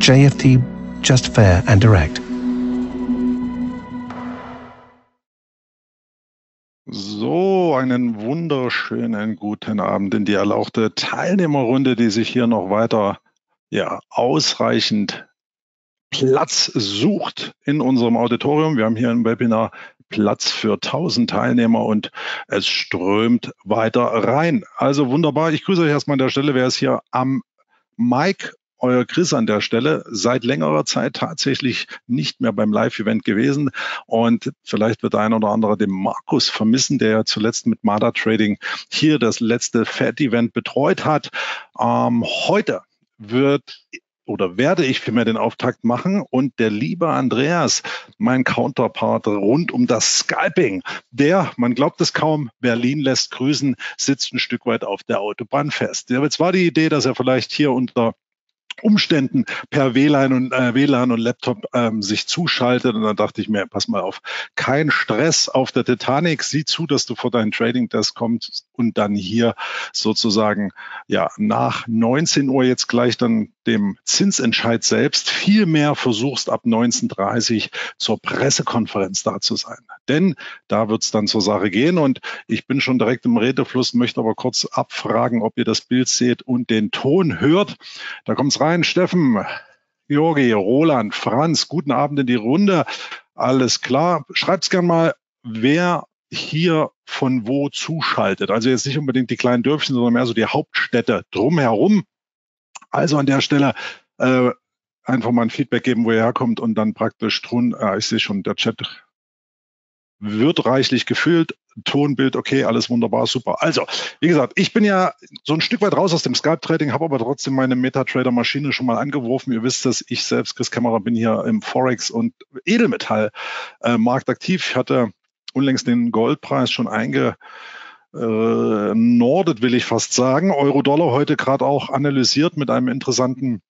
JFD, just fair and direct. So, einen wunderschönen guten Abend in die erlauchte Teilnehmerrunde, die sich hier noch weiter ja, ausreichend Platz sucht in unserem Auditorium. Wir haben hier im Webinar Platz für 1000 Teilnehmer und es strömt weiter rein. Also wunderbar. Ich grüße euch erstmal an der Stelle. Wer ist hier am Mic? Euer Chris an der Stelle, seit längerer Zeit tatsächlich nicht mehr beim Live-Event gewesen. Und vielleicht wird ein oder andere den Markus vermissen, der ja zuletzt mit Mada Trading hier das letzte Fed-Event betreut hat. Ähm, heute wird oder werde ich vielmehr den Auftakt machen und der liebe Andreas, mein Counterpart rund um das Scalping, der, man glaubt es kaum, Berlin lässt grüßen, sitzt ein Stück weit auf der Autobahn fest. Ja, jetzt war die Idee, dass er vielleicht hier unter Umständen per WLAN und äh, WLAN und Laptop ähm, sich zuschaltet. Und dann dachte ich mir, pass mal auf, kein Stress auf der Titanic. Sieh zu, dass du vor deinen Trading Desk kommst und dann hier sozusagen ja nach 19 Uhr jetzt gleich dann dem Zinsentscheid selbst viel mehr versuchst ab 19.30 zur Pressekonferenz da zu sein. Denn da wird es dann zur Sache gehen und ich bin schon direkt im Redefluss, möchte aber kurz abfragen, ob ihr das Bild seht und den Ton hört. Da kommt es rein. Steffen, Georgi, Roland, Franz, guten Abend in die Runde. Alles klar. Schreibt's gern mal, wer hier von wo zuschaltet. Also jetzt nicht unbedingt die kleinen Dörfchen, sondern mehr so die Hauptstädte drumherum. Also an der Stelle äh, einfach mal ein Feedback geben, wo ihr herkommt und dann praktisch tun. Äh, ich sehe schon, der Chat wird reichlich gefüllt. Tonbild, okay, alles wunderbar, super. Also, wie gesagt, ich bin ja so ein Stück weit raus aus dem Skype-Trading, habe aber trotzdem meine MetaTrader-Maschine schon mal angeworfen. Ihr wisst es, ich selbst, Chris Kämmerer, bin hier im Forex- und Edelmetall-Markt aktiv. Ich hatte unlängst den Goldpreis schon einge äh, nordet, will ich fast sagen. Euro-Dollar heute gerade auch analysiert mit einem interessanten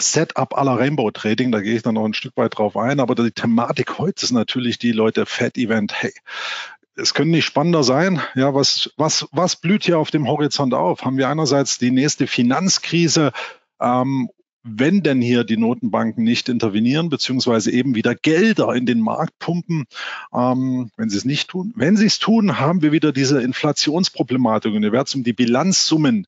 Setup aller Rainbow Trading, da gehe ich dann noch ein Stück weit drauf ein, aber die Thematik heute ist natürlich die Leute Fed Event. Hey, es könnte nicht spannender sein. Ja, was, was, was blüht hier auf dem Horizont auf? Haben wir einerseits die nächste Finanzkrise ähm, wenn denn hier die Notenbanken nicht intervenieren, beziehungsweise eben wieder Gelder in den Markt pumpen, ähm, wenn sie es nicht tun. Wenn sie es tun, haben wir wieder diese Inflationsproblematik und ihr werdet um die Bilanzsummen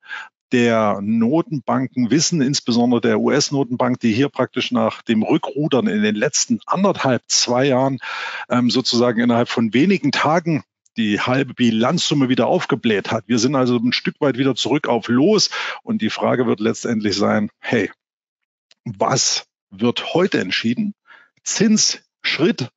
der Notenbanken wissen, insbesondere der US-Notenbank, die hier praktisch nach dem Rückrudern in den letzten anderthalb, zwei Jahren ähm, sozusagen innerhalb von wenigen Tagen die halbe Bilanzsumme wieder aufgebläht hat. Wir sind also ein Stück weit wieder zurück auf Los und die Frage wird letztendlich sein, hey, was wird heute entschieden? Zinsschritt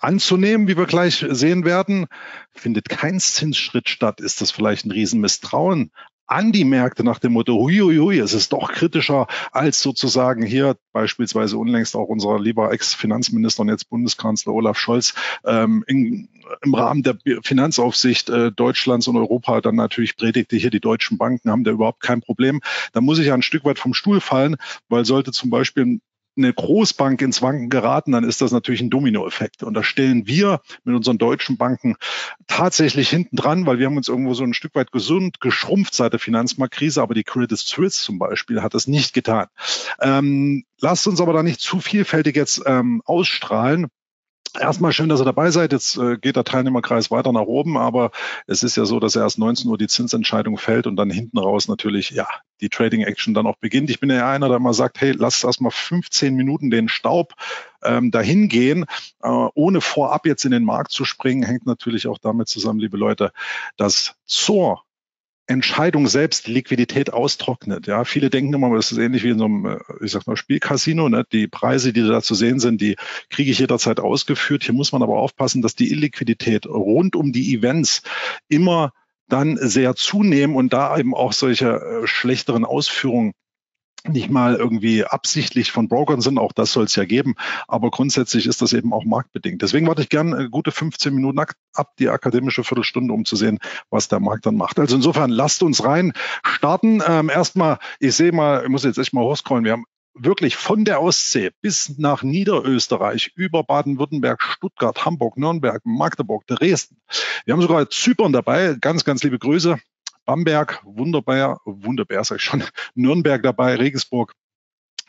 anzunehmen, wie wir gleich sehen werden. Findet kein Zinsschritt statt, ist das vielleicht ein Riesenmisstrauen an die Märkte nach dem Motto, hui, hui, hui, es ist doch kritischer als sozusagen hier beispielsweise unlängst auch unser lieber Ex-Finanzminister und jetzt Bundeskanzler Olaf Scholz ähm, in, im Rahmen der Finanzaufsicht äh, Deutschlands und Europa dann natürlich predigte, hier die deutschen Banken haben da überhaupt kein Problem. Da muss ich ja ein Stück weit vom Stuhl fallen, weil sollte zum Beispiel eine Großbank ins Wanken geraten, dann ist das natürlich ein Dominoeffekt. Und da stellen wir mit unseren deutschen Banken tatsächlich hinten dran, weil wir haben uns irgendwo so ein Stück weit gesund geschrumpft seit der Finanzmarktkrise, aber die Credit Suisse zum Beispiel hat das nicht getan. Ähm, lasst uns aber da nicht zu vielfältig jetzt ähm, ausstrahlen. Erstmal schön, dass ihr dabei seid. Jetzt äh, geht der Teilnehmerkreis weiter nach oben, aber es ist ja so, dass erst 19 Uhr die Zinsentscheidung fällt und dann hinten raus natürlich, ja, die Trading Action dann auch beginnt. Ich bin ja einer, der mal sagt, hey, lass erstmal 15 Minuten den Staub ähm, dahin gehen, äh, ohne vorab jetzt in den Markt zu springen, hängt natürlich auch damit zusammen, liebe Leute, dass zur Entscheidung selbst Liquidität austrocknet. Ja, viele denken immer, das ist ähnlich wie in so einem, äh, ich sag mal, Spielcasino. Ne? Die Preise, die da zu sehen sind, die kriege ich jederzeit ausgeführt. Hier muss man aber aufpassen, dass die Illiquidität rund um die Events immer dann sehr zunehmen und da eben auch solche äh, schlechteren Ausführungen nicht mal irgendwie absichtlich von Brokern sind, auch das soll es ja geben, aber grundsätzlich ist das eben auch marktbedingt. Deswegen warte ich gern äh, gute 15 Minuten ab die akademische Viertelstunde, um zu sehen, was der Markt dann macht. Also insofern lasst uns rein starten. Ähm, erstmal, ich sehe mal, ich muss jetzt echt mal hochscrollen, wir haben wirklich von der Ostsee bis nach Niederösterreich, über Baden-Württemberg, Stuttgart, Hamburg, Nürnberg, Magdeburg, Dresden. Wir haben sogar Zypern dabei. Ganz, ganz liebe Grüße. Bamberg, Wunderbayer, Wunderbayer sag ich schon, Nürnberg dabei, Regensburg,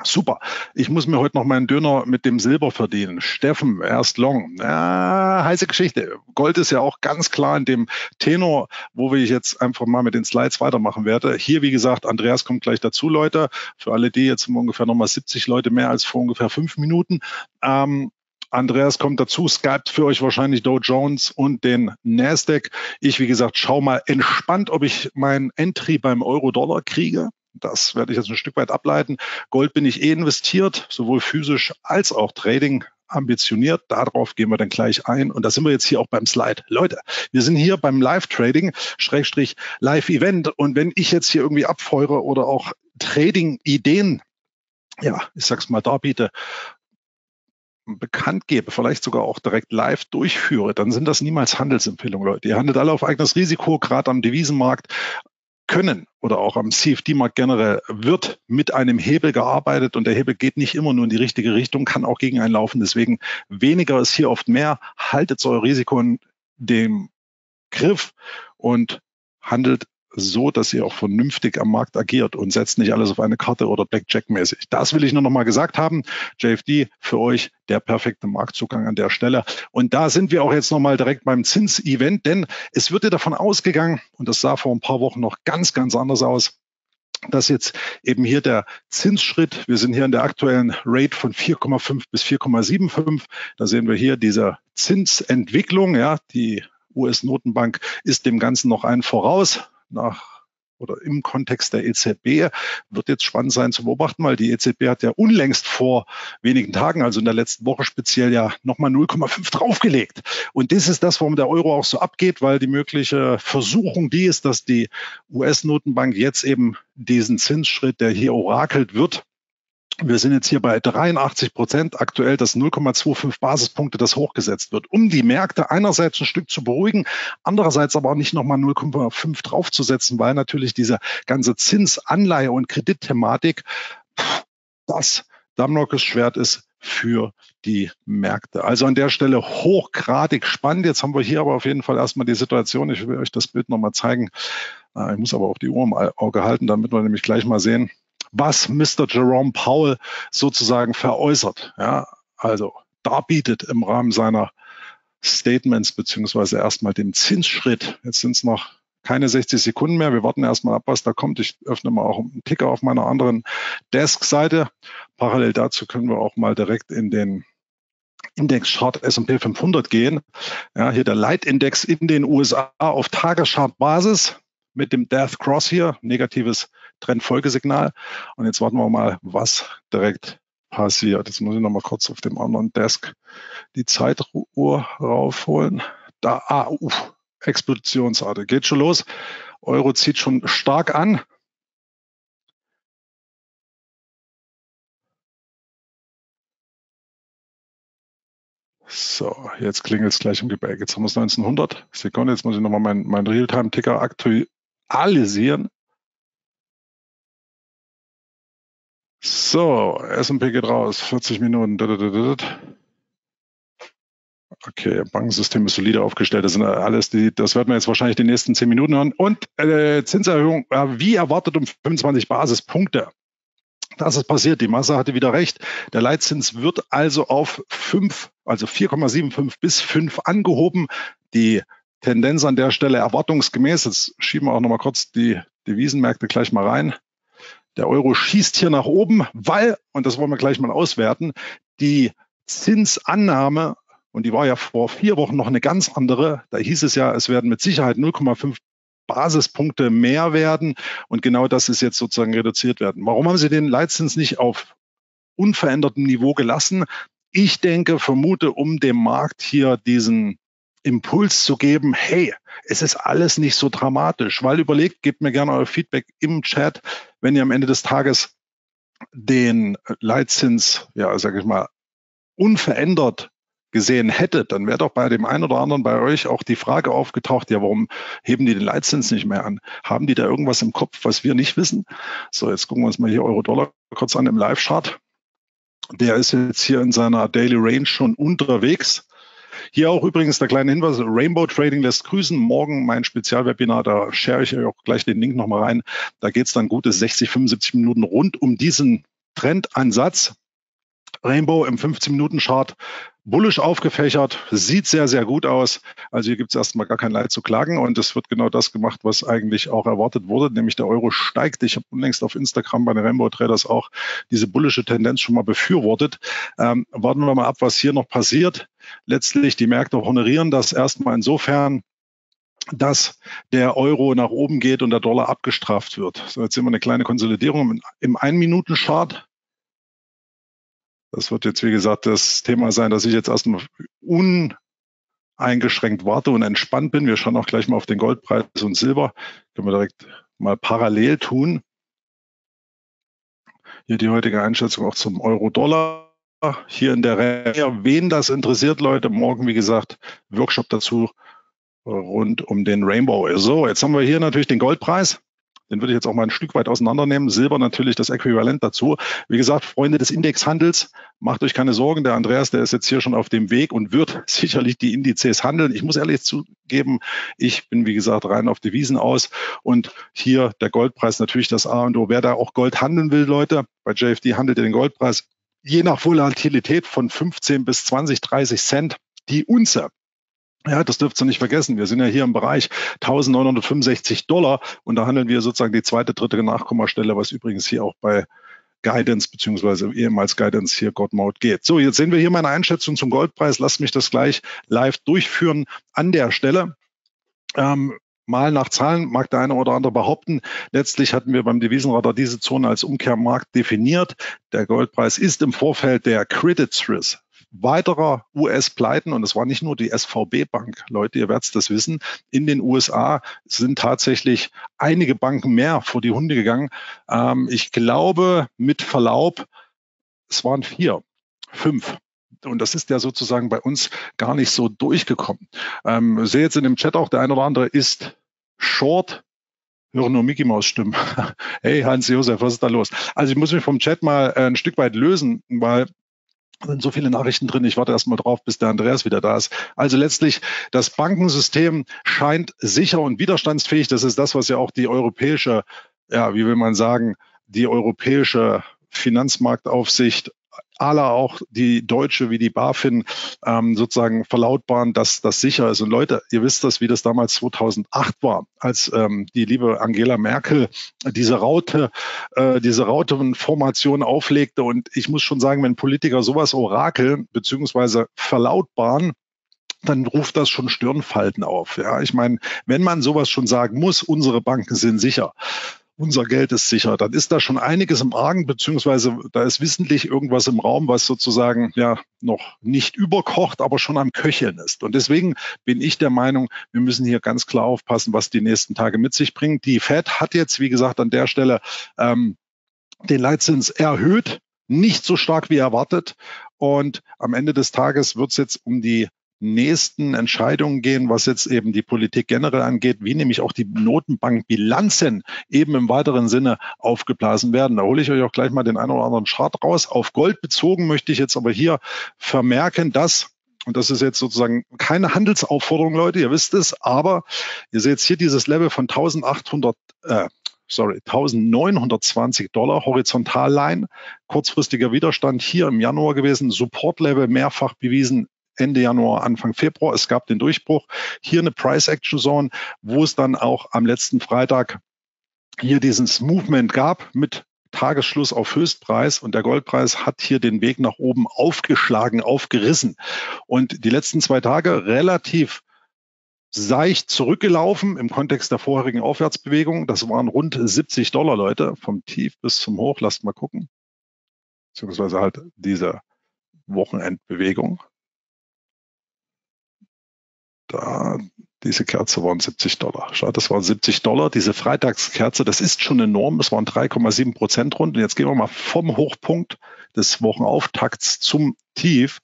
Super. Ich muss mir heute noch meinen Döner mit dem Silber verdienen. Steffen, erst long. Ja, heiße Geschichte. Gold ist ja auch ganz klar in dem Tenor, wo ich jetzt einfach mal mit den Slides weitermachen werde. Hier, wie gesagt, Andreas kommt gleich dazu, Leute. Für alle die jetzt ungefähr nochmal 70 Leute mehr als vor ungefähr fünf Minuten. Ähm, Andreas kommt dazu, skypt für euch wahrscheinlich Dow Jones und den Nasdaq. Ich, wie gesagt, schau mal entspannt, ob ich mein Entry beim Euro-Dollar kriege. Das werde ich jetzt ein Stück weit ableiten. Gold bin ich eh investiert, sowohl physisch als auch Trading ambitioniert. Darauf gehen wir dann gleich ein. Und da sind wir jetzt hier auch beim Slide. Leute, wir sind hier beim Live-Trading, Schrägstrich Live-Event. Und wenn ich jetzt hier irgendwie abfeuere oder auch Trading-Ideen, ja, ich sag's mal, darbiete, bekannt gebe, vielleicht sogar auch direkt live durchführe, dann sind das niemals Handelsempfehlungen, Leute. Ihr handelt alle auf eigenes Risiko, gerade am Devisenmarkt können oder auch am CFD-Markt generell wird mit einem Hebel gearbeitet und der Hebel geht nicht immer nur in die richtige Richtung, kann auch gegen einen laufen. Deswegen weniger ist hier oft mehr. Haltet euer Risiko in dem Griff und handelt so, dass ihr auch vernünftig am Markt agiert und setzt nicht alles auf eine Karte oder Blackjack-mäßig. Das will ich nur noch mal gesagt haben. JFD für euch der perfekte Marktzugang an der Stelle. Und da sind wir auch jetzt noch mal direkt beim Zins-Event, denn es wird ja davon ausgegangen, und das sah vor ein paar Wochen noch ganz, ganz anders aus, dass jetzt eben hier der Zinsschritt, wir sind hier in der aktuellen Rate von 4,5 bis 4,75. Da sehen wir hier diese Zinsentwicklung, ja, die US-Notenbank ist dem Ganzen noch ein voraus nach oder im Kontext der EZB wird jetzt spannend sein zu beobachten, weil die EZB hat ja unlängst vor wenigen Tagen, also in der letzten Woche speziell ja nochmal 0,5 draufgelegt. Und das ist das, warum der Euro auch so abgeht, weil die mögliche Versuchung die ist, dass die US-Notenbank jetzt eben diesen Zinsschritt, der hier orakelt wird, wir sind jetzt hier bei 83 Prozent aktuell, das 0,25 Basispunkte, das hochgesetzt wird, um die Märkte einerseits ein Stück zu beruhigen, andererseits aber auch nicht nochmal 0,5 draufzusetzen, weil natürlich diese ganze Zinsanleihe und Kreditthematik das Damoklesschwert ist für die Märkte. Also an der Stelle hochgradig spannend. Jetzt haben wir hier aber auf jeden Fall erstmal die Situation. Ich will euch das Bild nochmal zeigen. Äh, ich muss aber auch die Uhr im Auge halten, damit wir nämlich gleich mal sehen, was Mr. Jerome Powell sozusagen veräußert. Ja, also darbietet im Rahmen seiner Statements beziehungsweise erstmal dem Zinsschritt. Jetzt sind es noch keine 60 Sekunden mehr. Wir warten erstmal ab, was da kommt. Ich öffne mal auch einen Ticker auf meiner anderen Desk-Seite. Parallel dazu können wir auch mal direkt in den Index-Chart S&P 500 gehen. Ja, hier der Leitindex in den USA auf Tageschart-Basis mit dem Death Cross hier, negatives Trendfolgesignal. Und jetzt warten wir mal, was direkt passiert. Jetzt muss ich noch mal kurz auf dem anderen Desk die Zeituhr raufholen. Da, ah, uff, Explosionsart. Geht schon los. Euro zieht schon stark an. So, jetzt klingelt es gleich im Gebäck. Jetzt haben wir es 1900 Sekunden. Jetzt muss ich nochmal meinen mein Realtime-Ticker aktualisieren. So, S&P geht raus, 40 Minuten. Okay, Bankensystem ist solide aufgestellt. Das sind alles die, das werden wir jetzt wahrscheinlich die nächsten 10 Minuten hören. Und äh, Zinserhöhung, äh, wie erwartet um 25 Basispunkte. Das ist passiert. Die Masse hatte wieder recht. Der Leitzins wird also auf 5, also 4,75 bis 5 angehoben. Die Tendenz an der Stelle erwartungsgemäß. Jetzt schieben wir auch nochmal kurz die Devisenmärkte gleich mal rein. Der Euro schießt hier nach oben, weil, und das wollen wir gleich mal auswerten, die Zinsannahme, und die war ja vor vier Wochen noch eine ganz andere, da hieß es ja, es werden mit Sicherheit 0,5 Basispunkte mehr werden. Und genau das ist jetzt sozusagen reduziert werden. Warum haben Sie den Leitzins nicht auf unverändertem Niveau gelassen? Ich denke, vermute, um dem Markt hier diesen Impuls zu geben, hey, es ist alles nicht so dramatisch, weil überlegt, gebt mir gerne euer Feedback im Chat, wenn ihr am Ende des Tages den Leitzins, ja, sage ich mal, unverändert gesehen hättet, dann wäre doch bei dem einen oder anderen bei euch auch die Frage aufgetaucht, ja, warum heben die den Leitzins nicht mehr an? Haben die da irgendwas im Kopf, was wir nicht wissen? So, jetzt gucken wir uns mal hier Euro-Dollar kurz an im Live-Chart. Der ist jetzt hier in seiner Daily Range schon unterwegs. Hier auch übrigens der kleine Hinweis, Rainbow Trading lässt grüßen. Morgen mein Spezialwebinar, da share ich euch auch gleich den Link nochmal rein. Da geht es dann gute 60, 75 Minuten rund um diesen Trendansatz. Rainbow im 15-Minuten-Chart bullisch aufgefächert, sieht sehr, sehr gut aus. Also hier gibt es erstmal gar kein Leid zu klagen und es wird genau das gemacht, was eigentlich auch erwartet wurde, nämlich der Euro steigt. Ich habe unlängst auf Instagram bei den Rainbow Traders auch diese bullische Tendenz schon mal befürwortet. Ähm, warten wir mal ab, was hier noch passiert. Letztlich die Märkte honorieren das erstmal insofern, dass der Euro nach oben geht und der Dollar abgestraft wird. So, jetzt sehen wir eine kleine Konsolidierung im Ein-Minuten-Chart. Das wird jetzt, wie gesagt, das Thema sein, dass ich jetzt erstmal uneingeschränkt warte und entspannt bin. Wir schauen auch gleich mal auf den Goldpreis und Silber. Können wir direkt mal parallel tun. Hier die heutige Einschätzung auch zum Euro-Dollar. Hier in der Reihe. Wen das interessiert, Leute, morgen, wie gesagt, Workshop dazu rund um den Rainbow. So, jetzt haben wir hier natürlich den Goldpreis. Den würde ich jetzt auch mal ein Stück weit auseinandernehmen. Silber natürlich das Äquivalent dazu. Wie gesagt, Freunde des Indexhandels, macht euch keine Sorgen. Der Andreas, der ist jetzt hier schon auf dem Weg und wird sicherlich die Indizes handeln. Ich muss ehrlich zugeben, ich bin, wie gesagt, rein auf Devisen aus. Und hier der Goldpreis natürlich das A und O. Wer da auch Gold handeln will, Leute, bei JFD handelt ihr den Goldpreis je nach Volatilität von 15 bis 20, 30 Cent die Unze. Ja, das dürft ihr nicht vergessen. Wir sind ja hier im Bereich 1965 Dollar und da handeln wir sozusagen die zweite, dritte Nachkommastelle, was übrigens hier auch bei Guidance beziehungsweise ehemals Guidance hier God Mode geht. So, jetzt sehen wir hier meine Einschätzung zum Goldpreis. Lasst mich das gleich live durchführen an der Stelle. Ähm, mal nach Zahlen mag der eine oder andere behaupten. Letztlich hatten wir beim Devisenradar diese Zone als Umkehrmarkt definiert. Der Goldpreis ist im Vorfeld der Credit Suisse weiterer US-Pleiten, und es war nicht nur die SVB-Bank, Leute, ihr werdet das wissen, in den USA sind tatsächlich einige Banken mehr vor die Hunde gegangen. Ähm, ich glaube, mit Verlaub, es waren vier, fünf. Und das ist ja sozusagen bei uns gar nicht so durchgekommen. Ähm, sehe jetzt in dem Chat auch, der eine oder andere ist short höre nur Mickey Maus Stimmen. hey Hans Josef, was ist da los? Also ich muss mich vom Chat mal äh, ein Stück weit lösen, weil sind so viele Nachrichten drin. Ich warte erstmal drauf, bis der Andreas wieder da ist. Also letztlich, das Bankensystem scheint sicher und widerstandsfähig. Das ist das, was ja auch die europäische, ja, wie will man sagen, die europäische Finanzmarktaufsicht aller auch die Deutsche wie die BaFin ähm, sozusagen verlautbaren, dass das sicher ist. Und Leute, ihr wisst das, wie das damals 2008 war, als ähm, die liebe Angela Merkel diese Raute, äh, diese Rautenformation auflegte. Und ich muss schon sagen, wenn Politiker sowas orakeln beziehungsweise verlautbaren, dann ruft das schon Stirnfalten auf. Ja, ich meine, wenn man sowas schon sagen muss, unsere Banken sind sicher, unser Geld ist sicher, dann ist da schon einiges im Argen, beziehungsweise da ist wissentlich irgendwas im Raum, was sozusagen ja noch nicht überkocht, aber schon am Köcheln ist. Und deswegen bin ich der Meinung, wir müssen hier ganz klar aufpassen, was die nächsten Tage mit sich bringt. Die Fed hat jetzt, wie gesagt, an der Stelle ähm, den Leitzins erhöht, nicht so stark wie erwartet. Und am Ende des Tages wird es jetzt um die nächsten Entscheidungen gehen, was jetzt eben die Politik generell angeht, wie nämlich auch die Notenbankbilanzen eben im weiteren Sinne aufgeblasen werden. Da hole ich euch auch gleich mal den einen oder anderen Chart raus. Auf Gold bezogen möchte ich jetzt aber hier vermerken, dass und das ist jetzt sozusagen keine Handelsaufforderung, Leute, ihr wisst es, aber ihr seht hier dieses Level von 1800, äh, sorry, 1920 Dollar Horizontalline, kurzfristiger Widerstand hier im Januar gewesen, Support-Level mehrfach bewiesen Ende Januar, Anfang Februar. Es gab den Durchbruch. Hier eine Price Action Zone, wo es dann auch am letzten Freitag hier dieses Movement gab mit Tagesschluss auf Höchstpreis und der Goldpreis hat hier den Weg nach oben aufgeschlagen, aufgerissen. Und die letzten zwei Tage relativ seicht zurückgelaufen im Kontext der vorherigen Aufwärtsbewegung. Das waren rund 70 Dollar, Leute, vom Tief bis zum Hoch. Lasst mal gucken. Beziehungsweise halt diese Wochenendbewegung. Da, diese Kerze waren 70 Dollar. Schaut, das waren 70 Dollar. Diese Freitagskerze, das ist schon enorm. Das waren 3,7 Prozent rund. Und jetzt gehen wir mal vom Hochpunkt des Wochenauftakts zum Tief.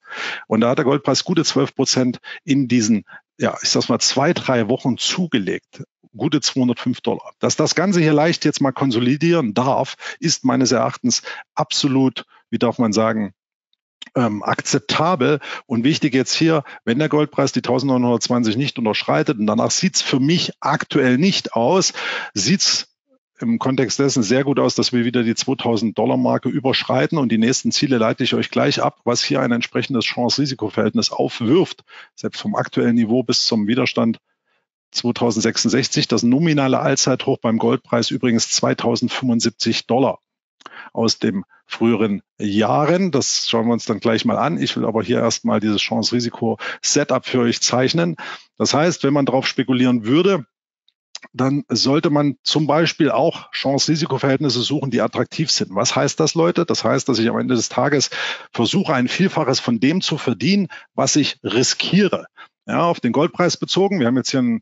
Und da hat der Goldpreis gute 12 Prozent in diesen, ja, ich sag's mal, zwei, drei Wochen zugelegt gute 205 Dollar. Dass das Ganze hier leicht jetzt mal konsolidieren darf, ist meines Erachtens absolut, wie darf man sagen, ähm, akzeptabel. Und wichtig jetzt hier, wenn der Goldpreis die 1920 nicht unterschreitet, und danach sieht's für mich aktuell nicht aus, sieht's im Kontext dessen sehr gut aus, dass wir wieder die 2000 Dollar Marke überschreiten und die nächsten Ziele leite ich euch gleich ab, was hier ein entsprechendes Chance-Risiko-Verhältnis aufwirft, selbst vom aktuellen Niveau bis zum Widerstand 2066, das nominale Allzeithoch beim Goldpreis übrigens 2075 Dollar aus dem früheren Jahren. Das schauen wir uns dann gleich mal an. Ich will aber hier erstmal dieses Chance-Risiko-Setup für euch zeichnen. Das heißt, wenn man darauf spekulieren würde, dann sollte man zum Beispiel auch Chance-Risiko-Verhältnisse suchen, die attraktiv sind. Was heißt das, Leute? Das heißt, dass ich am Ende des Tages versuche, ein Vielfaches von dem zu verdienen, was ich riskiere. Ja, auf den Goldpreis bezogen. Wir haben jetzt hier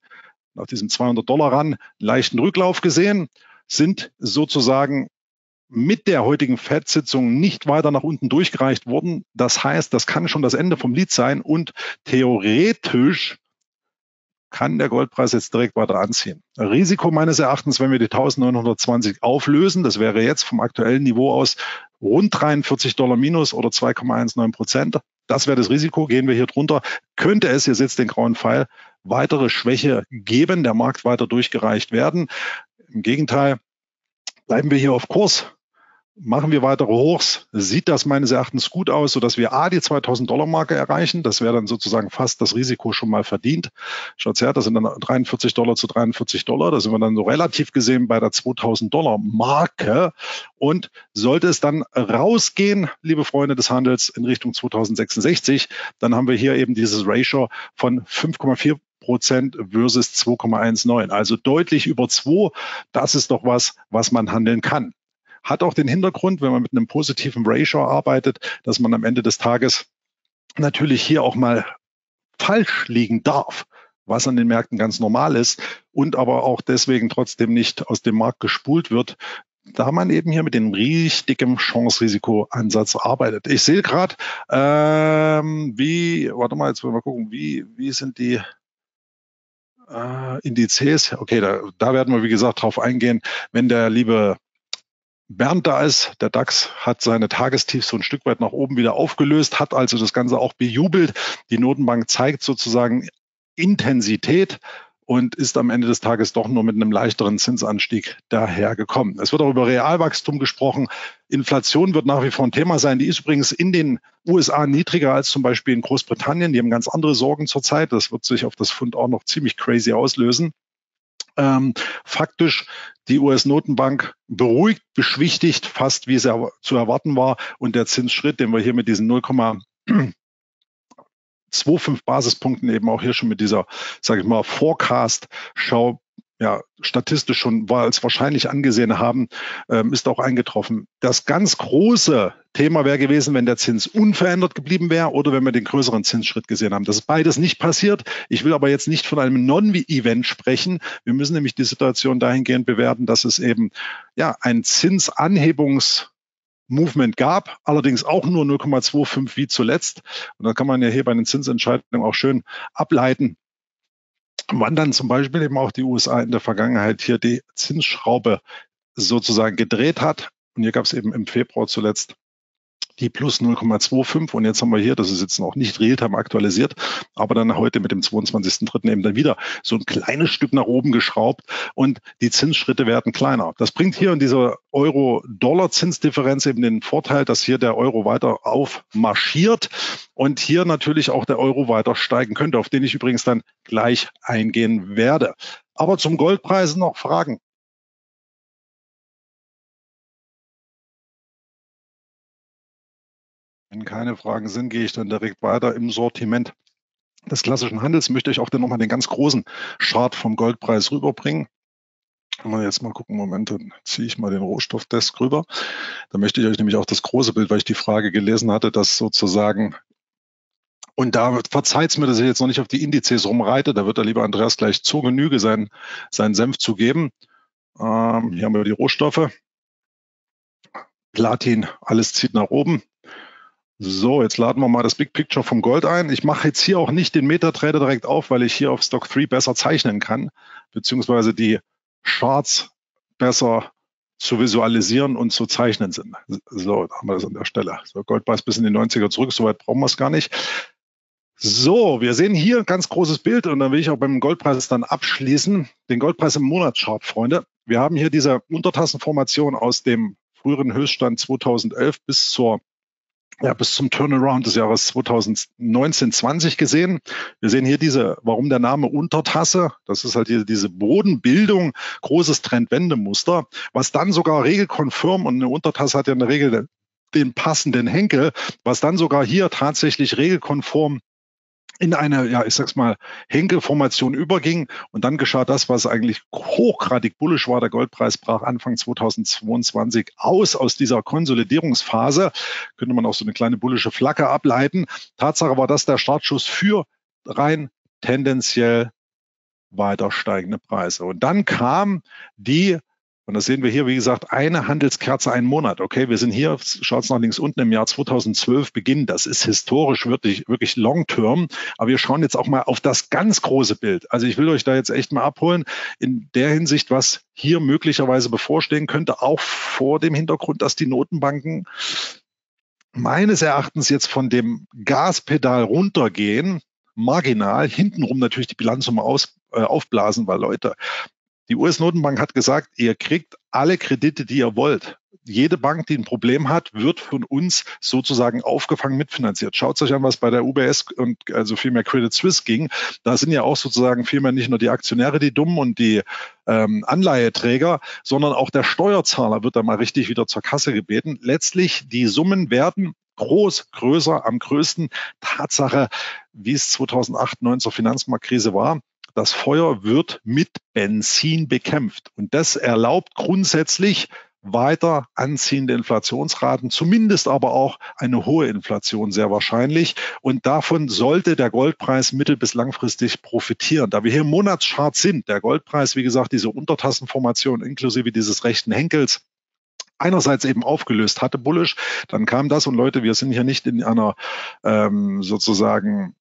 nach diesem 200 Dollar ran leichten Rücklauf gesehen, sind sozusagen mit der heutigen FED-Sitzung nicht weiter nach unten durchgereicht worden. Das heißt, das kann schon das Ende vom Lied sein und theoretisch kann der Goldpreis jetzt direkt weiter anziehen. Risiko meines Erachtens, wenn wir die 1920 auflösen, das wäre jetzt vom aktuellen Niveau aus rund 43 Dollar minus oder 2,19 Prozent. Das wäre das Risiko. Gehen wir hier drunter, könnte es, ihr seht den grauen Pfeil, weitere Schwäche geben, der Markt weiter durchgereicht werden. Im Gegenteil, bleiben wir hier auf Kurs, Machen wir weitere Hochs, sieht das meines Erachtens gut aus, sodass wir A, die 2000 Dollar Marke erreichen. Das wäre dann sozusagen fast das Risiko schon mal verdient. Schaut her, das sind dann 43 Dollar zu 43 Dollar. Da sind wir dann so relativ gesehen bei der 2000 Dollar Marke. Und sollte es dann rausgehen, liebe Freunde des Handels, in Richtung 2066, dann haben wir hier eben dieses Ratio von 5,4 Prozent versus 2,19. Also deutlich über 2. Das ist doch was, was man handeln kann. Hat auch den Hintergrund, wenn man mit einem positiven Ratio arbeitet, dass man am Ende des Tages natürlich hier auch mal falsch liegen darf, was an den Märkten ganz normal ist und aber auch deswegen trotzdem nicht aus dem Markt gespult wird, da man eben hier mit dem richtigen Chance-Risiko-Ansatz arbeitet. Ich sehe gerade, ähm, wie, warte mal, jetzt wollen wir gucken, wie, wie sind die äh, Indizes? Okay, da, da werden wir, wie gesagt, drauf eingehen, wenn der liebe Bernd da ist. Der DAX hat seine Tagestiefs so ein Stück weit nach oben wieder aufgelöst, hat also das Ganze auch bejubelt. Die Notenbank zeigt sozusagen Intensität und ist am Ende des Tages doch nur mit einem leichteren Zinsanstieg dahergekommen. Es wird auch über Realwachstum gesprochen. Inflation wird nach wie vor ein Thema sein. Die ist übrigens in den USA niedriger als zum Beispiel in Großbritannien. Die haben ganz andere Sorgen zurzeit. Das wird sich auf das Fund auch noch ziemlich crazy auslösen ähm, faktisch die US-Notenbank beruhigt, beschwichtigt, fast wie es zu erwarten war. Und der Zinsschritt, den wir hier mit diesen 0,25 Basispunkten eben auch hier schon mit dieser, sage ich mal, Forecast-Schau ja, statistisch schon als wahrscheinlich angesehen haben, ähm, ist auch eingetroffen. Das ganz große Thema wäre gewesen, wenn der Zins unverändert geblieben wäre oder wenn wir den größeren Zinsschritt gesehen haben. Das ist beides nicht passiert. Ich will aber jetzt nicht von einem Non-Event sprechen. Wir müssen nämlich die Situation dahingehend bewerten, dass es eben ja ein Zinsanhebungs Movement gab, allerdings auch nur 0,25 wie zuletzt. Und da kann man ja hier bei den Zinsentscheidungen auch schön ableiten, wann dann zum Beispiel eben auch die USA in der Vergangenheit hier die Zinsschraube sozusagen gedreht hat. Und hier gab es eben im Februar zuletzt die plus 0,25 und jetzt haben wir hier, das ist jetzt noch nicht Realtime aktualisiert, aber dann heute mit dem 22.3. eben dann wieder so ein kleines Stück nach oben geschraubt und die Zinsschritte werden kleiner. Das bringt hier in dieser Euro-Dollar-Zinsdifferenz eben den Vorteil, dass hier der Euro weiter aufmarschiert und hier natürlich auch der Euro weiter steigen könnte, auf den ich übrigens dann gleich eingehen werde. Aber zum Goldpreis noch Fragen. Wenn keine Fragen sind, gehe ich dann direkt weiter im Sortiment des klassischen Handels. Möchte ich auch dann nochmal den ganz großen Chart vom Goldpreis rüberbringen. Wir jetzt mal gucken, Moment, dann ziehe ich mal den Rohstoffdesk rüber. Da möchte ich euch nämlich auch das große Bild, weil ich die Frage gelesen hatte, dass sozusagen und da verzeiht es mir, dass ich jetzt noch nicht auf die Indizes rumreite. Da wird der liebe Andreas gleich zur Genüge sein, seinen Senf zu geben. Ähm, hier haben wir die Rohstoffe. Platin, alles zieht nach oben. So, jetzt laden wir mal das Big Picture vom Gold ein. Ich mache jetzt hier auch nicht den MetaTrader direkt auf, weil ich hier auf Stock 3 besser zeichnen kann, beziehungsweise die Charts besser zu visualisieren und zu zeichnen sind. So, da haben wir das an der Stelle. So, Goldpreis bis in die 90er zurück, soweit brauchen wir es gar nicht. So, wir sehen hier ein ganz großes Bild und dann will ich auch beim Goldpreis dann abschließen. Den Goldpreis im Monatschart, Freunde. Wir haben hier diese Untertassenformation aus dem früheren Höchststand 2011 bis zur ja, bis zum Turnaround des Jahres 2019, 20 gesehen. Wir sehen hier diese, warum der Name Untertasse, das ist halt hier diese Bodenbildung, großes Trendwendemuster, was dann sogar regelkonfirm und eine Untertasse hat ja in der Regel den passenden Henkel, was dann sogar hier tatsächlich regelkonform in eine, ja, ich sag's mal, Henkelformation überging. Und dann geschah das, was eigentlich hochgradig bullisch war. Der Goldpreis brach Anfang 2022 aus, aus dieser Konsolidierungsphase. Könnte man auch so eine kleine bullische Flagge ableiten. Tatsache war das der Startschuss für rein tendenziell weiter steigende Preise. Und dann kam die und das sehen wir hier, wie gesagt, eine Handelskerze einen Monat. Okay, wir sind hier, schaut es nach links unten im Jahr 2012 Beginn. Das ist historisch wirklich, wirklich long term. Aber wir schauen jetzt auch mal auf das ganz große Bild. Also ich will euch da jetzt echt mal abholen in der Hinsicht, was hier möglicherweise bevorstehen könnte, auch vor dem Hintergrund, dass die Notenbanken meines Erachtens jetzt von dem Gaspedal runtergehen, marginal, hintenrum natürlich die Bilanzsumme aus, äh, aufblasen, weil Leute, die US-Notenbank hat gesagt, ihr kriegt alle Kredite, die ihr wollt. Jede Bank, die ein Problem hat, wird von uns sozusagen aufgefangen mitfinanziert. Schaut euch an, was bei der UBS und also vielmehr Credit Suisse ging. Da sind ja auch sozusagen vielmehr nicht nur die Aktionäre die dummen und die ähm, Anleiheträger, sondern auch der Steuerzahler wird da mal richtig wieder zur Kasse gebeten. Letztlich die Summen werden groß, größer, am größten. Tatsache, wie es 2008, 2009 zur Finanzmarktkrise war, das Feuer wird mit Benzin bekämpft. Und das erlaubt grundsätzlich weiter anziehende Inflationsraten, zumindest aber auch eine hohe Inflation sehr wahrscheinlich. Und davon sollte der Goldpreis mittel- bis langfristig profitieren. Da wir hier im Monatschart sind, der Goldpreis, wie gesagt, diese Untertassenformation inklusive dieses rechten Henkels, einerseits eben aufgelöst hatte, bullisch, dann kam das und Leute, wir sind hier nicht in einer ähm, sozusagen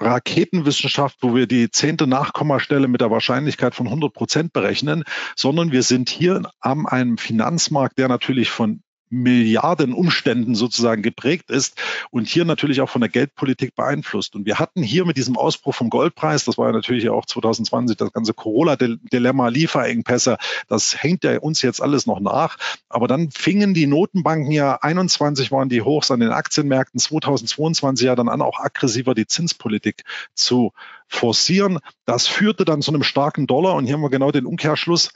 Raketenwissenschaft, wo wir die zehnte Nachkommastelle mit der Wahrscheinlichkeit von 100 Prozent berechnen, sondern wir sind hier am einem Finanzmarkt, der natürlich von Milliarden Umständen sozusagen geprägt ist und hier natürlich auch von der Geldpolitik beeinflusst. Und wir hatten hier mit diesem Ausbruch vom Goldpreis, das war ja natürlich auch 2020 das ganze Corona-Dilemma, Lieferengpässe, das hängt ja uns jetzt alles noch nach. Aber dann fingen die Notenbanken ja, 21 waren die Hochs an den Aktienmärkten, 2022 ja dann an, auch aggressiver die Zinspolitik zu forcieren. Das führte dann zu einem starken Dollar und hier haben wir genau den Umkehrschluss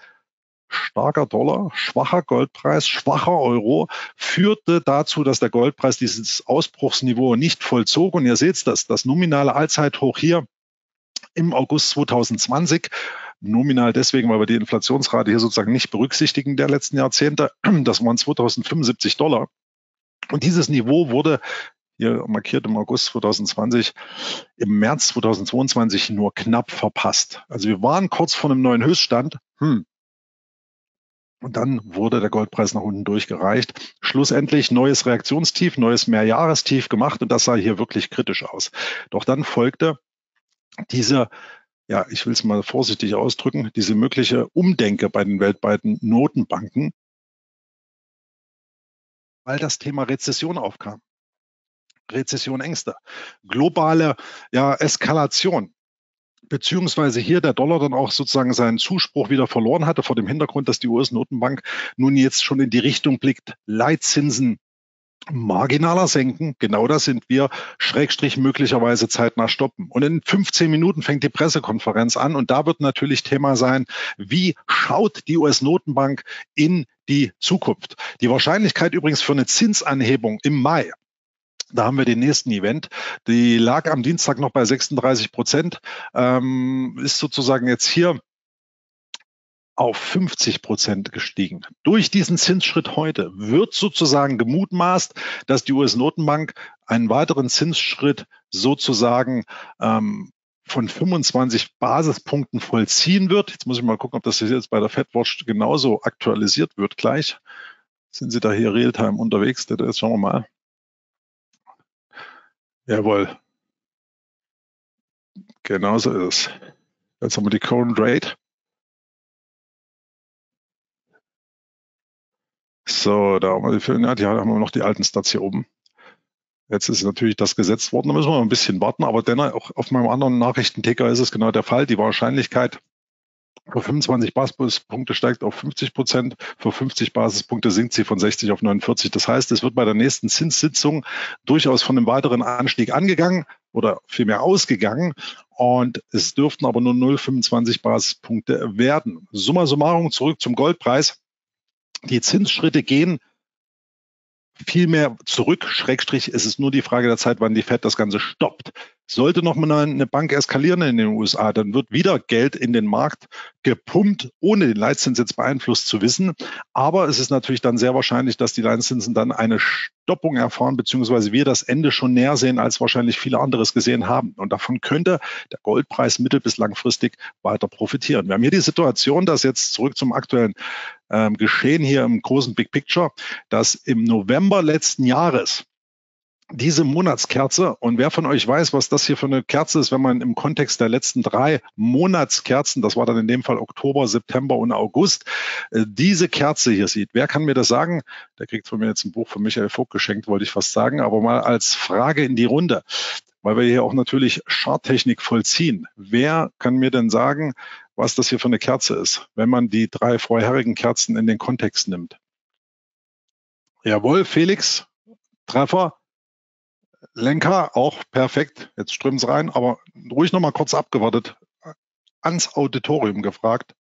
starker Dollar, schwacher Goldpreis, schwacher Euro führte dazu, dass der Goldpreis dieses Ausbruchsniveau nicht vollzog. Und ihr seht das, das nominale Allzeithoch hier im August 2020 nominal deswegen, weil wir die Inflationsrate hier sozusagen nicht berücksichtigen der letzten Jahrzehnte. Das waren 2075 Dollar. Und dieses Niveau wurde hier markiert im August 2020, im März 2022 nur knapp verpasst. Also wir waren kurz vor einem neuen Höchststand. Hm, und dann wurde der Goldpreis nach unten durchgereicht. Schlussendlich neues Reaktionstief, neues Mehrjahrestief gemacht und das sah hier wirklich kritisch aus. Doch dann folgte diese, ja, ich will es mal vorsichtig ausdrücken, diese mögliche Umdenke bei den weltweiten Notenbanken, weil das Thema Rezession aufkam. Rezession Ängste, globale ja, Eskalation beziehungsweise hier der Dollar dann auch sozusagen seinen Zuspruch wieder verloren hatte vor dem Hintergrund, dass die US-Notenbank nun jetzt schon in die Richtung blickt, Leitzinsen marginaler senken. Genau das sind wir, Schrägstrich möglicherweise zeitnah stoppen. Und in 15 Minuten fängt die Pressekonferenz an und da wird natürlich Thema sein, wie schaut die US-Notenbank in die Zukunft. Die Wahrscheinlichkeit übrigens für eine Zinsanhebung im Mai da haben wir den nächsten Event. Die lag am Dienstag noch bei 36 Prozent, ähm, ist sozusagen jetzt hier auf 50 Prozent gestiegen. Durch diesen Zinsschritt heute wird sozusagen gemutmaßt, dass die US-Notenbank einen weiteren Zinsschritt sozusagen ähm, von 25 Basispunkten vollziehen wird. Jetzt muss ich mal gucken, ob das jetzt bei der FedWatch genauso aktualisiert wird gleich. Sind Sie da hier Realtime unterwegs? Jetzt schauen wir mal. Jawohl. Genauso ist es. Jetzt haben wir die Current Rate. So, da haben wir die, ja, die haben wir noch die alten Stats hier oben. Jetzt ist natürlich das gesetzt worden, da müssen wir ein bisschen warten, aber dennoch auch auf meinem anderen Nachrichtenticker ist es genau der Fall. Die Wahrscheinlichkeit für 25 Basispunkte steigt auf 50 Prozent, für 50 Basispunkte sinkt sie von 60 auf 49. Das heißt, es wird bei der nächsten Zinssitzung durchaus von einem weiteren Anstieg angegangen oder vielmehr ausgegangen. Und es dürften aber nur 0,25 Basispunkte werden. Summa summarum zurück zum Goldpreis. Die Zinsschritte gehen viel mehr zurück, Schrägstrich, es ist nur die Frage der Zeit, wann die Fed das Ganze stoppt. Sollte noch mal eine Bank eskalieren in den USA, dann wird wieder Geld in den Markt gepumpt, ohne den Leitzins jetzt beeinflusst zu wissen. Aber es ist natürlich dann sehr wahrscheinlich, dass die Leitzinsen dann eine Stoppung erfahren, beziehungsweise wir das Ende schon näher sehen, als wahrscheinlich viele anderes gesehen haben. Und davon könnte der Goldpreis mittel- bis langfristig weiter profitieren. Wir haben hier die Situation, dass jetzt zurück zum aktuellen ähm, Geschehen hier im großen Big Picture, dass im November letzten Jahres diese Monatskerze und wer von euch weiß, was das hier für eine Kerze ist, wenn man im Kontext der letzten drei Monatskerzen, das war dann in dem Fall Oktober, September und August, äh, diese Kerze hier sieht. Wer kann mir das sagen? Der kriegt von mir jetzt ein Buch von Michael Vogt geschenkt, wollte ich fast sagen, aber mal als Frage in die Runde, weil wir hier auch natürlich Charttechnik vollziehen. Wer kann mir denn sagen, was das hier für eine Kerze ist, wenn man die drei vorherigen Kerzen in den Kontext nimmt? Jawohl, Felix, Treffer. Lenker auch perfekt. Jetzt strömt es rein, aber ruhig noch mal kurz abgewartet. Ans Auditorium gefragt.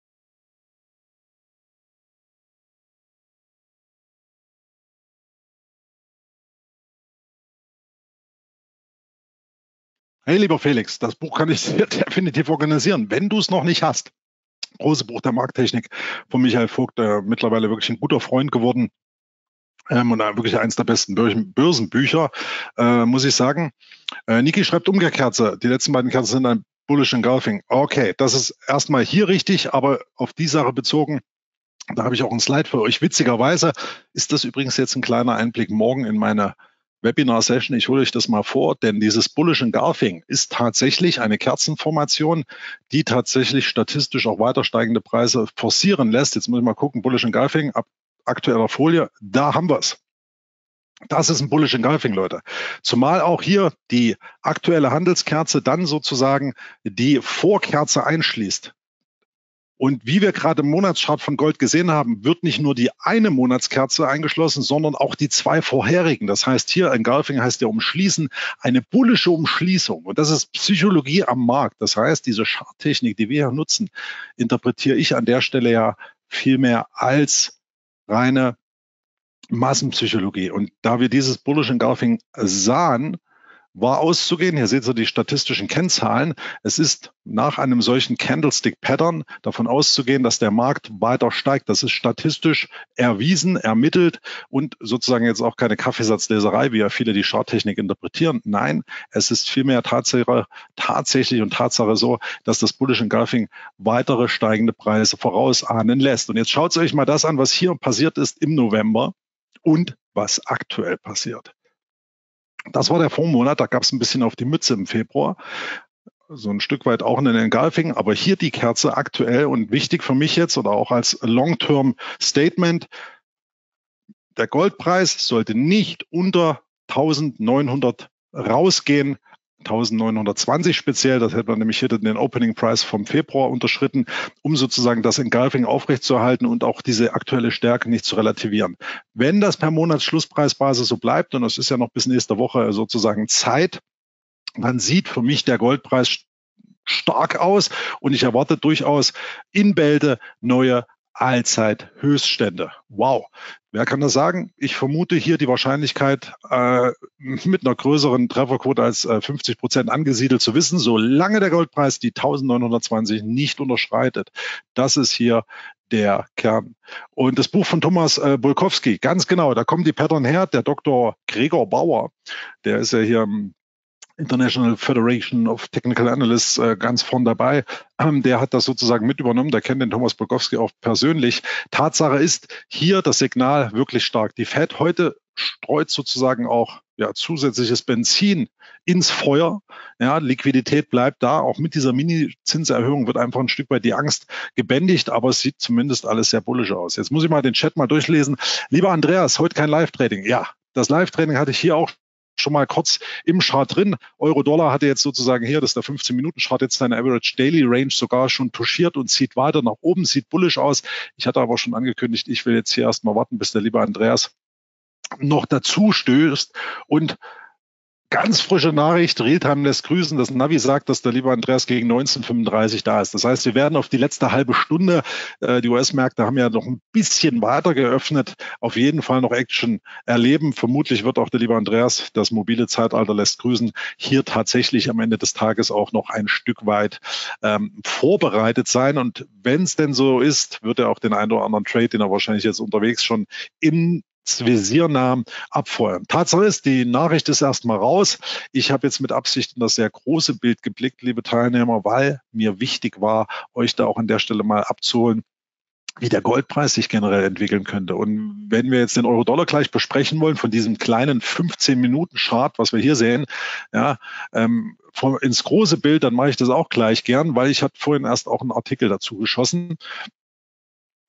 Hey, lieber Felix, das Buch kann ich dir definitiv organisieren, wenn du es noch nicht hast. Große Buch der Markttechnik von Michael Vogt, äh, mittlerweile wirklich ein guter Freund geworden ähm, und wirklich eins der besten Börsenbücher, äh, muss ich sagen. Äh, Niki schreibt Umkehrkerze. Die letzten beiden Kerzen sind ein Bullish Engulfing. Okay, das ist erstmal hier richtig, aber auf die Sache bezogen, da habe ich auch ein Slide für euch. Witzigerweise ist das übrigens jetzt ein kleiner Einblick morgen in meine Webinar-Session. Ich hole euch das mal vor, denn dieses Bullish Engulfing ist tatsächlich eine Kerzenformation, die tatsächlich statistisch auch weiter steigende Preise forcieren lässt. Jetzt muss ich mal gucken, Bullish Engulfing ab aktueller Folie, da haben wir es. Das ist ein Bullish Engulfing, Leute. Zumal auch hier die aktuelle Handelskerze dann sozusagen die Vorkerze einschließt. Und wie wir gerade im Monatschart von Gold gesehen haben, wird nicht nur die eine Monatskerze eingeschlossen, sondern auch die zwei vorherigen. Das heißt hier, Engulfing heißt ja umschließen, eine bullische Umschließung. Und das ist Psychologie am Markt. Das heißt, diese Charttechnik, die wir hier nutzen, interpretiere ich an der Stelle ja viel mehr als reine Massenpsychologie. Und da wir dieses Bullish Engulfing sahen, war auszugehen. Hier seht ihr die statistischen Kennzahlen. Es ist nach einem solchen Candlestick-Pattern davon auszugehen, dass der Markt weiter steigt. Das ist statistisch erwiesen, ermittelt und sozusagen jetzt auch keine Kaffeesatzleserei, wie ja viele die Charttechnik interpretieren. Nein, es ist vielmehr Tatsache, tatsächlich und Tatsache so, dass das Bullish Engulfing weitere steigende Preise vorausahnen lässt. Und jetzt schaut euch mal das an, was hier passiert ist im November und was aktuell passiert. Das war der Vormonat, da gab es ein bisschen auf die Mütze im Februar. So ein Stück weit auch in den Engulfing, aber hier die Kerze aktuell und wichtig für mich jetzt oder auch als Long-Term Statement. Der Goldpreis sollte nicht unter 1900 rausgehen. 1920 speziell, das hätte man nämlich hier den Opening Price vom Februar unterschritten, um sozusagen das Engulfing aufrechtzuerhalten und auch diese aktuelle Stärke nicht zu relativieren. Wenn das per Monatsschlusspreisbasis so bleibt, und es ist ja noch bis nächste Woche sozusagen Zeit, dann sieht für mich der Goldpreis stark aus und ich erwarte durchaus in Bälde neue Allzeithöchststände. Wow. Wer kann das sagen? Ich vermute hier die Wahrscheinlichkeit äh, mit einer größeren Trefferquote als äh, 50 Prozent angesiedelt zu wissen, solange der Goldpreis die 1920 nicht unterschreitet. Das ist hier der Kern. Und das Buch von Thomas äh, Bulkowski, ganz genau, da kommen die Pattern her. Der Dr. Gregor Bauer, der ist ja hier im International Federation of Technical Analysts äh, ganz vorn dabei. Ähm, der hat das sozusagen mit übernommen. Der kennt den Thomas Bogowski auch persönlich. Tatsache ist hier das Signal wirklich stark. Die Fed heute streut sozusagen auch ja, zusätzliches Benzin ins Feuer. Ja, Liquidität bleibt da. Auch mit dieser Mini-Zinserhöhung wird einfach ein Stück weit die Angst gebändigt, aber es sieht zumindest alles sehr bullisch aus. Jetzt muss ich mal den Chat mal durchlesen. Lieber Andreas, heute kein Live-Trading. Ja, das Live-Trading hatte ich hier auch schon mal kurz im Chart drin. Euro-Dollar hatte jetzt sozusagen hier, das ist der 15-Minuten-Chart, jetzt seine Average Daily Range sogar schon touchiert und zieht weiter nach oben, sieht bullisch aus. Ich hatte aber schon angekündigt, ich will jetzt hier erstmal warten, bis der liebe Andreas noch dazu stößt und Ganz frische Nachricht, Realtime lässt grüßen. Das Navi sagt, dass der liebe Andreas gegen 1935 da ist. Das heißt, wir werden auf die letzte halbe Stunde, äh, die US-Märkte haben ja noch ein bisschen weiter geöffnet, auf jeden Fall noch Action erleben. Vermutlich wird auch der liebe Andreas, das mobile Zeitalter lässt grüßen, hier tatsächlich am Ende des Tages auch noch ein Stück weit ähm, vorbereitet sein. Und wenn es denn so ist, wird er auch den einen oder anderen Trade, den er wahrscheinlich jetzt unterwegs schon in Visier nahm, abfeuern. Tatsache ist, die Nachricht ist erstmal raus. Ich habe jetzt mit Absicht in das sehr große Bild geblickt, liebe Teilnehmer, weil mir wichtig war, euch da auch an der Stelle mal abzuholen, wie der Goldpreis sich generell entwickeln könnte. Und wenn wir jetzt den Euro-Dollar gleich besprechen wollen, von diesem kleinen 15-Minuten-Chart, was wir hier sehen, ja, ähm, von, ins große Bild, dann mache ich das auch gleich gern, weil ich hatte vorhin erst auch einen Artikel dazu geschossen.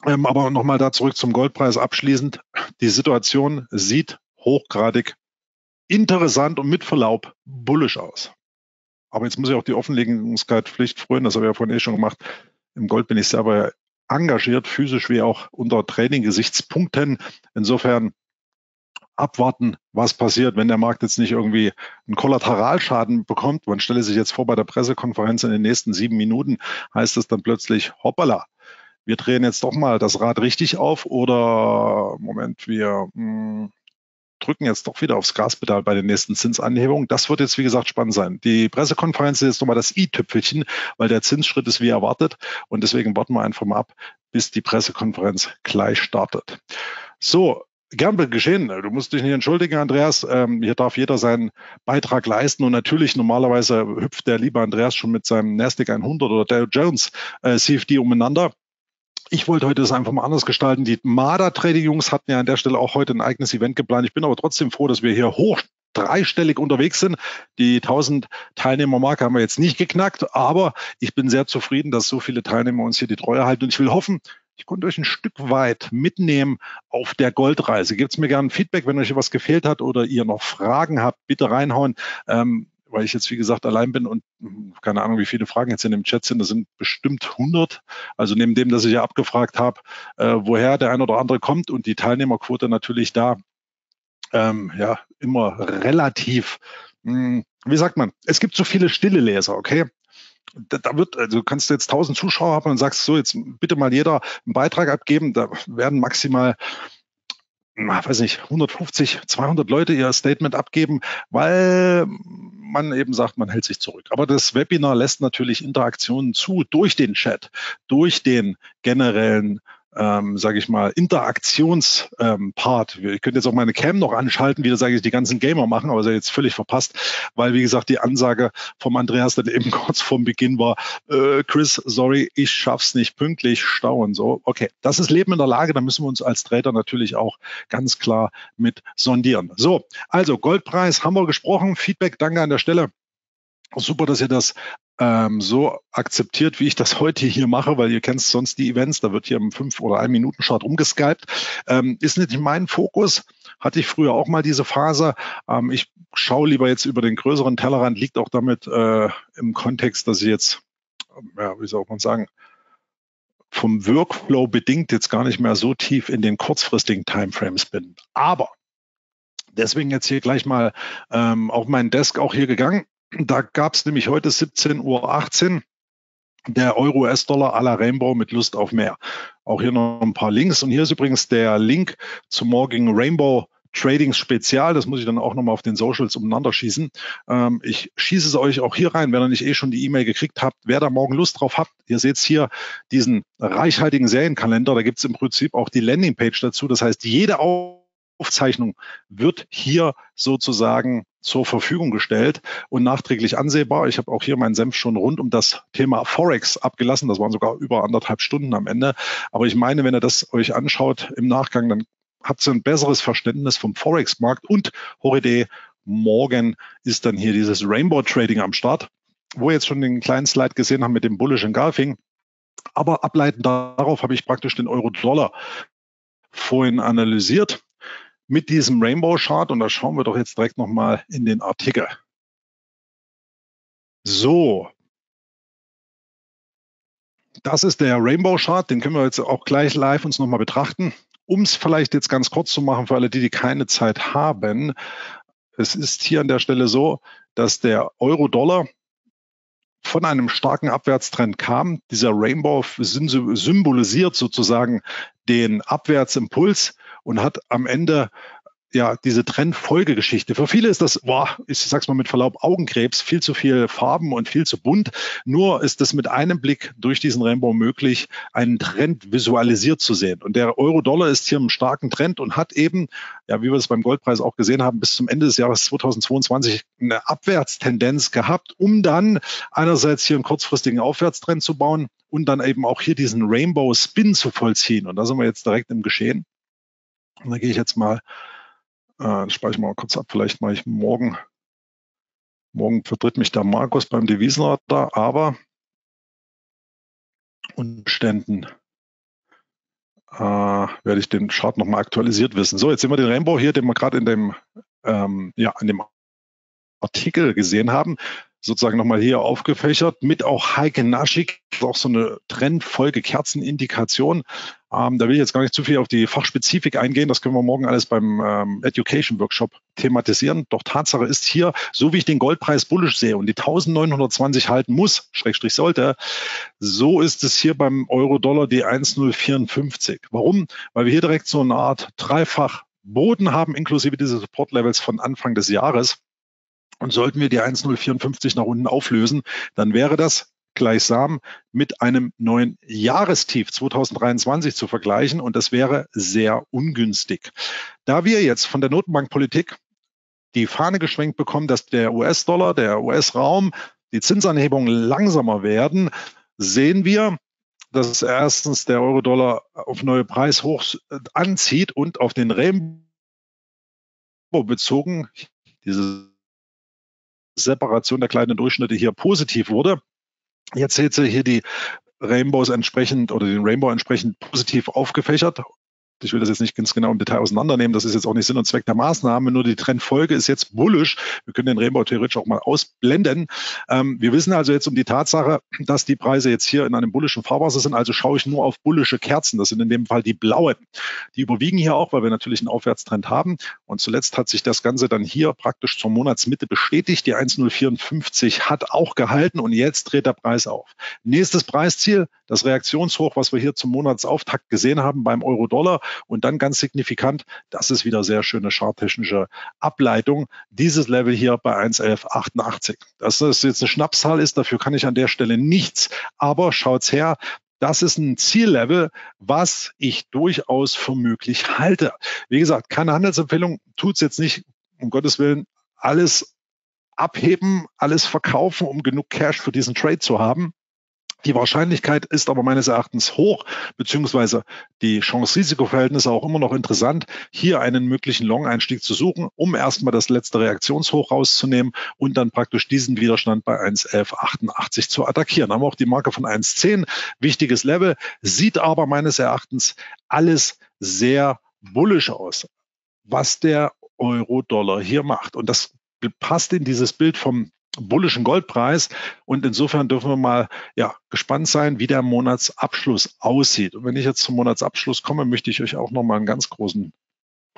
Ähm, aber nochmal da zurück zum Goldpreis abschließend. Die Situation sieht hochgradig interessant und mit Verlaub bullisch aus. Aber jetzt muss ich auch die Offenlegungspflicht frönen, das habe ich ja vorhin eh schon gemacht. Im Gold bin ich selber engagiert, physisch wie auch unter Training-Gesichtspunkten. Insofern abwarten, was passiert, wenn der Markt jetzt nicht irgendwie einen Kollateralschaden bekommt. Man stelle sich jetzt vor, bei der Pressekonferenz in den nächsten sieben Minuten heißt es dann plötzlich, hoppala, wir drehen jetzt doch mal das Rad richtig auf oder Moment, wir mh, hm, drücken jetzt doch wieder aufs Gaspedal bei den nächsten Zinsanhebungen. Das wird jetzt, wie gesagt, spannend sein. Die Pressekonferenz ist jetzt nochmal das i-Tüpfelchen, weil der Zinsschritt ist wie erwartet. Und deswegen warten wir einfach mal ab, bis die Pressekonferenz gleich startet. So, gern geschehen. Du musst dich nicht entschuldigen, Andreas. Ähm, hier darf jeder seinen Beitrag leisten. Und natürlich, normalerweise hüpft der liebe Andreas schon mit seinem Nasdaq 100 oder Dow Jones äh, CFD umeinander. Ich wollte heute das einfach mal anders gestalten. Die Marder Trading Jungs hatten ja an der Stelle auch heute ein eigenes Event geplant. Ich bin aber trotzdem froh, dass wir hier hoch dreistellig unterwegs sind. Die 1000 Teilnehmermarke haben wir jetzt nicht geknackt, aber ich bin sehr zufrieden, dass so viele Teilnehmer uns hier die Treue halten und ich will hoffen, ich konnte euch ein Stück weit mitnehmen auf der Goldreise. Gebt mir gerne Feedback, wenn euch was gefehlt hat oder ihr noch Fragen habt, bitte reinhauen. Ähm, weil ich jetzt, wie gesagt, allein bin und hm, keine Ahnung, wie viele Fragen jetzt in dem Chat sind. Das sind bestimmt 100. Also neben dem, dass ich ja abgefragt habe, äh, woher der ein oder andere kommt und die Teilnehmerquote natürlich da, ähm, ja, immer relativ, mh, hm, wie sagt man, es gibt so viele stille Leser, okay? Da, wird, also kannst du jetzt 1000 Zuschauer haben und sagst so, jetzt bitte mal jeder einen Beitrag abgeben. Da werden maximal weiß nicht, 150, 200 Leute ihr Statement abgeben, weil man eben sagt, man hält sich zurück. Aber das Webinar lässt natürlich Interaktionen zu durch den Chat, durch den generellen ähm, sage ich mal, Interaktionspart. Ähm, ich könnte jetzt auch meine Cam noch anschalten, wie das sage ich die ganzen Gamer machen, aber das ist jetzt völlig verpasst, weil wie gesagt die Ansage vom Andreas dann eben kurz vorm Beginn war, äh, Chris, sorry, ich schaff's nicht pünktlich, Stau und so. Okay, das ist Leben in der Lage, da müssen wir uns als Trader natürlich auch ganz klar mit sondieren. So, also Goldpreis haben wir gesprochen, Feedback, danke an der Stelle. Super, dass ihr das ähm, so akzeptiert, wie ich das heute hier mache, weil ihr kennt sonst die Events, da wird hier im fünf oder ein Minuten Chart umgeskypt. Ähm, ist nicht mein Fokus. Hatte ich früher auch mal diese Phase. Ähm, ich schaue lieber jetzt über den größeren Tellerrand, liegt auch damit äh, im Kontext, dass ich jetzt, ja, wie soll man sagen, vom Workflow bedingt jetzt gar nicht mehr so tief in den kurzfristigen Timeframes bin. Aber deswegen jetzt hier gleich mal ähm, auf meinen Desk auch hier gegangen da gab es nämlich heute 17.18 Uhr der Euro-US-Dollar à la Rainbow mit Lust auf mehr. Auch hier noch ein paar Links. Und hier ist übrigens der Link zum morgigen Rainbow Trading Spezial. Das muss ich dann auch nochmal auf den Socials umeinander schießen. Ähm, ich schieße es euch auch hier rein, wenn ihr nicht eh schon die E-Mail gekriegt habt. Wer da morgen Lust drauf habt, ihr seht hier diesen reichhaltigen Serienkalender. Da gibt es im Prinzip auch die Landingpage dazu. Das heißt, jede Aufzeichnung wird hier sozusagen zur Verfügung gestellt und nachträglich ansehbar. Ich habe auch hier meinen Senf schon rund um das Thema Forex abgelassen. Das waren sogar über anderthalb Stunden am Ende. Aber ich meine, wenn ihr das euch anschaut im Nachgang, dann habt ihr ein besseres Verständnis vom Forex-Markt und Horide morgen ist dann hier dieses Rainbow Trading am Start, wo ihr jetzt schon den kleinen Slide gesehen haben mit dem Bullish Engulfing. Aber ableitend darauf habe ich praktisch den Euro-Dollar vorhin analysiert mit diesem Rainbow Chart und da schauen wir doch jetzt direkt nochmal in den Artikel. So. Das ist der Rainbow Chart, den können wir jetzt auch gleich live uns nochmal betrachten. Um es vielleicht jetzt ganz kurz zu machen für alle, die, die keine Zeit haben. Es ist hier an der Stelle so, dass der Euro-Dollar von einem starken Abwärtstrend kam. Dieser Rainbow symbolisiert sozusagen den Abwärtsimpuls und hat am Ende ja, diese Trendfolgegeschichte. Für viele ist das, boah, ich sag's mal mit Verlaub, Augenkrebs, viel zu viel Farben und viel zu bunt. Nur ist es mit einem Blick durch diesen Rainbow möglich, einen Trend visualisiert zu sehen. Und der Euro-Dollar ist hier im starken Trend und hat eben, ja, wie wir es beim Goldpreis auch gesehen haben, bis zum Ende des Jahres 2022 eine Abwärtstendenz gehabt, um dann einerseits hier einen kurzfristigen Aufwärtstrend zu bauen und dann eben auch hier diesen Rainbow Spin zu vollziehen. Und da sind wir jetzt direkt im Geschehen. Und da gehe ich jetzt mal äh, speichere mal kurz ab, vielleicht mache ich morgen. Morgen vertritt mich der Markus beim Devisenradar, aber Umständen äh, werde ich den Chart nochmal aktualisiert wissen. So, jetzt sehen wir den Rainbow hier, den wir gerade in dem, ähm, ja, in dem Artikel gesehen haben sozusagen nochmal hier aufgefächert mit auch Heike Naschik, auch so eine Trendfolge Kerzenindikation. Ähm, da will ich jetzt gar nicht zu viel auf die Fachspezifik eingehen. Das können wir morgen alles beim ähm, Education Workshop thematisieren. Doch Tatsache ist hier, so wie ich den Goldpreis bullisch sehe und die 1920 halten muss, Schrägstrich sollte, so ist es hier beim Euro-Dollar die 1,054. Warum? Weil wir hier direkt so eine Art Dreifach Boden haben, inklusive dieses Support-Levels von Anfang des Jahres. Und sollten wir die 1,054 nach unten auflösen, dann wäre das gleichsam mit einem neuen Jahrestief 2023 zu vergleichen und das wäre sehr ungünstig. Da wir jetzt von der Notenbankpolitik die Fahne geschwenkt bekommen, dass der US-Dollar, der US-Raum, die Zinsanhebungen langsamer werden, sehen wir, dass erstens der Euro-Dollar auf neue Preishochs anzieht und auf den Rainbow bezogen, diese Separation der kleinen Durchschnitte hier positiv wurde. Jetzt seht ihr hier die Rainbows entsprechend oder den Rainbow entsprechend positiv aufgefächert ich will das jetzt nicht ganz genau im Detail auseinandernehmen, das ist jetzt auch nicht Sinn und Zweck der Maßnahme, nur die Trendfolge ist jetzt bullisch. Wir können den Rainbow theoretisch auch mal ausblenden. Ähm, wir wissen also jetzt um die Tatsache, dass die Preise jetzt hier in einem bullischen Fahrwasser sind, also schaue ich nur auf bullische Kerzen, das sind in dem Fall die blauen. Die überwiegen hier auch, weil wir natürlich einen Aufwärtstrend haben und zuletzt hat sich das Ganze dann hier praktisch zur Monatsmitte bestätigt. Die 1054 hat auch gehalten und jetzt dreht der Preis auf. Nächstes Preisziel, das Reaktionshoch, was wir hier zum Monatsauftakt gesehen haben beim Euro-Dollar, und dann ganz signifikant, das ist wieder sehr schöne charttechnische Ableitung, dieses Level hier bei 1,1188. Dass das jetzt eine Schnapszahl ist, dafür kann ich an der Stelle nichts, aber schaut's her, das ist ein Ziellevel, was ich durchaus für möglich halte. Wie gesagt, keine Handelsempfehlung, tut's jetzt nicht, um Gottes Willen, alles abheben, alles verkaufen, um genug Cash für diesen Trade zu haben. Die Wahrscheinlichkeit ist aber meines Erachtens hoch, beziehungsweise die Chance-Risiko-Verhältnisse auch immer noch interessant, hier einen möglichen Long-Einstieg zu suchen, um erstmal das letzte Reaktionshoch rauszunehmen und dann praktisch diesen Widerstand bei 1,1188 zu attackieren. Haben wir auch die Marke von 1,10, wichtiges Level, sieht aber meines Erachtens alles sehr bullisch aus, was der Euro-Dollar hier macht. Und das passt in dieses Bild vom bullischen Goldpreis. Und insofern dürfen wir mal ja, gespannt sein, wie der Monatsabschluss aussieht. Und wenn ich jetzt zum Monatsabschluss komme, möchte ich euch auch noch mal einen ganz großen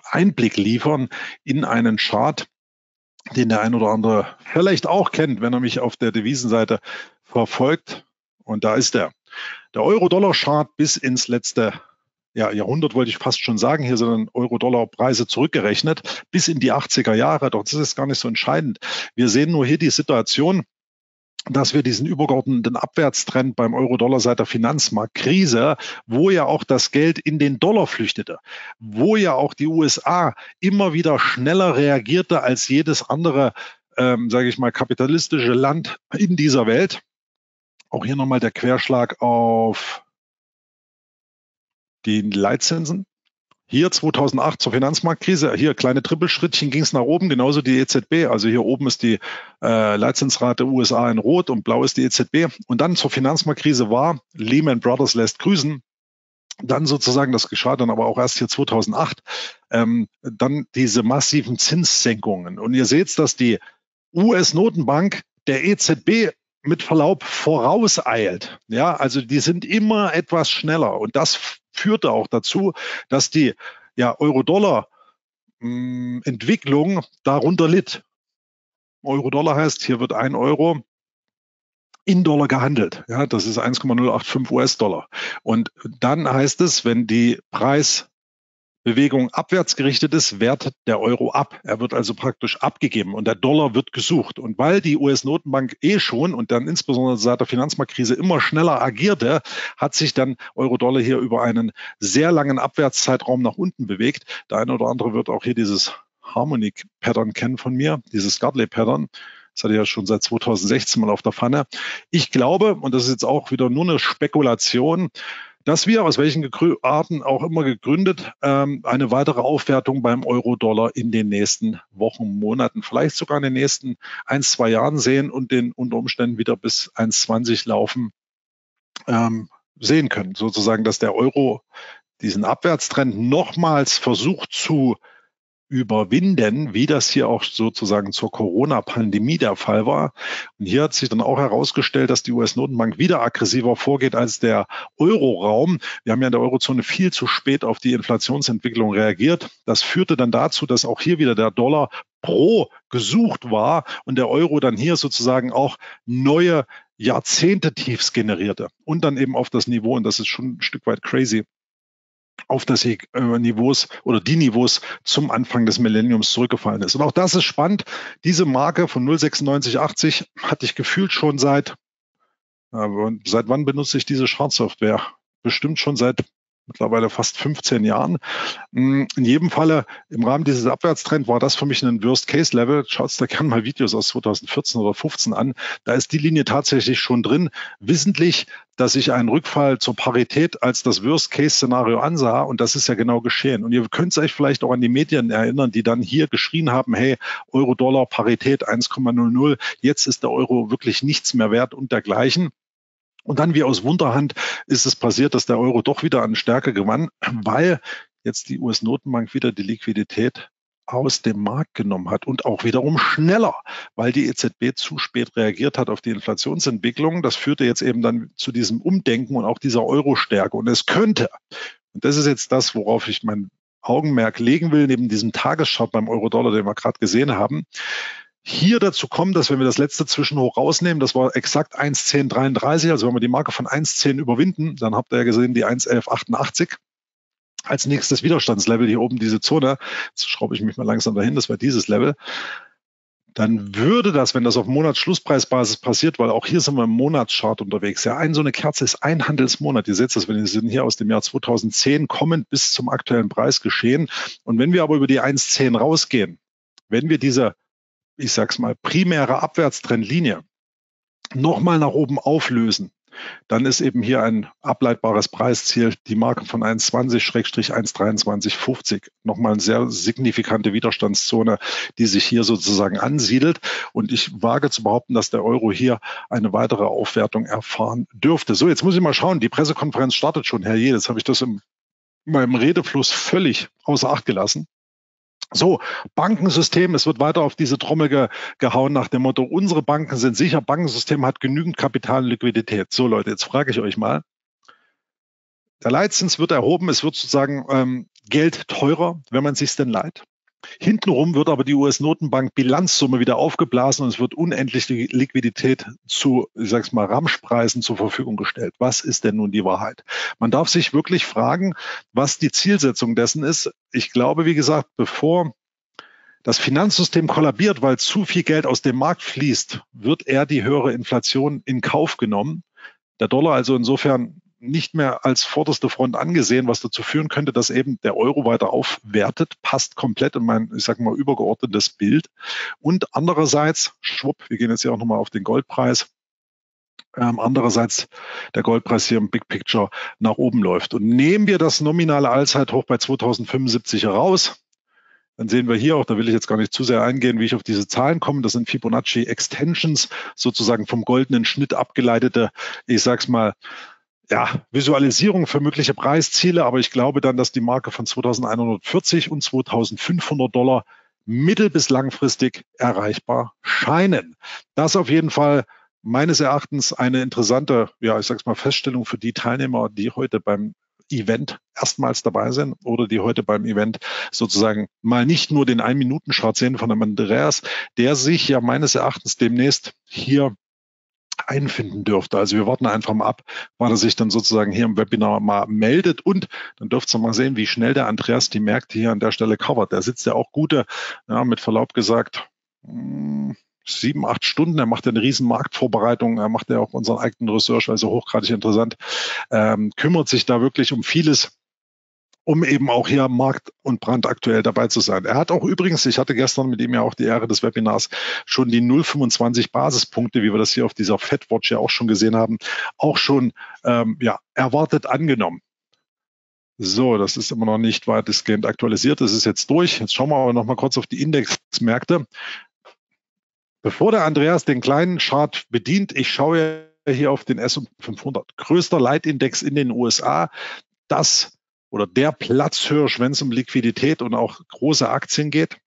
Einblick liefern in einen Chart, den der ein oder andere vielleicht auch kennt, wenn er mich auf der Devisenseite verfolgt. Und da ist er. Der Euro-Dollar-Chart bis ins letzte ja, Jahrhundert wollte ich fast schon sagen, hier sind Euro-Dollar-Preise zurückgerechnet bis in die 80er Jahre. Doch das ist gar nicht so entscheidend. Wir sehen nur hier die Situation, dass wir diesen übergeordneten Abwärtstrend beim Euro-Dollar seit der Finanzmarktkrise, wo ja auch das Geld in den Dollar flüchtete, wo ja auch die USA immer wieder schneller reagierte als jedes andere, ähm, sage ich mal, kapitalistische Land in dieser Welt. Auch hier nochmal der Querschlag auf die Leitzinsen. Hier 2008 zur Finanzmarktkrise, hier kleine Trippelschrittchen ging es nach oben, genauso die EZB. Also hier oben ist die äh, Leitzinsrate USA in Rot und blau ist die EZB. Und dann zur Finanzmarktkrise war Lehman Brothers lässt grüßen. dann sozusagen, das geschah dann aber auch erst hier 2008, ähm, dann diese massiven Zinssenkungen. Und ihr seht, dass die US-Notenbank der EZB mit Verlaub vorauseilt. Ja, also die sind immer etwas schneller. Und das führte auch dazu, dass die ja, Euro-Dollar-Entwicklung hm, darunter litt. Euro-Dollar heißt, hier wird ein Euro in Dollar gehandelt. Ja, das ist 1,085 US-Dollar. Und dann heißt es, wenn die Preis Bewegung abwärts gerichtet ist, wertet der Euro ab. Er wird also praktisch abgegeben und der Dollar wird gesucht. Und weil die US-Notenbank eh schon und dann insbesondere seit der Finanzmarktkrise immer schneller agierte, hat sich dann Euro-Dollar hier über einen sehr langen Abwärtszeitraum nach unten bewegt. Der eine oder andere wird auch hier dieses Harmonic-Pattern kennen von mir, dieses Gartley-Pattern. Das hatte ich ja schon seit 2016 mal auf der Pfanne. Ich glaube, und das ist jetzt auch wieder nur eine Spekulation, dass wir, aus welchen Arten auch immer gegründet, ähm, eine weitere Aufwertung beim Euro-Dollar in den nächsten Wochen, Monaten, vielleicht sogar in den nächsten ein, zwei Jahren sehen und den unter Umständen wieder bis 1,20 laufen ähm, sehen können. Sozusagen, dass der Euro diesen Abwärtstrend nochmals versucht zu überwinden, wie das hier auch sozusagen zur Corona-Pandemie der Fall war. Und hier hat sich dann auch herausgestellt, dass die US-Notenbank wieder aggressiver vorgeht als der Euroraum. Wir haben ja in der Eurozone viel zu spät auf die Inflationsentwicklung reagiert. Das führte dann dazu, dass auch hier wieder der Dollar pro gesucht war und der Euro dann hier sozusagen auch neue Jahrzehnte-Tiefs generierte und dann eben auf das Niveau, und das ist schon ein Stück weit crazy, auf das äh, Niveaus oder die Niveaus zum Anfang des Millenniums zurückgefallen ist. Und auch das ist spannend. Diese Marke von 09680 hatte ich gefühlt schon seit, äh, seit wann benutze ich diese Schadsoftware? Bestimmt schon seit mittlerweile fast 15 Jahren. Mm, in jedem Falle im Rahmen dieses Abwärtstrends war das für mich ein Worst-Case-Level. Schaut da gerne mal Videos aus 2014 oder 15 an. Da ist die Linie tatsächlich schon drin. Wissentlich, dass ich einen Rückfall zur Parität als das Worst-Case-Szenario ansah. Und das ist ja genau geschehen. Und ihr könnt euch vielleicht auch an die Medien erinnern, die dann hier geschrien haben, hey, Euro-Dollar, Parität 1,00. Jetzt ist der Euro wirklich nichts mehr wert und dergleichen. Und dann wie aus Wunderhand ist es passiert, dass der Euro doch wieder an Stärke gewann, weil jetzt die US-Notenbank wieder die Liquidität aus dem Markt genommen hat und auch wiederum schneller, weil die EZB zu spät reagiert hat auf die Inflationsentwicklung. Das führte jetzt eben dann zu diesem Umdenken und auch dieser Euro-Stärke. Und es könnte, und das ist jetzt das, worauf ich mein Augenmerk legen will, neben diesem Tagesschart beim Euro-Dollar, den wir gerade gesehen haben, hier dazu kommen, dass wenn wir das letzte Zwischenhoch rausnehmen, das war exakt 1,1033, also wenn wir die Marke von 1,10 überwinden, dann habt ihr ja gesehen die 1,1188 als nächstes Widerstandslevel hier oben diese Zone. Jetzt schraube ich mich mal langsam dahin, das war dieses Level. Dann würde das, wenn das auf Monatsschlusspreisbasis passiert, weil auch hier sind wir im Monatschart unterwegs. Ja, ein so eine Kerze ist ein Handelsmonat. Ihr seht das, wenn Sie sind hier aus dem Jahr 2010 kommend bis zum aktuellen Preis geschehen. Und wenn wir aber über die 1,10 rausgehen, wenn wir diese ich sag's mal, primäre Abwärtstrendlinie nochmal nach oben auflösen, dann ist eben hier ein ableitbares Preisziel, die Marke von 1,20-1,2350. Nochmal eine sehr signifikante Widerstandszone, die sich hier sozusagen ansiedelt. Und ich wage zu behaupten, dass der Euro hier eine weitere Aufwertung erfahren dürfte. So, jetzt muss ich mal schauen. Die Pressekonferenz startet schon, Herr Je. Jetzt habe ich das in meinem Redefluss völlig außer Acht gelassen. So, Bankensystem, es wird weiter auf diese Trommel ge, gehauen nach dem Motto, unsere Banken sind sicher, Bankensystem hat genügend Kapital und Liquidität. So Leute, jetzt frage ich euch mal, der Leitzins wird erhoben, es wird sozusagen ähm, Geld teurer, wenn man sich denn leiht. Hintenrum wird aber die US-Notenbank Bilanzsumme wieder aufgeblasen und es wird unendlich Liquidität zu, ich sag's mal, Ramschpreisen zur Verfügung gestellt. Was ist denn nun die Wahrheit? Man darf sich wirklich fragen, was die Zielsetzung dessen ist. Ich glaube, wie gesagt, bevor das Finanzsystem kollabiert, weil zu viel Geld aus dem Markt fließt, wird eher die höhere Inflation in Kauf genommen. Der Dollar also insofern nicht mehr als vorderste Front angesehen, was dazu führen könnte, dass eben der Euro weiter aufwertet, passt komplett in mein, ich sage mal, übergeordnetes Bild. Und andererseits, schwupp, wir gehen jetzt hier auch nochmal auf den Goldpreis. Ähm, andererseits der Goldpreis hier im Big Picture nach oben läuft. Und nehmen wir das nominale Allzeithoch bei 2075 heraus, dann sehen wir hier auch, da will ich jetzt gar nicht zu sehr eingehen, wie ich auf diese Zahlen komme. Das sind Fibonacci Extensions, sozusagen vom goldenen Schnitt abgeleitete, ich sag's mal, ja, Visualisierung für mögliche Preisziele, aber ich glaube dann, dass die Marke von 2140 und 2500 Dollar mittel- bis langfristig erreichbar scheinen. Das auf jeden Fall meines Erachtens eine interessante, ja, ich sag's mal, Feststellung für die Teilnehmer, die heute beim Event erstmals dabei sind oder die heute beim Event sozusagen mal nicht nur den Ein-Minuten-Chart sehen von dem Andreas, der sich ja meines Erachtens demnächst hier einfinden dürfte. Also wir warten einfach mal ab, wann er sich dann sozusagen hier im Webinar mal meldet und dann dürft ihr mal sehen, wie schnell der Andreas die Märkte hier an der Stelle covert. Der sitzt ja auch gute, ja, mit Verlaub gesagt, hm, sieben, acht Stunden. Er macht ja eine riesen Marktvorbereitung. Er macht ja auch unseren eigenen Research, also hochgradig interessant. Ähm, kümmert sich da wirklich um vieles um eben auch hier markt- und brandaktuell dabei zu sein. Er hat auch übrigens, ich hatte gestern mit ihm ja auch die Ehre des Webinars, schon die 0,25 Basispunkte, wie wir das hier auf dieser FedWatch ja auch schon gesehen haben, auch schon ähm, ja, erwartet angenommen. So, das ist immer noch nicht weitestgehend aktualisiert. Das ist jetzt durch. Jetzt schauen wir aber noch mal kurz auf die Indexmärkte. Bevor der Andreas den kleinen Chart bedient, ich schaue hier auf den S&P 500. Größter Leitindex in den USA. Das oder der Platzhirsch, wenn es um Liquidität und auch große Aktien geht.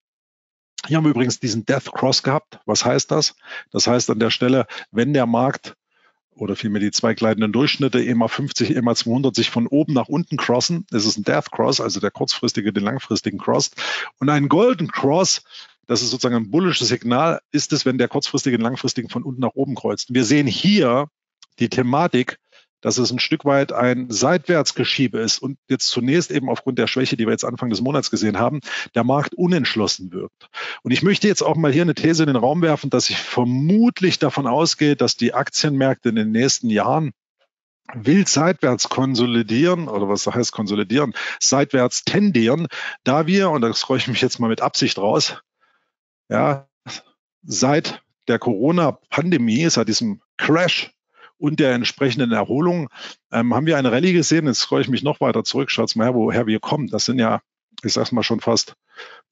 Hier haben wir übrigens diesen Death Cross gehabt. Was heißt das? Das heißt an der Stelle, wenn der Markt oder vielmehr die zwei gleitenden Durchschnitte, EMA 50, EMA 200, sich von oben nach unten crossen, ist ein Death Cross, also der kurzfristige, den langfristigen Cross. Und ein Golden Cross, das ist sozusagen ein bullisches Signal, ist es, wenn der kurzfristige den langfristigen von unten nach oben kreuzt. Wir sehen hier die Thematik, dass es ein Stück weit ein Seitwärtsgeschiebe ist und jetzt zunächst eben aufgrund der Schwäche, die wir jetzt Anfang des Monats gesehen haben, der Markt unentschlossen wirkt. Und ich möchte jetzt auch mal hier eine These in den Raum werfen, dass ich vermutlich davon ausgehe, dass die Aktienmärkte in den nächsten Jahren wild seitwärts konsolidieren oder was heißt konsolidieren, seitwärts tendieren, da wir, und das freue ich mich jetzt mal mit Absicht raus, ja, seit der Corona-Pandemie, seit diesem Crash und der entsprechenden Erholung ähm, haben wir eine Rallye gesehen. Jetzt freue ich mich noch weiter zurück. Schaut mal her, woher wir kommen. Das sind ja, ich sag's mal schon fast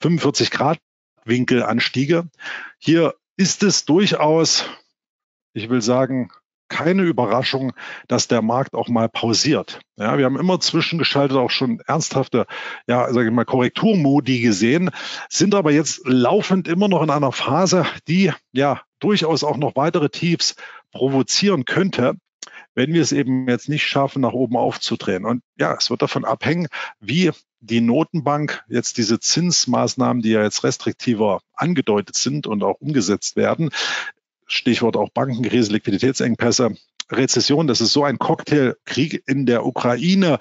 45 Grad Winkelanstiege. Hier ist es durchaus, ich will sagen, keine Überraschung, dass der Markt auch mal pausiert. Ja, wir haben immer zwischengeschaltet auch schon ernsthafte, ja, sage ich mal, Korrekturmodi gesehen, sind aber jetzt laufend immer noch in einer Phase, die ja durchaus auch noch weitere Tiefs provozieren könnte, wenn wir es eben jetzt nicht schaffen, nach oben aufzudrehen. Und ja, es wird davon abhängen, wie die Notenbank jetzt diese Zinsmaßnahmen, die ja jetzt restriktiver angedeutet sind und auch umgesetzt werden, Stichwort auch Bankenkrise, Liquiditätsengpässe, Rezession, das ist so ein Cocktail, Krieg in der Ukraine,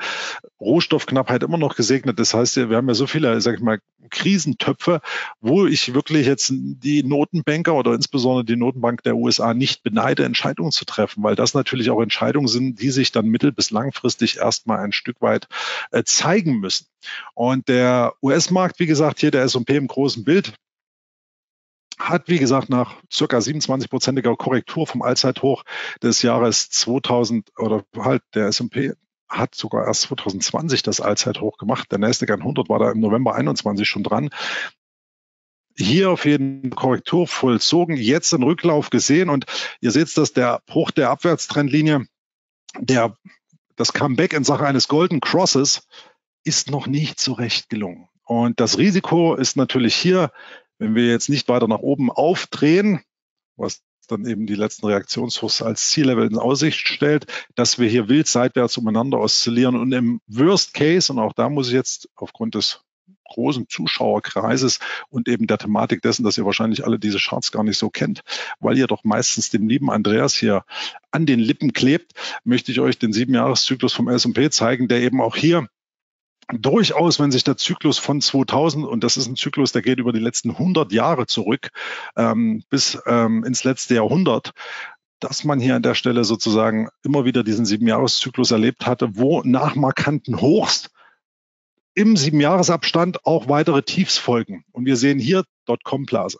Rohstoffknappheit immer noch gesegnet. Das heißt, wir haben ja so viele, sag ich mal, Krisentöpfe, wo ich wirklich jetzt die Notenbanker oder insbesondere die Notenbank der USA nicht beneide, Entscheidungen zu treffen, weil das natürlich auch Entscheidungen sind, die sich dann mittel- bis langfristig erstmal ein Stück weit äh, zeigen müssen. Und der US-Markt, wie gesagt, hier der S&P im großen Bild, hat, wie gesagt, nach circa 27-prozentiger Korrektur vom Allzeithoch des Jahres 2000 oder halt der S&P hat sogar erst 2020 das Allzeithoch gemacht. Der Nasdaq 100 war da im November 21 schon dran. Hier auf jeden Korrektur vollzogen, jetzt einen Rücklauf gesehen und ihr seht, dass der Bruch der Abwärtstrendlinie, der, das Comeback in Sache eines Golden Crosses ist noch nicht so recht gelungen. Und das Risiko ist natürlich hier wenn wir jetzt nicht weiter nach oben aufdrehen, was dann eben die letzten Reaktionshochs als Ziellevel in Aussicht stellt, dass wir hier wild seitwärts umeinander oszillieren und im Worst Case, und auch da muss ich jetzt aufgrund des großen Zuschauerkreises und eben der Thematik dessen, dass ihr wahrscheinlich alle diese Charts gar nicht so kennt, weil ihr doch meistens dem lieben Andreas hier an den Lippen klebt, möchte ich euch den Siebenjahreszyklus vom S&P zeigen, der eben auch hier durchaus, wenn sich der Zyklus von 2000, und das ist ein Zyklus, der geht über die letzten 100 Jahre zurück, ähm, bis ähm, ins letzte Jahrhundert, dass man hier an der Stelle sozusagen immer wieder diesen Siebenjahreszyklus erlebt hatte, wo nach markanten Hochst im Siebenjahresabstand auch weitere Tiefs folgen. Und wir sehen hier Dotcom-Blase.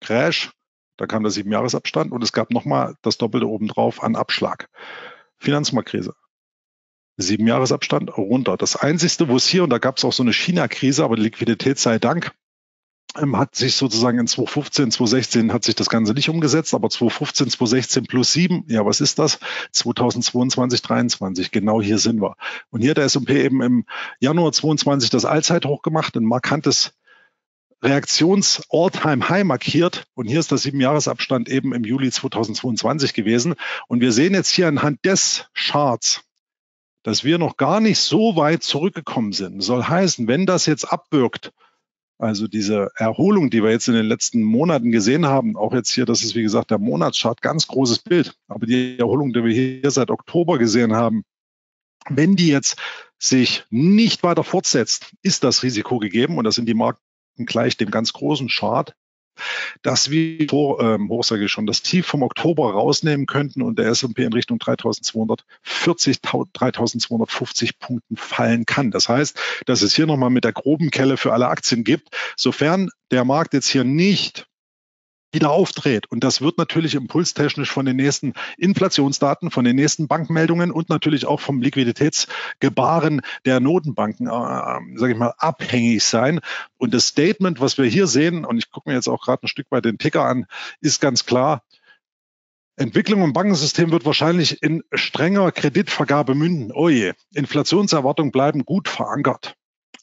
Crash, da kam der Siebenjahresabstand und es gab nochmal das Doppelte obendrauf an Abschlag. Finanzmarktkrise sieben Jahresabstand runter. Das Einzige, wo es hier, und da gab es auch so eine China-Krise, aber die Liquidität sei Dank, ähm, hat sich sozusagen in 2015, 2016 hat sich das Ganze nicht umgesetzt, aber 2015, 2016 plus 7, ja, was ist das? 2022, 23, genau hier sind wir. Und hier hat der S&P eben im Januar 22 das Allzeithoch gemacht, ein markantes Reaktions All-Time High markiert. Und hier ist der Siebenjahresabstand eben im Juli 2022 gewesen. Und wir sehen jetzt hier anhand des Charts, dass wir noch gar nicht so weit zurückgekommen sind. Soll heißen, wenn das jetzt abwirkt, also diese Erholung, die wir jetzt in den letzten Monaten gesehen haben, auch jetzt hier, das ist wie gesagt der Monatschart, ganz großes Bild. Aber die Erholung, die wir hier seit Oktober gesehen haben, wenn die jetzt sich nicht weiter fortsetzt, ist das Risiko gegeben und das sind die Marken gleich dem ganz großen Chart, dass wir vor, ähm, hoch sage ich schon, das Tief vom Oktober rausnehmen könnten und der S&P in Richtung 3240, 3250 Punkten fallen kann. Das heißt, dass es hier nochmal mit der groben Kelle für alle Aktien gibt, sofern der Markt jetzt hier nicht wieder aufdreht. Und das wird natürlich impulstechnisch von den nächsten Inflationsdaten, von den nächsten Bankmeldungen und natürlich auch vom Liquiditätsgebaren der Notenbanken, äh, sage ich mal, abhängig sein. Und das Statement, was wir hier sehen, und ich gucke mir jetzt auch gerade ein Stück weit den Ticker an, ist ganz klar, Entwicklung im Bankensystem wird wahrscheinlich in strenger Kreditvergabe münden. Oh je, Inflationserwartungen bleiben gut verankert.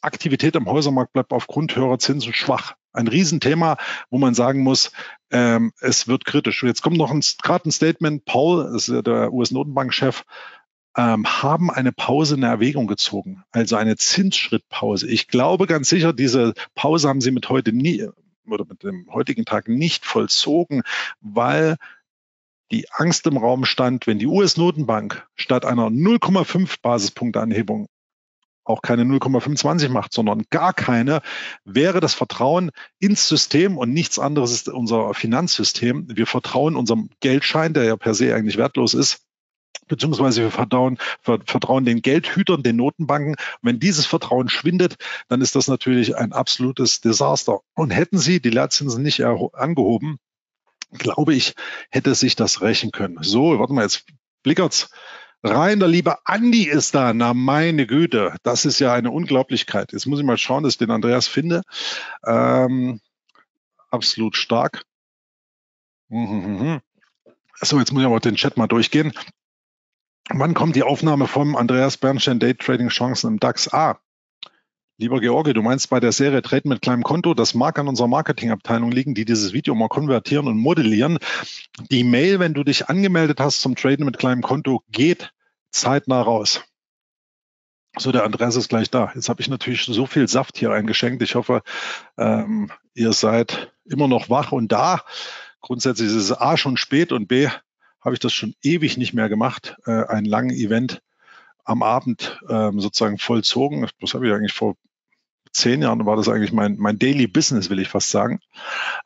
Aktivität am Häusermarkt bleibt aufgrund höherer Zinsen schwach. Ein Riesenthema, wo man sagen muss, ähm, es wird kritisch. Jetzt kommt noch gerade ein Statement. Paul, das ist der US-Notenbankchef, ähm, haben eine Pause in Erwägung gezogen, also eine Zinsschrittpause. Ich glaube ganz sicher, diese Pause haben sie mit heute nie oder mit dem heutigen Tag nicht vollzogen, weil die Angst im Raum stand, wenn die US-Notenbank statt einer 0,5 Basispunkte Anhebung auch keine 0,25 macht, sondern gar keine, wäre das Vertrauen ins System und nichts anderes ist unser Finanzsystem. Wir vertrauen unserem Geldschein, der ja per se eigentlich wertlos ist, beziehungsweise wir vertrauen, vertrauen den Geldhütern, den Notenbanken. Und wenn dieses Vertrauen schwindet, dann ist das natürlich ein absolutes Desaster. Und hätten sie die Leitzinsen nicht angehoben, glaube ich, hätte sich das rächen können. So, warte mal, jetzt blickert's rein. Der liebe Andi ist da. Na meine Güte, das ist ja eine Unglaublichkeit. Jetzt muss ich mal schauen, dass ich den Andreas finde. Ähm, absolut stark. Mhm. So, jetzt muss ich aber den Chat mal durchgehen. Wann kommt die Aufnahme vom Andreas Bernstein Day Trading Chancen im DAX? Ah, lieber George, du meinst bei der Serie Trade mit kleinem Konto, das mag an unserer Marketingabteilung liegen, die dieses Video mal konvertieren und modellieren. Die Mail, wenn du dich angemeldet hast zum Traden mit kleinem Konto, geht zeitnah raus. So, der Andreas ist gleich da. Jetzt habe ich natürlich so viel Saft hier eingeschenkt. Ich hoffe, ähm, ihr seid immer noch wach und da. Grundsätzlich ist es A schon spät und B habe ich das schon ewig nicht mehr gemacht, äh, einen langen Event am Abend ähm, sozusagen vollzogen. Das habe ich eigentlich vor zehn Jahren war das eigentlich mein, mein Daily Business, will ich fast sagen.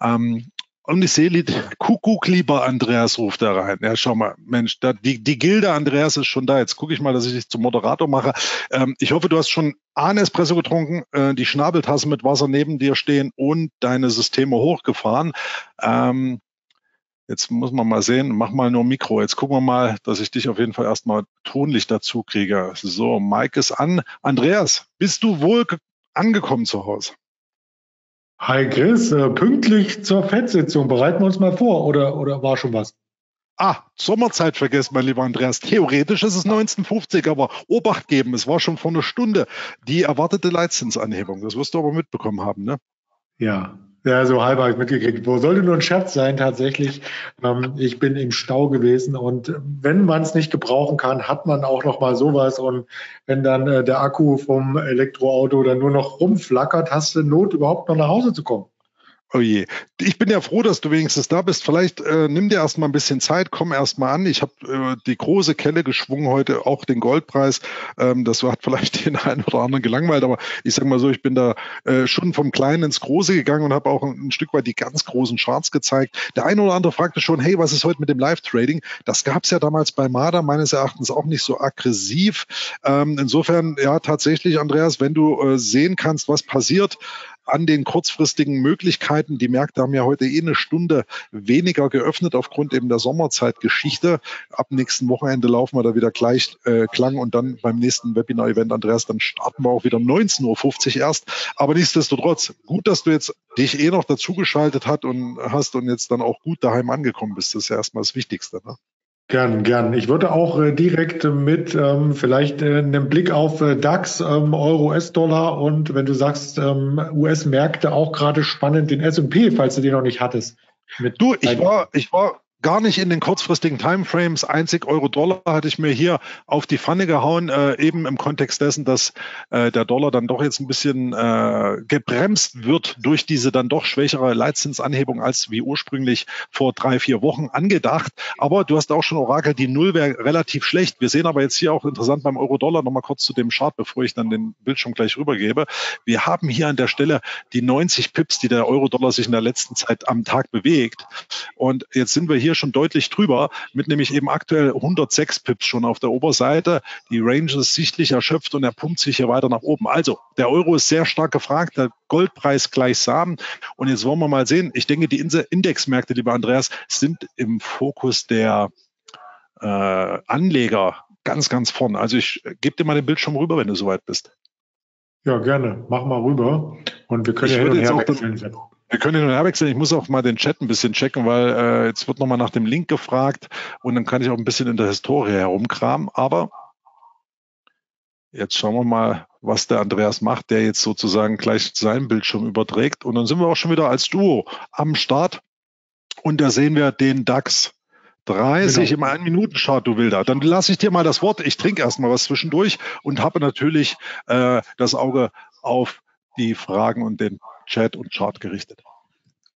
Ähm, und ich sehe, Kuckuck, lieber Andreas, ruft da rein. Ja, schau mal, Mensch, da, die, die Gilde Andreas ist schon da. Jetzt gucke ich mal, dass ich dich zum Moderator mache. Ähm, ich hoffe, du hast schon einen Espresso getrunken, äh, die Schnabeltasse mit Wasser neben dir stehen und deine Systeme hochgefahren. Ähm, jetzt muss man mal sehen, mach mal nur Mikro. Jetzt gucken wir mal, dass ich dich auf jeden Fall erstmal tonlich dazu kriege. So, Mike ist an. Andreas, bist du wohl angekommen zu Hause? Hi Chris, äh, pünktlich zur FED-Sitzung. Bereiten wir uns mal vor oder, oder war schon was? Ah, Sommerzeit vergessen, mein lieber Andreas. Theoretisch ist es 1950, aber Obacht geben, es war schon vor einer Stunde die erwartete Leitzinsanhebung. Das wirst du aber mitbekommen haben, ne? Ja, ja, so halb habe ich mitgekriegt. Wo sollte nur ein Scherz sein, tatsächlich. Ähm, ich bin im Stau gewesen und wenn man es nicht gebrauchen kann, hat man auch noch mal sowas. Und wenn dann äh, der Akku vom Elektroauto dann nur noch rumflackert, hast du Not, überhaupt noch nach Hause zu kommen. Oh je. Ich bin ja froh, dass du wenigstens da bist. Vielleicht äh, nimm dir erstmal ein bisschen Zeit, komm erstmal an. Ich habe äh, die große Kelle geschwungen heute, auch den Goldpreis. Ähm, das hat vielleicht den einen oder anderen gelangweilt, aber ich sage mal so, ich bin da äh, schon vom Kleinen ins Große gegangen und habe auch ein, ein, Stück weit die ganz großen Charts gezeigt. Der eine oder andere fragte schon, hey, was ist heute mit dem Live-Trading? Das gab es ja damals bei Marder meines Erachtens auch nicht so aggressiv. Ähm, insofern, ja, tatsächlich, Andreas, wenn du äh, sehen kannst, was passiert, an den kurzfristigen Möglichkeiten. Die Märkte haben ja heute eh eine Stunde weniger geöffnet aufgrund eben der Sommerzeitgeschichte. Ab nächsten Wochenende laufen wir da wieder gleich äh, Klang und dann beim nächsten Webinar-Event, Andreas, dann starten wir auch wieder 19.50 Uhr erst. Aber nichtsdestotrotz, gut, dass du jetzt dich eh noch dazugeschaltet hat und hast und jetzt dann auch gut daheim angekommen bist. Das ist ja erstmal das Wichtigste. Ne? Gern, gern. Ich würde auch äh, direkt mit ähm, vielleicht äh, einem Blick auf äh, DAX, ähm, Euro, US-Dollar und wenn du sagst, ähm, US-Märkte auch gerade spannend, den S&P, falls du den noch nicht hattest. Mit du, ich war, ich war gar nicht in den kurzfristigen Timeframes. Einzig Euro-Dollar hatte ich mir hier auf die Pfanne gehauen, äh, eben im Kontext dessen, dass äh, der Dollar dann doch jetzt ein bisschen äh, gebremst wird durch diese dann doch schwächere Leitzinsanhebung als wie ursprünglich vor drei, vier Wochen angedacht. Aber du hast auch schon Orakel, die Null wäre relativ schlecht. Wir sehen aber jetzt hier auch interessant beim Euro-Dollar nochmal kurz zu dem Chart, bevor ich dann den Bildschirm gleich rübergebe. Wir haben hier an der Stelle die 90 Pips, die der Euro-Dollar sich in der letzten Zeit am Tag bewegt. Und jetzt sind wir hier hier schon deutlich drüber, mit nämlich eben aktuell 106 Pips schon auf der Oberseite. Die Range ist sichtlich erschöpft und er pumpt sich hier weiter nach oben. Also der Euro ist sehr stark gefragt, der Goldpreis gleichsam. Und jetzt wollen wir mal sehen. Ich denke, die Indexmärkte, lieber Andreas, sind im Fokus der äh, Anleger ganz, ganz vorn. Also ich gebe dir mal den Bildschirm rüber, wenn du soweit bist. Ja, gerne. Mach mal rüber. Und wir können ich ja hin und her wechseln. Wir können hin und her wechseln. Ich muss auch mal den Chat ein bisschen checken, weil äh, jetzt wird nochmal nach dem Link gefragt und dann kann ich auch ein bisschen in der Historie herumkramen. Aber jetzt schauen wir mal, was der Andreas macht, der jetzt sozusagen gleich seinen Bildschirm überträgt. Und dann sind wir auch schon wieder als Duo am Start. Und da sehen wir den DAX 30 genau. im 1-Minuten-Chart, du Wilder. Dann lasse ich dir mal das Wort. Ich trinke erstmal was zwischendurch und habe natürlich äh, das Auge auf die Fragen und den Chat und Chart gerichtet.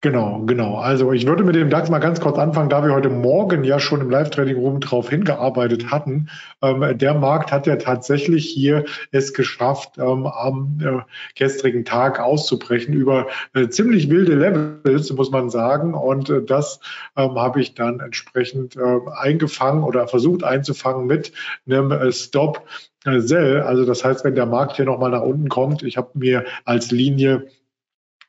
Genau, genau. Also ich würde mit dem DAX mal ganz kurz anfangen, da wir heute Morgen ja schon im Live-Trading-Room drauf hingearbeitet hatten. Ähm, der Markt hat ja tatsächlich hier es geschafft, ähm, am äh, gestrigen Tag auszubrechen über äh, ziemlich wilde Levels, muss man sagen. Und äh, das ähm, habe ich dann entsprechend äh, eingefangen oder versucht einzufangen mit einem äh, Stop Sell. Also das heißt, wenn der Markt hier nochmal nach unten kommt, ich habe mir als Linie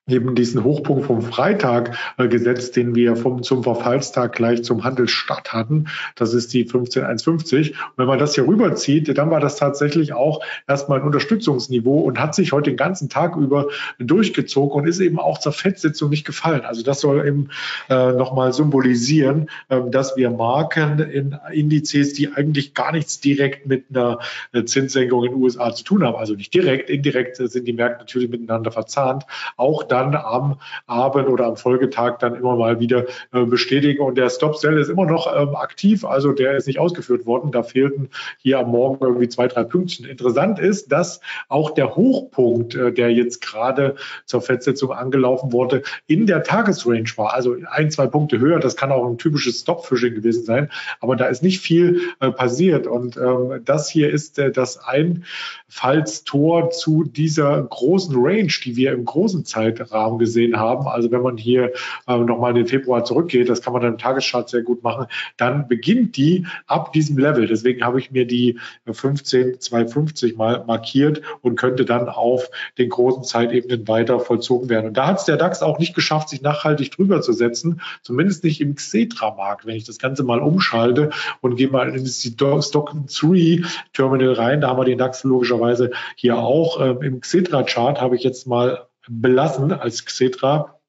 eben diesen Hochpunkt vom Freitag äh, gesetzt, den wir vom, zum Verfallstag gleich zum Handelsstart hatten. Das ist die 15.150. Und wenn man das hier rüberzieht, dann war das tatsächlich auch erstmal ein Unterstützungsniveau und hat sich heute den ganzen Tag über durchgezogen und ist eben auch zur Fettsitzung nicht gefallen. Also das soll eben äh, nochmal symbolisieren, äh, dass wir Marken in Indizes, die eigentlich gar nichts direkt mit einer äh, Zinssenkung in den USA zu tun haben, also nicht direkt, indirekt sind die Märkte natürlich miteinander verzahnt, auch dann am Abend oder am Folgetag dann immer mal wieder äh, bestätigen. Und der Stop-Sell ist immer noch ähm, aktiv, also der ist nicht ausgeführt worden. Da fehlten hier am Morgen irgendwie zwei, drei Pünktchen. Interessant ist, dass auch der Hochpunkt, äh, der jetzt gerade zur Fettsetzung angelaufen wurde, in der Tagesrange war. Also ein, zwei Punkte höher. Das kann auch ein typisches Stop-Fishing gewesen sein. Aber da ist nicht viel äh, passiert. Und ähm, das hier ist äh, das Einfallstor zu dieser großen Range, die wir im großen Zeit Rahmen gesehen haben. Also wenn man hier äh, nochmal in den Februar zurückgeht, das kann man dann im Tageschart sehr gut machen, dann beginnt die ab diesem Level. Deswegen habe ich mir die 15, 250 mal markiert und könnte dann auf den großen Zeitebenen weiter vollzogen werden. Und da hat es der DAX auch nicht geschafft, sich nachhaltig drüber zu setzen, zumindest nicht im Xetra-Markt. Wenn ich das Ganze mal umschalte und gehe mal in das Stock 3 Terminal rein, da haben wir den DAX logischerweise hier auch. Ähm, Im Xetra-Chart habe ich jetzt mal belassen als Xetra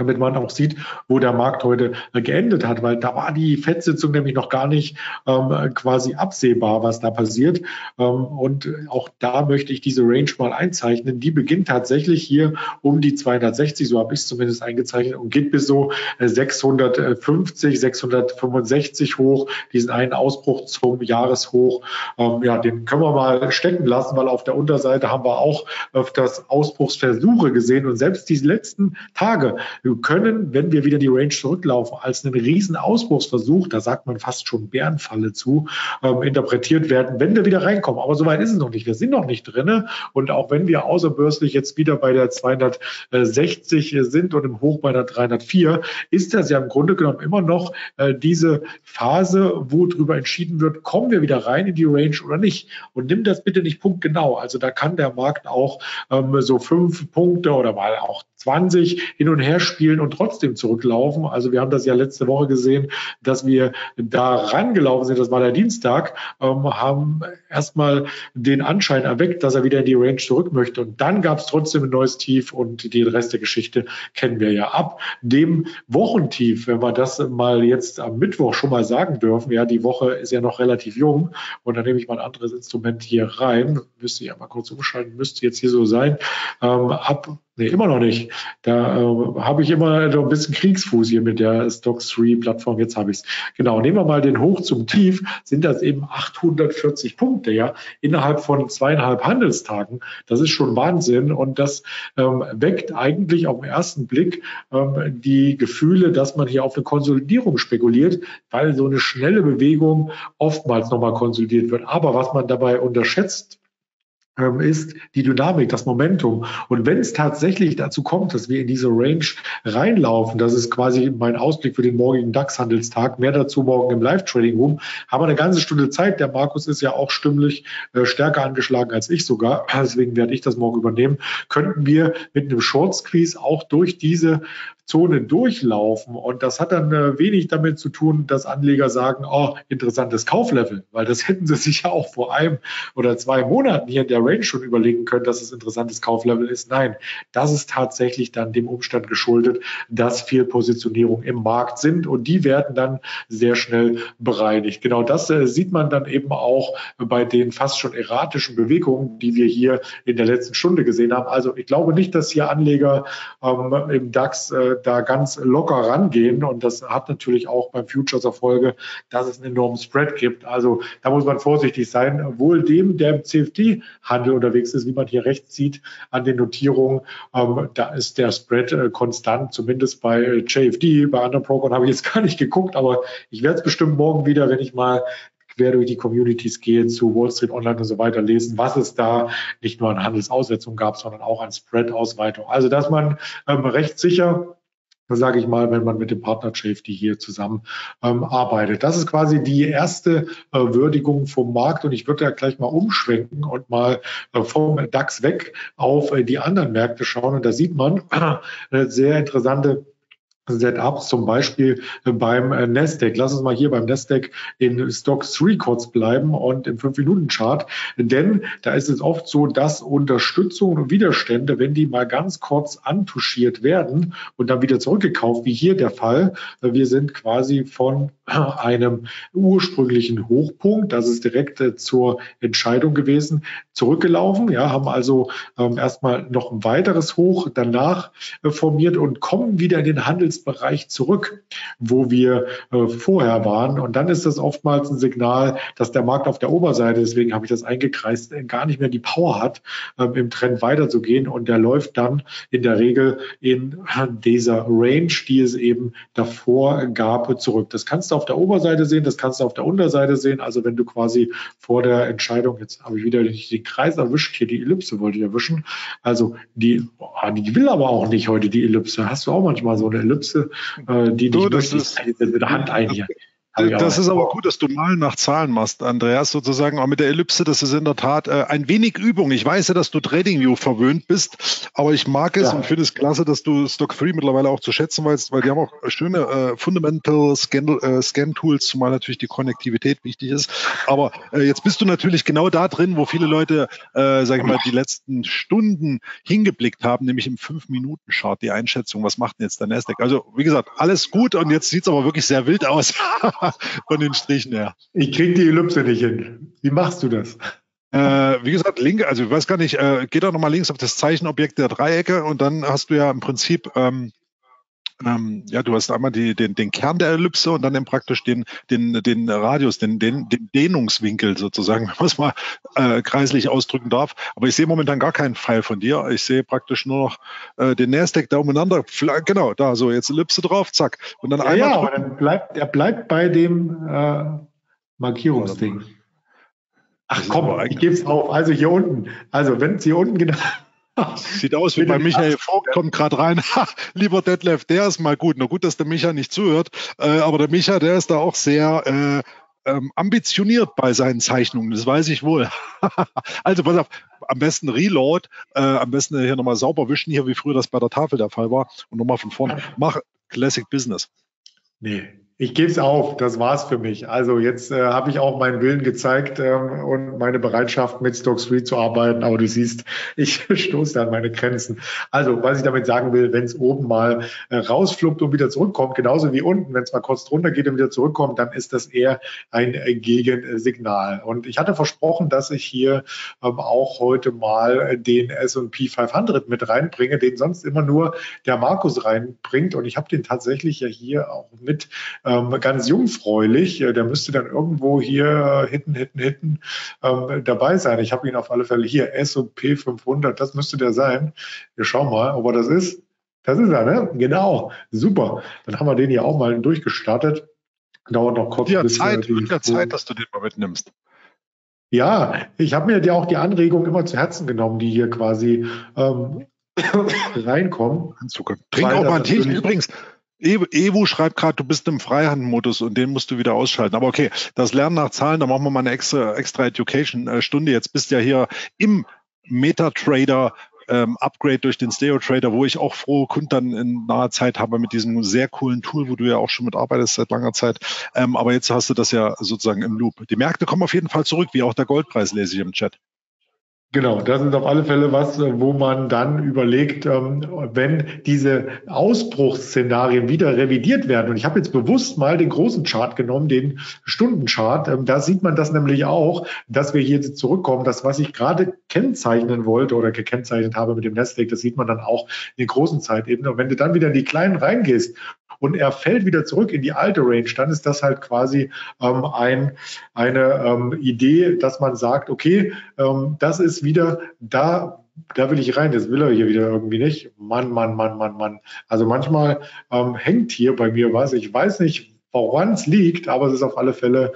damit man auch sieht, wo der Markt heute geendet hat, weil da war die FED-Sitzung nämlich noch gar nicht ähm, quasi absehbar, was da passiert. Ähm, und auch da möchte ich diese Range mal einzeichnen. Die beginnt tatsächlich hier um die 260, so habe ich es zumindest eingezeichnet, und geht bis so 650, 665 hoch, diesen einen Ausbruch zum Jahreshoch. Ähm, ja, den können wir mal stecken lassen, weil auf der Unterseite haben wir auch öfters Ausbruchsversuche gesehen und selbst diese letzten Tage können, wenn wir wieder die Range zurücklaufen, als einen riesen Ausbruchsversuch, da sagt man fast schon Bärenfalle zu, ähm, interpretiert werden, wenn wir wieder reinkommen. Aber soweit ist es noch nicht. Wir sind noch nicht drinne. Und auch wenn wir außerbörslich jetzt wieder bei der 260 sind und im Hoch bei der 304, ist das ja im Grunde genommen immer noch äh, diese Phase, wo darüber entschieden wird, kommen wir wieder rein in die Range oder nicht. Und nimm das bitte nicht punktgenau. Also da kann der Markt auch ähm, so fünf Punkte oder mal auch 20 hin und her spielen und trotzdem zurücklaufen. Also wir haben das ja letzte Woche gesehen, dass wir da rangelaufen sind, das war der Dienstag, ähm, haben erstmal den Anschein erweckt, dass er wieder in die Range zurück möchte. Und dann gab es trotzdem ein neues Tief und die Rest der Geschichte kennen wir ja ab. Dem Wochentief, wenn wir das mal jetzt am Mittwoch schon mal sagen dürfen, ja, die Woche ist ja noch relativ jung und dann nehme ich mal ein anderes Instrument hier rein, müsste ich einmal kurz umschalten, müsste jetzt hier so sein, ähm, ab Nee, immer noch nicht. Da äh, habe ich immer so ein bisschen Kriegsfuß hier mit der Stocks 3 Plattform. Jetzt habe ich es. Genau, nehmen wir mal den Hoch zum Tief, sind das eben 840 Punkte, ja, innerhalb von zweieinhalb Handelstagen. Das ist schon Wahnsinn und das ähm, weckt eigentlich auf den ersten Blick ähm, die Gefühle, dass man hier auf eine Konsolidierung spekuliert, weil so eine schnelle Bewegung oftmals nochmal konsolidiert wird. Aber was man dabei unterschätzt, ist die Dynamik, das Momentum. Und wenn es tatsächlich dazu kommt, dass wir in diese Range reinlaufen, das ist quasi mein Ausblick für den morgigen DAX-Handelstag, mehr dazu morgen im Live-Trading-Room, haben wir eine ganze Stunde Zeit. Der Markus ist ja auch stimmlich äh, stärker angeschlagen als ich sogar, deswegen werde ich das morgen übernehmen, könnten wir mit einem Short-Squeeze auch durch diese Zone durchlaufen. Und das hat dann äh, wenig damit zu tun, dass Anleger sagen, oh, interessantes Kauflevel, weil das hätten sie sich ja auch vor einem oder zwei Monaten hier in der Range schon überlegen können, dass es interessantes Kauflevel ist. Nein, das ist tatsächlich dann dem Umstand geschuldet, dass viel Positionierung im Markt sind und die werden dann sehr schnell bereinigt. Genau das äh, sieht man dann eben auch bei den fast schon erratischen Bewegungen, die wir hier in der letzten Stunde gesehen haben. Also ich glaube nicht, dass hier Anleger ähm, im DAX äh, da ganz locker rangehen. Und das hat natürlich auch beim Futures Erfolge, dass es einen enormen Spread gibt. Also da muss man vorsichtig sein. Wohl dem, der im CFD-Handel unterwegs ist, wie man hier rechts sieht an den Notierungen, ähm, da ist der Spread äh, konstant, zumindest bei JFD. Bei anderen Brokern habe ich jetzt gar nicht geguckt, aber ich werde es bestimmt morgen wieder, wenn ich mal quer durch die Communities gehe, zu Wall Street Online und so weiter lesen, was es da nicht nur an Handelsaussetzung gab, sondern auch an Spread-Ausweitung. Also dass man ähm, recht sicher sage ich mal, wenn man mit dem Partner Safety hier zusammen ähm, arbeitet. Das ist quasi die erste äh, Würdigung vom Markt und ich würde ja gleich mal umschwenken und mal äh, vom DAX weg auf äh, die anderen Märkte schauen und da sieht man eine sehr interessante Setups, zum Beispiel beim äh, Nasdaq. Lass uns mal hier beim Nasdaq in Stocks 3 kurz bleiben und im 5-Minuten-Chart. Denn da ist es oft so, dass Unterstützung und Widerstände, wenn die mal ganz kurz antuschiert werden und dann wieder zurückgekauft, wie hier der Fall, wir sind quasi von einem ursprünglichen Hochpunkt, das ist direkt äh, zur Entscheidung gewesen, zurückgelaufen, ja, haben also ähm, erstmal noch ein weiteres Hoch danach äh, formiert und kommen wieder in den Handelsbereich zurück, wo wir äh, vorher waren. Und dann ist das oftmals ein Signal, dass der Markt auf der Oberseite, deswegen habe ich das eingekreist, äh, gar nicht mehr die Power hat, ähm, im Trend weiterzugehen. Und der läuft dann in der Regel in dieser Range, die es eben davor gab, zurück. Das kannst du auf der Oberseite sehen, das kannst du auf der Unterseite sehen. Also wenn du quasi vor der Entscheidung, jetzt habe ich wieder nicht den Kreis erwischt, hier die Ellipse wollte ich erwischen. Also die, oh, die will aber auch nicht heute die Ellipse. Hast du auch manchmal so eine Ellipse, äh, die dich möchtest, mit der Hand ein hier. Das ist aber gut, dass du mal nach Zahlen machst, Andreas, sozusagen. auch mit der Ellipse, das ist in der Tat äh, ein wenig Übung. Ich weiß ja, dass du TradingView verwöhnt bist, aber ich mag es ja. und finde es klasse, dass du Stock 3 mittlerweile auch zu schätzen weißt, weil die haben auch schöne äh, Fundamental Scan, äh, Scan Tools, zumal natürlich die Konnektivität wichtig ist. Aber äh, jetzt bist du natürlich genau da drin, wo viele Leute, äh, sag ich mal, die letzten Stunden hingeblickt haben, nämlich im 5-Minuten-Chart, die Einschätzung, was macht denn jetzt der Nasdaq? Also, wie gesagt, alles gut und jetzt sieht es aber wirklich sehr wild aus. von den Strichen her. Ich kriege die Ellipse nicht hin. Wie machst du das? Äh, wie gesagt, linke, also ich weiß gar nicht, äh, geh doch nochmal links auf das Zeichenobjekt der Dreiecke und dann hast du ja im Prinzip ähm, ähm, ja, du hast einmal die, den, den Kern der Ellipse und dann eben praktisch den, den, den Radius, den, den, den Dehnungswinkel sozusagen, wenn man es mal äh, kreislich ausdrücken darf. Aber ich sehe momentan gar keinen Pfeil von dir. Ich sehe praktisch nur noch äh, den Nasdaq da umeinander. Genau, da so, jetzt Ellipse drauf, zack. Und dann ja, einmal. Ja, aber dann bleibt, er bleibt bei dem äh, Markierungsding. Ach komm, ich gebe es auf. Also hier unten. Also wenn es hier unten genau Sieht aus wie bei Michael Vogt, kommt gerade rein. lieber Detlef, der ist mal gut. Na gut, dass der Micha nicht zuhört, äh, aber der Micha, der ist da auch sehr äh, ähm, ambitioniert bei seinen Zeichnungen, das weiß ich wohl. also pass auf, am besten Reload, äh, am besten hier nochmal sauber wischen, hier wie früher das bei der Tafel der Fall war und nochmal von vorne. Mach Classic Business. Nee, ich gebe es auf, das war's für mich. Also jetzt äh, habe ich auch meinen Willen gezeigt ähm, und meine Bereitschaft, mit Stock Street zu arbeiten. Aber du siehst, ich stoße an meine Grenzen. Also, was ich damit sagen will, wenn es oben mal äh, rausflugt und wieder zurückkommt, genauso wie unten, wenn es mal kurz drunter geht und wieder zurückkommt, dann ist das eher ein äh, Gegensignal. Und ich hatte versprochen, dass ich hier ähm, auch heute mal den S&P 500 mit reinbringe, den sonst immer nur der Markus reinbringt. Und ich habe den tatsächlich ja hier auch mit ähm, ganz jungfräulich. Äh, der müsste dann irgendwo hier hinten, hinten, hinten ähm, dabei sein. Ich habe ihn auf alle Fälle hier, S&P 500, das müsste der sein. Wir schauen mal, ob er das ist. Das ist er, ne? Genau. Super. Dann haben wir den hier auch mal durchgestartet. Dauert noch kurz. Ja, Zeit, wird ja Zeit, dass du den mal mitnimmst. Ja, ich habe mir ja auch die Anregung immer zu Herzen genommen, die hier quasi ähm, reinkommen. Trink auch mal ein Tee. Übrigens, Evo schreibt gerade, du bist im Freihandmodus und den musst du wieder ausschalten. Aber okay, das Lernen nach Zahlen, da machen wir mal eine extra, extra Education-Stunde. Jetzt bist du ja hier im MetaTrader ähm, Upgrade durch den Stereo Trader, wo ich auch frohe Kunden in naher Zeit habe mit diesem sehr coolen Tool, wo du ja auch schon mitarbeitest seit langer Zeit. Ähm, aber jetzt hast du das ja sozusagen im Loop. Die Märkte kommen auf jeden Fall zurück, wie auch der Goldpreis, lese ich im Chat. Genau, das ist auf alle Fälle was, wo man dann überlegt, ähm, wenn diese Ausbruchsszenarien wieder revidiert werden. Und ich habe jetzt bewusst mal den großen Chart genommen, den Stundenchart. Ähm, da sieht man das nämlich auch, dass wir hier zurückkommen. Das, was ich gerade kennzeichnen wollte oder gekennzeichnet habe mit dem Nasdaq, das sieht man dann auch in den großen Zeitebenen. Und wenn du dann wieder in die kleinen reingehst und er fällt wieder zurück in die alte Range, dann ist das halt quasi ähm, ein, eine ähm, Idee, dass man sagt, okay, ähm, das ist wieder da, da will ich rein, das will er hier wieder irgendwie nicht. Mann, Mann, Mann, Mann, Mann. Also manchmal ähm, hängt hier bei mir was. Ich weiß nicht, woran es liegt, aber es ist auf alle Fälle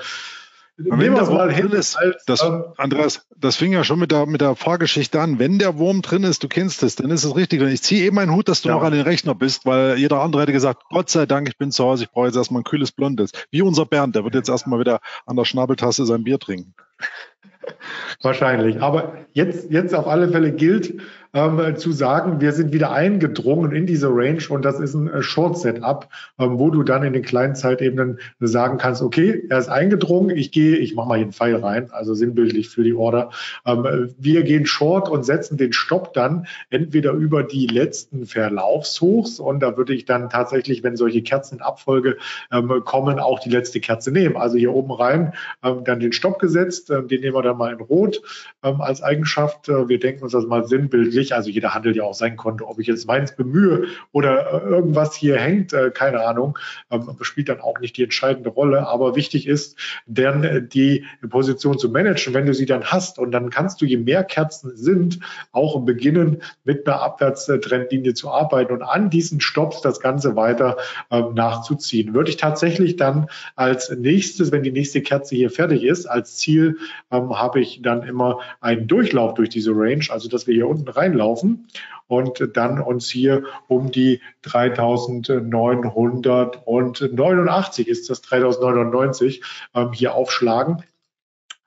wenn der Wurm drin ist, als, das, ähm, Andreas, das fing ja schon mit der, mit der Vorgeschichte an. Wenn der Wurm drin ist, du kennst es, dann ist es richtig. Und ich ziehe eben meinen Hut, dass du ja. noch an den Rechner bist, weil jeder andere hätte gesagt, Gott sei Dank, ich bin zu Hause, ich brauche jetzt erstmal ein kühles Blondes. Wie unser Bernd, der wird jetzt erstmal wieder an der Schnabeltasse sein Bier trinken. Wahrscheinlich. Aber jetzt, jetzt auf alle Fälle gilt, ähm, zu sagen, wir sind wieder eingedrungen in diese Range und das ist ein äh, Short-Setup, ähm, wo du dann in den kleinen Zeitebenen sagen kannst, okay, er ist eingedrungen, ich gehe, ich mache mal hier einen Pfeil rein, also sinnbildlich für die Order. Ähm, wir gehen Short und setzen den Stopp dann entweder über die letzten Verlaufshochs und da würde ich dann tatsächlich, wenn solche Kerzen in Abfolge ähm, kommen, auch die letzte Kerze nehmen. Also hier oben rein ähm, dann den Stopp gesetzt, ähm, den nehmen wir dann mal in Rot als Eigenschaft. Äh, wir denken uns das mal sinnbildlich. Also jeder handelt ja auch sein Konto. Ob ich jetzt meins bemühe oder äh, irgendwas hier hängt, äh, keine Ahnung, ähm, spielt dann auch nicht die entscheidende Rolle. Aber wichtig ist, dann äh, die Position zu managen, wenn du sie dann hast. Und dann kannst du, je mehr Kerzen sind, auch beginnen, mit einer Abwärtstrendlinie zu arbeiten und an diesen Stops das Ganze weiter ähm, nachzuziehen. Würde ich tatsächlich dann als nächstes, wenn die nächste Kerze hier fertig ist, als Ziel ähm, habe ich dann immer einen Durchlauf durch diese Range, also dass wir hier unten rein reinlaufen und dann uns hier um die 3989 ist das 3990 ähm, hier aufschlagen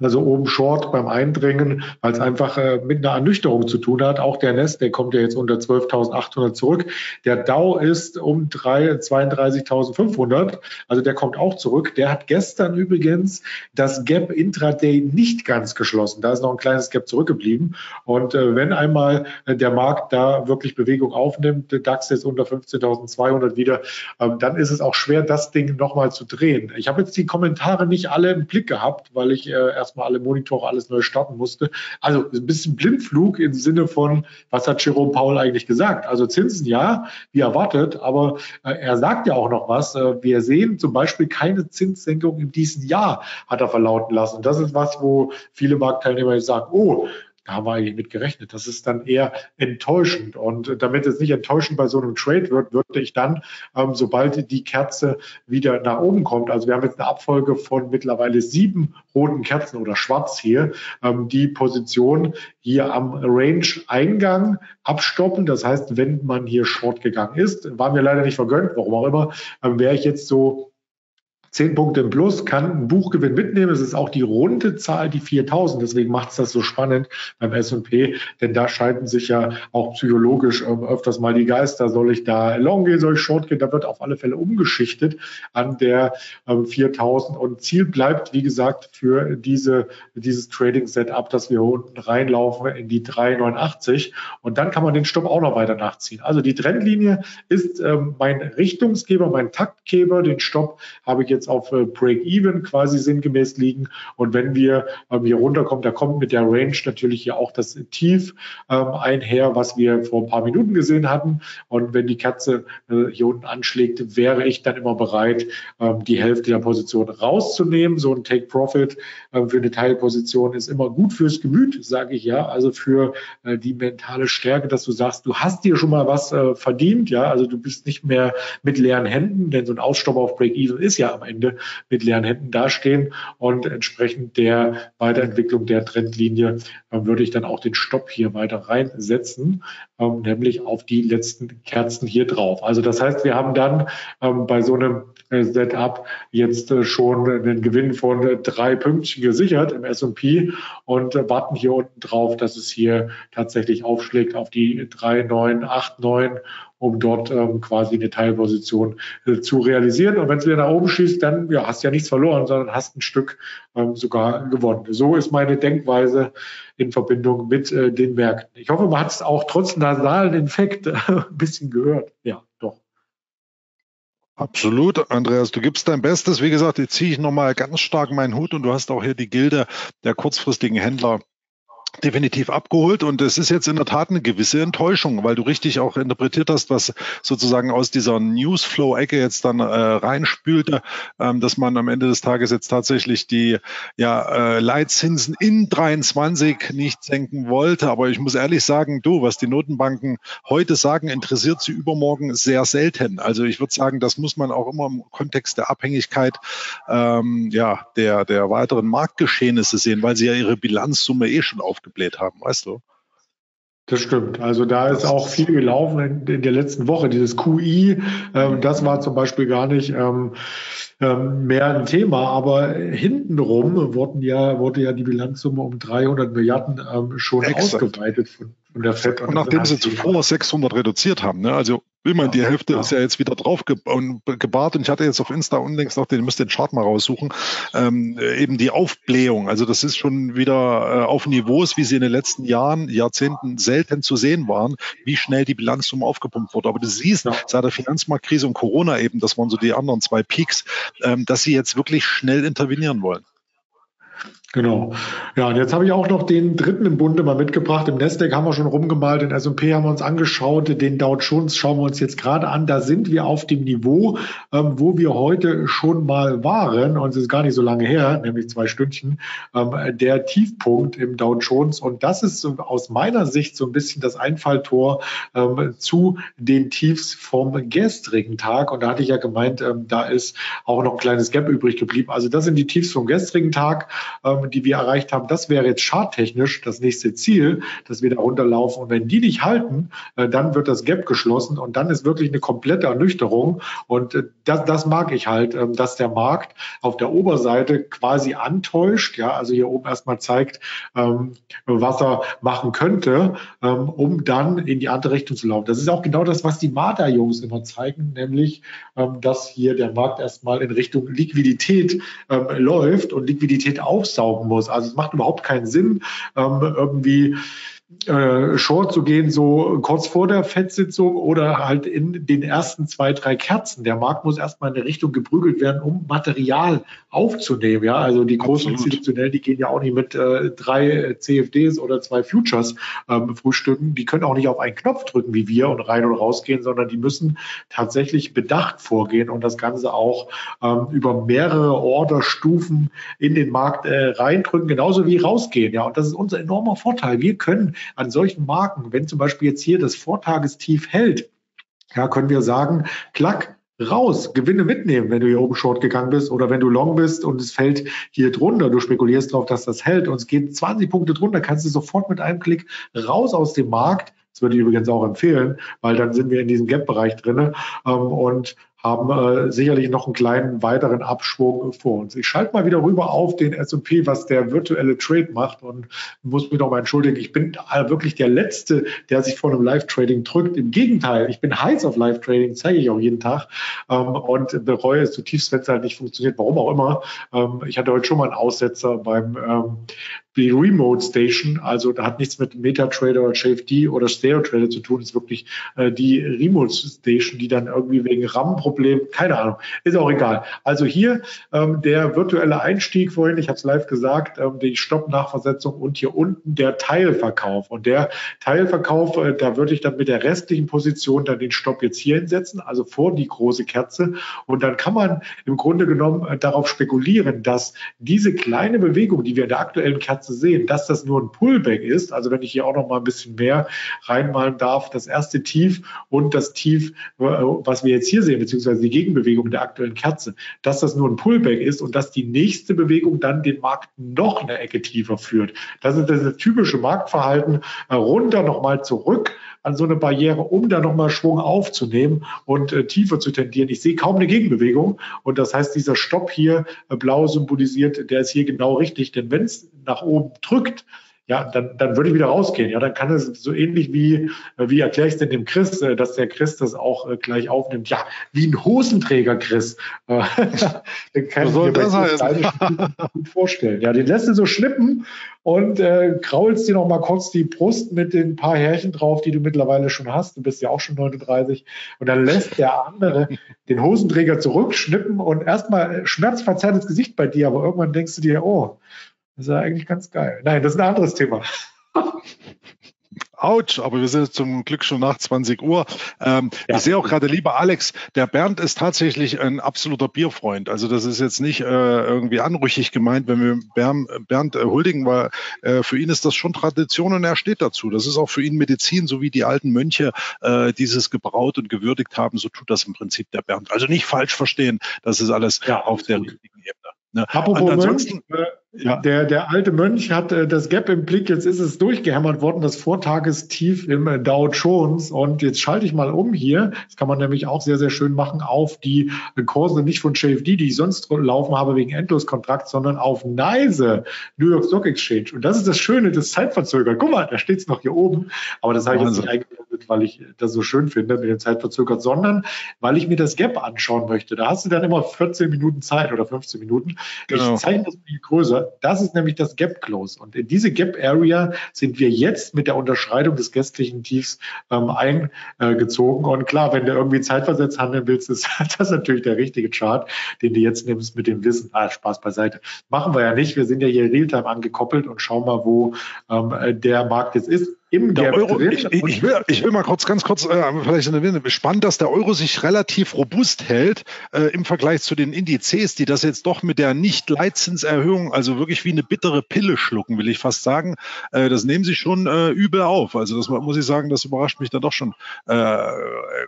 also oben Short beim Eindringen, weil es einfach äh, mit einer Ernüchterung zu tun hat. Auch der Nest, der kommt ja jetzt unter 12.800 zurück. Der Dow ist um 32.500, also der kommt auch zurück. Der hat gestern übrigens das Gap Intraday nicht ganz geschlossen. Da ist noch ein kleines Gap zurückgeblieben. Und äh, wenn einmal äh, der Markt da wirklich Bewegung aufnimmt, der DAX ist unter 15.200 wieder, ähm, dann ist es auch schwer, das Ding nochmal zu drehen. Ich habe jetzt die Kommentare nicht alle im Blick gehabt, weil ich äh, erstmal alle Monitore, alles neu starten musste. Also ein bisschen Blindflug im Sinne von, was hat Jerome Paul eigentlich gesagt? Also Zinsen ja, wie erwartet, aber äh, er sagt ja auch noch was. Äh, wir sehen zum Beispiel keine Zinssenkung in diesem Jahr, hat er verlauten lassen. Das ist was, wo viele Marktteilnehmer jetzt sagen, oh, da wir eigentlich mit gerechnet. Das ist dann eher enttäuschend. Und damit es nicht enttäuschend bei so einem Trade wird, würde ich dann, ähm, sobald die Kerze wieder nach oben kommt, also wir haben jetzt eine Abfolge von mittlerweile sieben roten Kerzen oder schwarz hier, ähm, die Position hier am Range-Eingang abstoppen. Das heißt, wenn man hier short gegangen ist, war mir leider nicht vergönnt, warum auch immer, ähm, wäre ich jetzt so Zehn Punkte im Plus kann ein Buchgewinn mitnehmen. Es ist auch die runde Zahl, die 4000. Deswegen macht es das so spannend beim S&P, denn da scheiden sich ja auch psychologisch ähm, öfters mal die Geister. Soll ich da long gehen, soll ich short gehen? Da wird auf alle Fälle umgeschichtet an der ähm, 4000 und Ziel bleibt, wie gesagt, für diese, dieses Trading-Setup, dass wir unten reinlaufen in die 389 und dann kann man den Stopp auch noch weiter nachziehen. Also die Trendlinie ist ähm, mein Richtungsgeber, mein Taktgeber. Den Stopp habe ich jetzt jetzt auf äh, Break-Even quasi sinngemäß liegen. Und wenn wir ähm, hier runterkommen, da kommt mit der Range natürlich hier auch das Tief ähm, einher, was wir vor ein paar Minuten gesehen hatten. Und wenn die Katze äh, hier unten anschlägt, wäre ich dann immer bereit, ähm, die Hälfte der Position rauszunehmen. So ein Take-Profit für eine Teilposition ist immer gut fürs Gemüt, sage ich ja. Also für äh, die mentale Stärke, dass du sagst, du hast dir schon mal was verdient, ja. Also du bist nicht mehr mit leeren Händen, denn so ein Ausstopp auf Break-Even ist ja am Ende mit leeren Händen dastehen. Und entsprechend der Weiterentwicklung der Trendlinie äh, würde ich dann auch den Stopp hier weiter reinsetzen, ähm, nämlich auf die letzten Kerzen hier drauf. Also das heißt, wir haben dann ähm, bei so einem äh, Setup jetzt äh, schon einen Gewinn von drei Pünktchen gesichert im S&P und warten hier unten drauf, dass es hier tatsächlich aufschlägt auf die 3, 9, 8, 9 um dort ähm, quasi eine Teilposition äh, zu realisieren. Und wenn es wieder nach oben schießt, dann ja, hast du ja nichts verloren, sondern hast ein Stück ähm, sogar gewonnen. So ist meine Denkweise in Verbindung mit äh, den Märkten. Ich hoffe, man hat es auch trotz nasalen Infekt äh, ein bisschen gehört. Ja, doch. Absolut, Andreas, du gibst dein Bestes. Wie gesagt, jetzt ziehe ich nochmal ganz stark meinen Hut und du hast auch hier die Gilde der kurzfristigen Händler definitiv abgeholt und es ist jetzt in der Tat eine gewisse Enttäuschung, weil du richtig auch interpretiert hast, was sozusagen aus dieser Newsflow-Ecke jetzt dann äh, reinspülte, ähm, dass man am Ende des Tages jetzt tatsächlich die ja, äh, Leitzinsen in 23 nicht senken wollte. Aber ich muss ehrlich sagen, du, was die Notenbanken heute sagen, interessiert sie übermorgen sehr selten. Also ich würde sagen, das muss man auch immer im Kontext der Abhängigkeit ähm, ja, der, der weiteren Marktgeschehnisse sehen, weil sie ja ihre Bilanzsumme eh schon aufgebaut aufgebläht haben, weißt du? Das stimmt. Also da ist auch viel gelaufen in, in der letzten Woche. Dieses QI, ähm, das war zum Beispiel gar nicht ähm, ähm, mehr ein Thema, aber hintenrum wurden ja, wurde ja die Bilanzsumme um 300 Milliarden ähm, schon Exakt. ausgeweitet von. Und, nachdem sie zuvor 600 reduziert haben, ne? also will man, die Hälfte ja. ist ja jetzt wieder drauf gebahrt und ich hatte jetzt auf Insta unlängst noch, den müsst den Chart mal raussuchen, ähm, eben die Aufblähung. Also das ist schon wieder äh, auf Niveaus, wie sie in den letzten Jahren, Jahrzehnten selten zu sehen waren, wie schnell die Bilanzsumme aufgepumpt wurde. Aber du siehst, ja. seit der Finanzmarktkrise und Corona eben, das waren so die anderen zwei Peaks, ähm, dass sie jetzt wirklich schnell intervenieren wollen. Genau. Ja, und jetzt habe ich auch noch den dritten im Bunde mal mitgebracht. Im Nasdaq haben wir schon rumgemalt, den S&P haben wir uns angeschaut, den Dow Jones schauen wir uns jetzt gerade an. Da sind wir auf dem Niveau, ähm, wo wir heute schon mal waren. Und es ist gar nicht so lange her, nämlich zwei Stündchen, ähm, der Tiefpunkt im Dow Jones. Und das ist aus meiner Sicht so ein bisschen das Einfalltor ähm, zu den Tiefs vom gestrigen Tag. Und da hatte ich ja gemeint, ähm, da ist auch noch ein kleines Gap übrig geblieben. Also das sind die Tiefs vom gestrigen Tag. Die wir erreicht haben, das wäre jetzt charttechnisch das nächste Ziel, dass wir da runterlaufen. Und wenn die nicht halten, äh, dann wird das Gap geschlossen und dann ist wirklich eine komplette Ernüchterung. Und äh, das, das mag ich halt, ähm, dass der Markt auf der Oberseite quasi antäuscht, ja, also hier oben erstmal zeigt, ähm, was er machen könnte, ähm, um dann in die andere Richtung zu laufen. Das ist auch genau das, was die Marder-Jungs immer zeigen, nämlich, dass hier der Markt erstmal in Richtung Liquidität läuft und Liquidität aufsaugt saugen muss. Also es macht überhaupt keinen Sinn, ähm, irgendwie äh, Short zu gehen, so kurz vor der Fettsitzung oder halt in den ersten zwei, drei Kerzen. Der Markt muss erstmal in eine Richtung geprügelt werden, um Material aufzunehmen. Ja, also die großen Absolut. Institutionellen, die gehen ja auch nicht mit äh, drei CFDs oder zwei Futures ähm, frühstücken. Die können auch nicht auf einen Knopf drücken wie wir und rein und rausgehen, sondern die müssen tatsächlich bedacht vorgehen und das Ganze auch ähm, über mehrere Orderstufen in den Markt äh, reindrücken, genauso wie rausgehen. Ja, und das ist unser enormer Vorteil. Wir können an solchen Marken, wenn zum Beispiel jetzt hier das Vortagestief hält, ja, können wir sagen, klack, raus, Gewinne mitnehmen, wenn du hier oben short gegangen bist oder wenn du long bist und es fällt hier drunter, du spekulierst darauf, dass das hält und es geht 20 Punkte drunter, kannst du sofort mit einem Klick raus aus dem Markt. Das würde ich übrigens auch empfehlen, weil dann sind wir in diesem Gap-Bereich drinne ähm, und haben äh, sicherlich noch einen kleinen weiteren Abschwung vor uns. Ich schalte mal wieder rüber auf den S&P, was der virtuelle Trade macht und muss mich noch mal entschuldigen. Ich bin wirklich der Letzte, der sich vor einem Live-Trading drückt. Im Gegenteil, ich bin heiß auf Live-Trading, zeige ich auch jeden Tag ähm, und bereue es zutiefst, wenn es halt nicht funktioniert, warum auch immer. Ähm, ich hatte heute schon mal einen Aussetzer beim ähm, die Remote Station, also da hat nichts mit MetaTrader oder JFD oder Stereo Trader zu tun, ist wirklich äh, die Remote Station, die dann irgendwie wegen RAM-Problem, keine Ahnung, ist auch egal. Also hier ähm, der virtuelle Einstieg vorhin, ich habe es live gesagt, ähm, die Stopp-Nachversetzung und hier unten der Teilverkauf. Und der Teilverkauf, äh, da würde ich dann mit der restlichen Position dann den Stopp jetzt hier hinsetzen, also vor die große Kerze. Und dann kann man im Grunde genommen äh, darauf spekulieren, dass diese kleine Bewegung, die wir in der aktuellen Kerze zu sehen, dass das nur ein Pullback ist. Also wenn ich hier auch noch mal ein bisschen mehr reinmalen darf, das erste Tief und das Tief, äh, was wir jetzt hier sehen, beziehungsweise die Gegenbewegung der aktuellen Kerze, dass das nur ein Pullback ist und dass die nächste Bewegung dann den Markt noch eine Ecke tiefer führt. Das ist das typische Marktverhalten, äh, runter nochmal zurück an so eine Barriere, um da nochmal Schwung aufzunehmen und äh, tiefer zu tendieren. Ich sehe kaum eine Gegenbewegung und das heißt, dieser Stopp hier, äh, blau symbolisiert, der ist hier genau richtig, denn wenn es nach oben drückt, ja, dann, dann würde ich wieder rausgehen. Ja, dann kann es so ähnlich wie, wie erkläre ich es denn dem Chris, äh, dass der Chris das auch äh, gleich aufnimmt. Ja, wie ein Hosenträger, Chris. Äh, den kann so ich mir das gut vorstellen. Ja, den lässt du so schnippen und äh, kraulst dir noch mal kurz die Brust mit den paar Härchen drauf, die du mittlerweile schon hast. Du bist ja auch schon 39. Und dann lässt der andere den Hosenträger zurückschnippen und erstmal schmerzverzerrtes Gesicht bei dir, aber irgendwann denkst du dir, oh, das ist ja eigentlich ganz geil. Nein, das ist ein anderes Thema. Autsch, aber wir sind zum Glück schon nach 20 Uhr. Ähm, ja. Ich sehe auch gerade, lieber Alex, der Bernd ist tatsächlich ein absoluter Bierfreund. Also das ist jetzt nicht äh, irgendwie anrüchig gemeint, wenn wir Bernd, Bernd äh, huldigen, weil äh, für ihn ist das schon Tradition und er steht dazu. Das ist auch für ihn Medizin, so wie die alten Mönche äh, dieses gebraut und gewürdigt haben, so tut das im Prinzip der Bernd. Also nicht falsch verstehen, das ist alles ja, auf der richtigen Ebene. Ne? Apropos Mönch, äh, ja. der, der alte Mönch hat äh, das Gap im Blick, jetzt ist es durchgehämmert worden, das Vortagestief im äh, Dow Jones und jetzt schalte ich mal um hier, das kann man nämlich auch sehr, sehr schön machen, auf die Kurse nicht von JFD, die ich sonst laufen habe wegen Endloskontrakt, sondern auf NICE, New York Stock Exchange und das ist das Schöne, das Zeitverzögert. Guck mal, da steht es noch hier oben, aber das habe ich jetzt nicht eingeblendet, weil ich das so schön finde mit dem Zeitverzögert, sondern weil ich mir das Gap anschauen möchte. Da hast du dann immer 14 Minuten Zeit oder 15 Minuten Genau. Ich zeichne das viel größer. Das ist nämlich das Gap Close. Und in diese Gap Area sind wir jetzt mit der Unterschreitung des gestlichen Tiefs ähm, eingezogen. Und klar, wenn du irgendwie zeitversetzt handeln willst, ist das natürlich der richtige Chart, den du jetzt nimmst mit dem Wissen. Ah, Spaß beiseite. Machen wir ja nicht. Wir sind ja hier Realtime angekoppelt und schauen mal, wo ähm, der Markt jetzt ist im der Euro, ich, ich, will, ich will mal kurz, ganz kurz, äh, vielleicht eine spannend, dass der Euro sich relativ robust hält äh, im Vergleich zu den Indizes, die das jetzt doch mit der Nicht-Leitzinserhöhung, also wirklich wie eine bittere Pille schlucken, will ich fast sagen. Äh, das nehmen sie schon äh, übel auf. Also das muss ich sagen, das überrascht mich dann doch schon äh,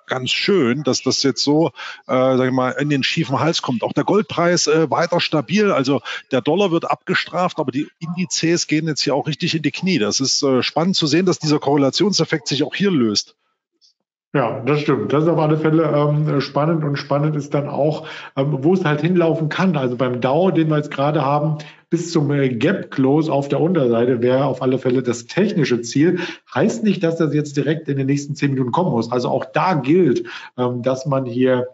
ganz schön, dass das jetzt so, äh, sag ich mal, in den schiefen Hals kommt. Auch der Goldpreis äh, weiter stabil. Also der Dollar wird abgestraft, aber die Indizes gehen jetzt hier auch richtig in die Knie. Das ist äh, spannend zu sehen dass dieser Korrelationseffekt sich auch hier löst. Ja, das stimmt. Das ist auf alle Fälle ähm, spannend und spannend ist dann auch, ähm, wo es halt hinlaufen kann. Also beim Dow, den wir jetzt gerade haben, bis zum äh, Gap Close auf der Unterseite wäre auf alle Fälle das technische Ziel. Heißt nicht, dass das jetzt direkt in den nächsten zehn Minuten kommen muss. Also auch da gilt, ähm, dass man hier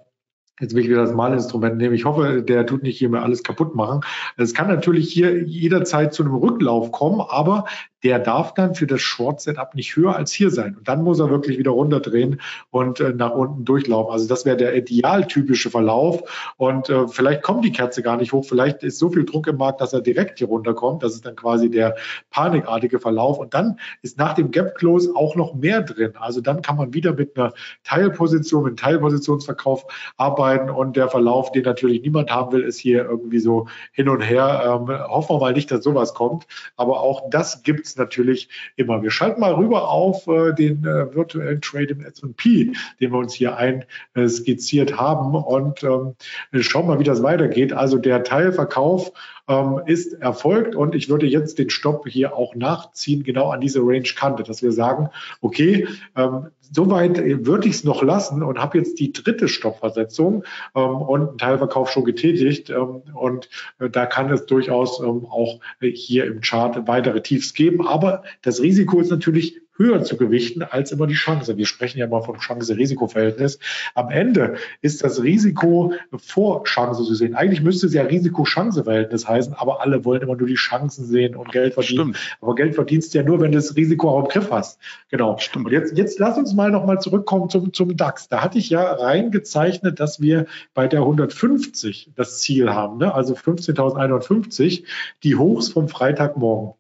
Jetzt will ich wieder das Malinstrument nehmen. Ich hoffe, der tut nicht hier mehr alles kaputt machen. Es kann natürlich hier jederzeit zu einem Rücklauf kommen, aber der darf dann für das Short Setup nicht höher als hier sein. Und dann muss er wirklich wieder runterdrehen und äh, nach unten durchlaufen. Also das wäre der idealtypische Verlauf. Und äh, vielleicht kommt die Kerze gar nicht hoch. Vielleicht ist so viel Druck im Markt, dass er direkt hier runterkommt. Das ist dann quasi der panikartige Verlauf. Und dann ist nach dem Gap Close auch noch mehr drin. Also dann kann man wieder mit einer Teilposition, mit einem Teilpositionsverkauf arbeiten. Und der Verlauf, den natürlich niemand haben will, ist hier irgendwie so hin und her. Ähm, hoffen wir mal nicht, dass sowas kommt. Aber auch das gibt es natürlich immer. Wir schalten mal rüber auf äh, den äh, virtuellen Trade im S&P, den wir uns hier einskizziert haben und ähm, schauen mal, wie das weitergeht. Also der Teilverkauf ähm, ist erfolgt und ich würde jetzt den Stopp hier auch nachziehen, genau an diese Range-Kante, dass wir sagen, okay, ähm, soweit würde ich es noch lassen und habe jetzt die dritte Stoppversetzung ähm, und einen Teilverkauf schon getätigt ähm, und äh, da kann es durchaus ähm, auch hier im Chart weitere Tiefs geben, aber das Risiko ist natürlich höher zu gewichten als immer die Chance. Wir sprechen ja mal vom Chance-Risiko-Verhältnis. Am Ende ist das Risiko vor Chance zu sehen. Eigentlich müsste es ja Risiko-Chance-Verhältnis heißen, aber alle wollen immer nur die Chancen sehen und Geld verdienen. Stimmt. Aber Geld verdienst du ja nur, wenn du das Risiko auch im Griff hast. Genau. Stimmt. Und jetzt, jetzt lass uns mal nochmal zurückkommen zum, zum DAX. Da hatte ich ja reingezeichnet, dass wir bei der 150 das Ziel haben, ne? also 15.150, die Hochs vom Freitagmorgen.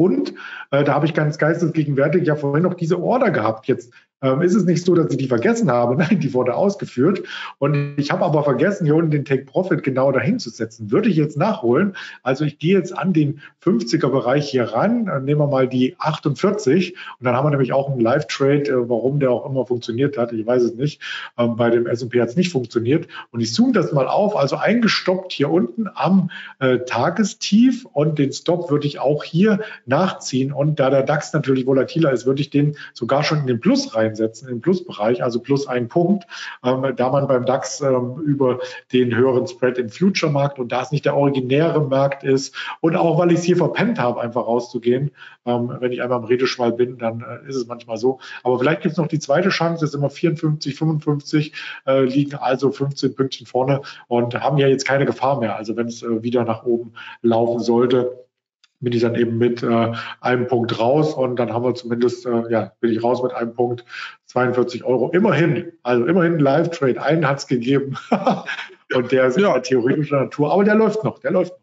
Und äh, da habe ich ganz geistesgegenwärtig ja vorhin noch diese Order gehabt. Jetzt ähm, ist es nicht so, dass ich die vergessen habe. Nein, die wurde ausgeführt. Und ich habe aber vergessen, hier unten den Take Profit genau dahin zu setzen. Würde ich jetzt nachholen. Also ich gehe jetzt an den 50er-Bereich hier ran. Nehmen wir mal die 48. Und dann haben wir nämlich auch einen Live-Trade, äh, warum der auch immer funktioniert hat. Ich weiß es nicht. Ähm, bei dem S&P hat es nicht funktioniert. Und ich zoome das mal auf. Also eingestoppt hier unten am äh, Tagestief. Und den Stop würde ich auch hier nachziehen. Und da der DAX natürlich volatiler ist, würde ich den sogar schon in den Plus rein einsetzen im Plusbereich, also plus ein Punkt, ähm, da man beim DAX ähm, über den höheren Spread im Future-Markt und da es nicht der originäre Markt ist und auch weil ich es hier verpennt habe, einfach rauszugehen, ähm, wenn ich einmal im Redeschwall bin, dann äh, ist es manchmal so. Aber vielleicht gibt es noch die zweite Chance, ist immer 54, 55, äh, liegen also 15 Pünktchen vorne und haben ja jetzt keine Gefahr mehr. Also wenn es äh, wieder nach oben laufen sollte, bin ich dann eben mit äh, einem Punkt raus und dann haben wir zumindest, äh, ja, bin ich raus mit einem Punkt, 42 Euro. Immerhin, also immerhin Live-Trade, einen hat es gegeben und der ist ja theoretischer Natur, aber der läuft noch, der läuft noch.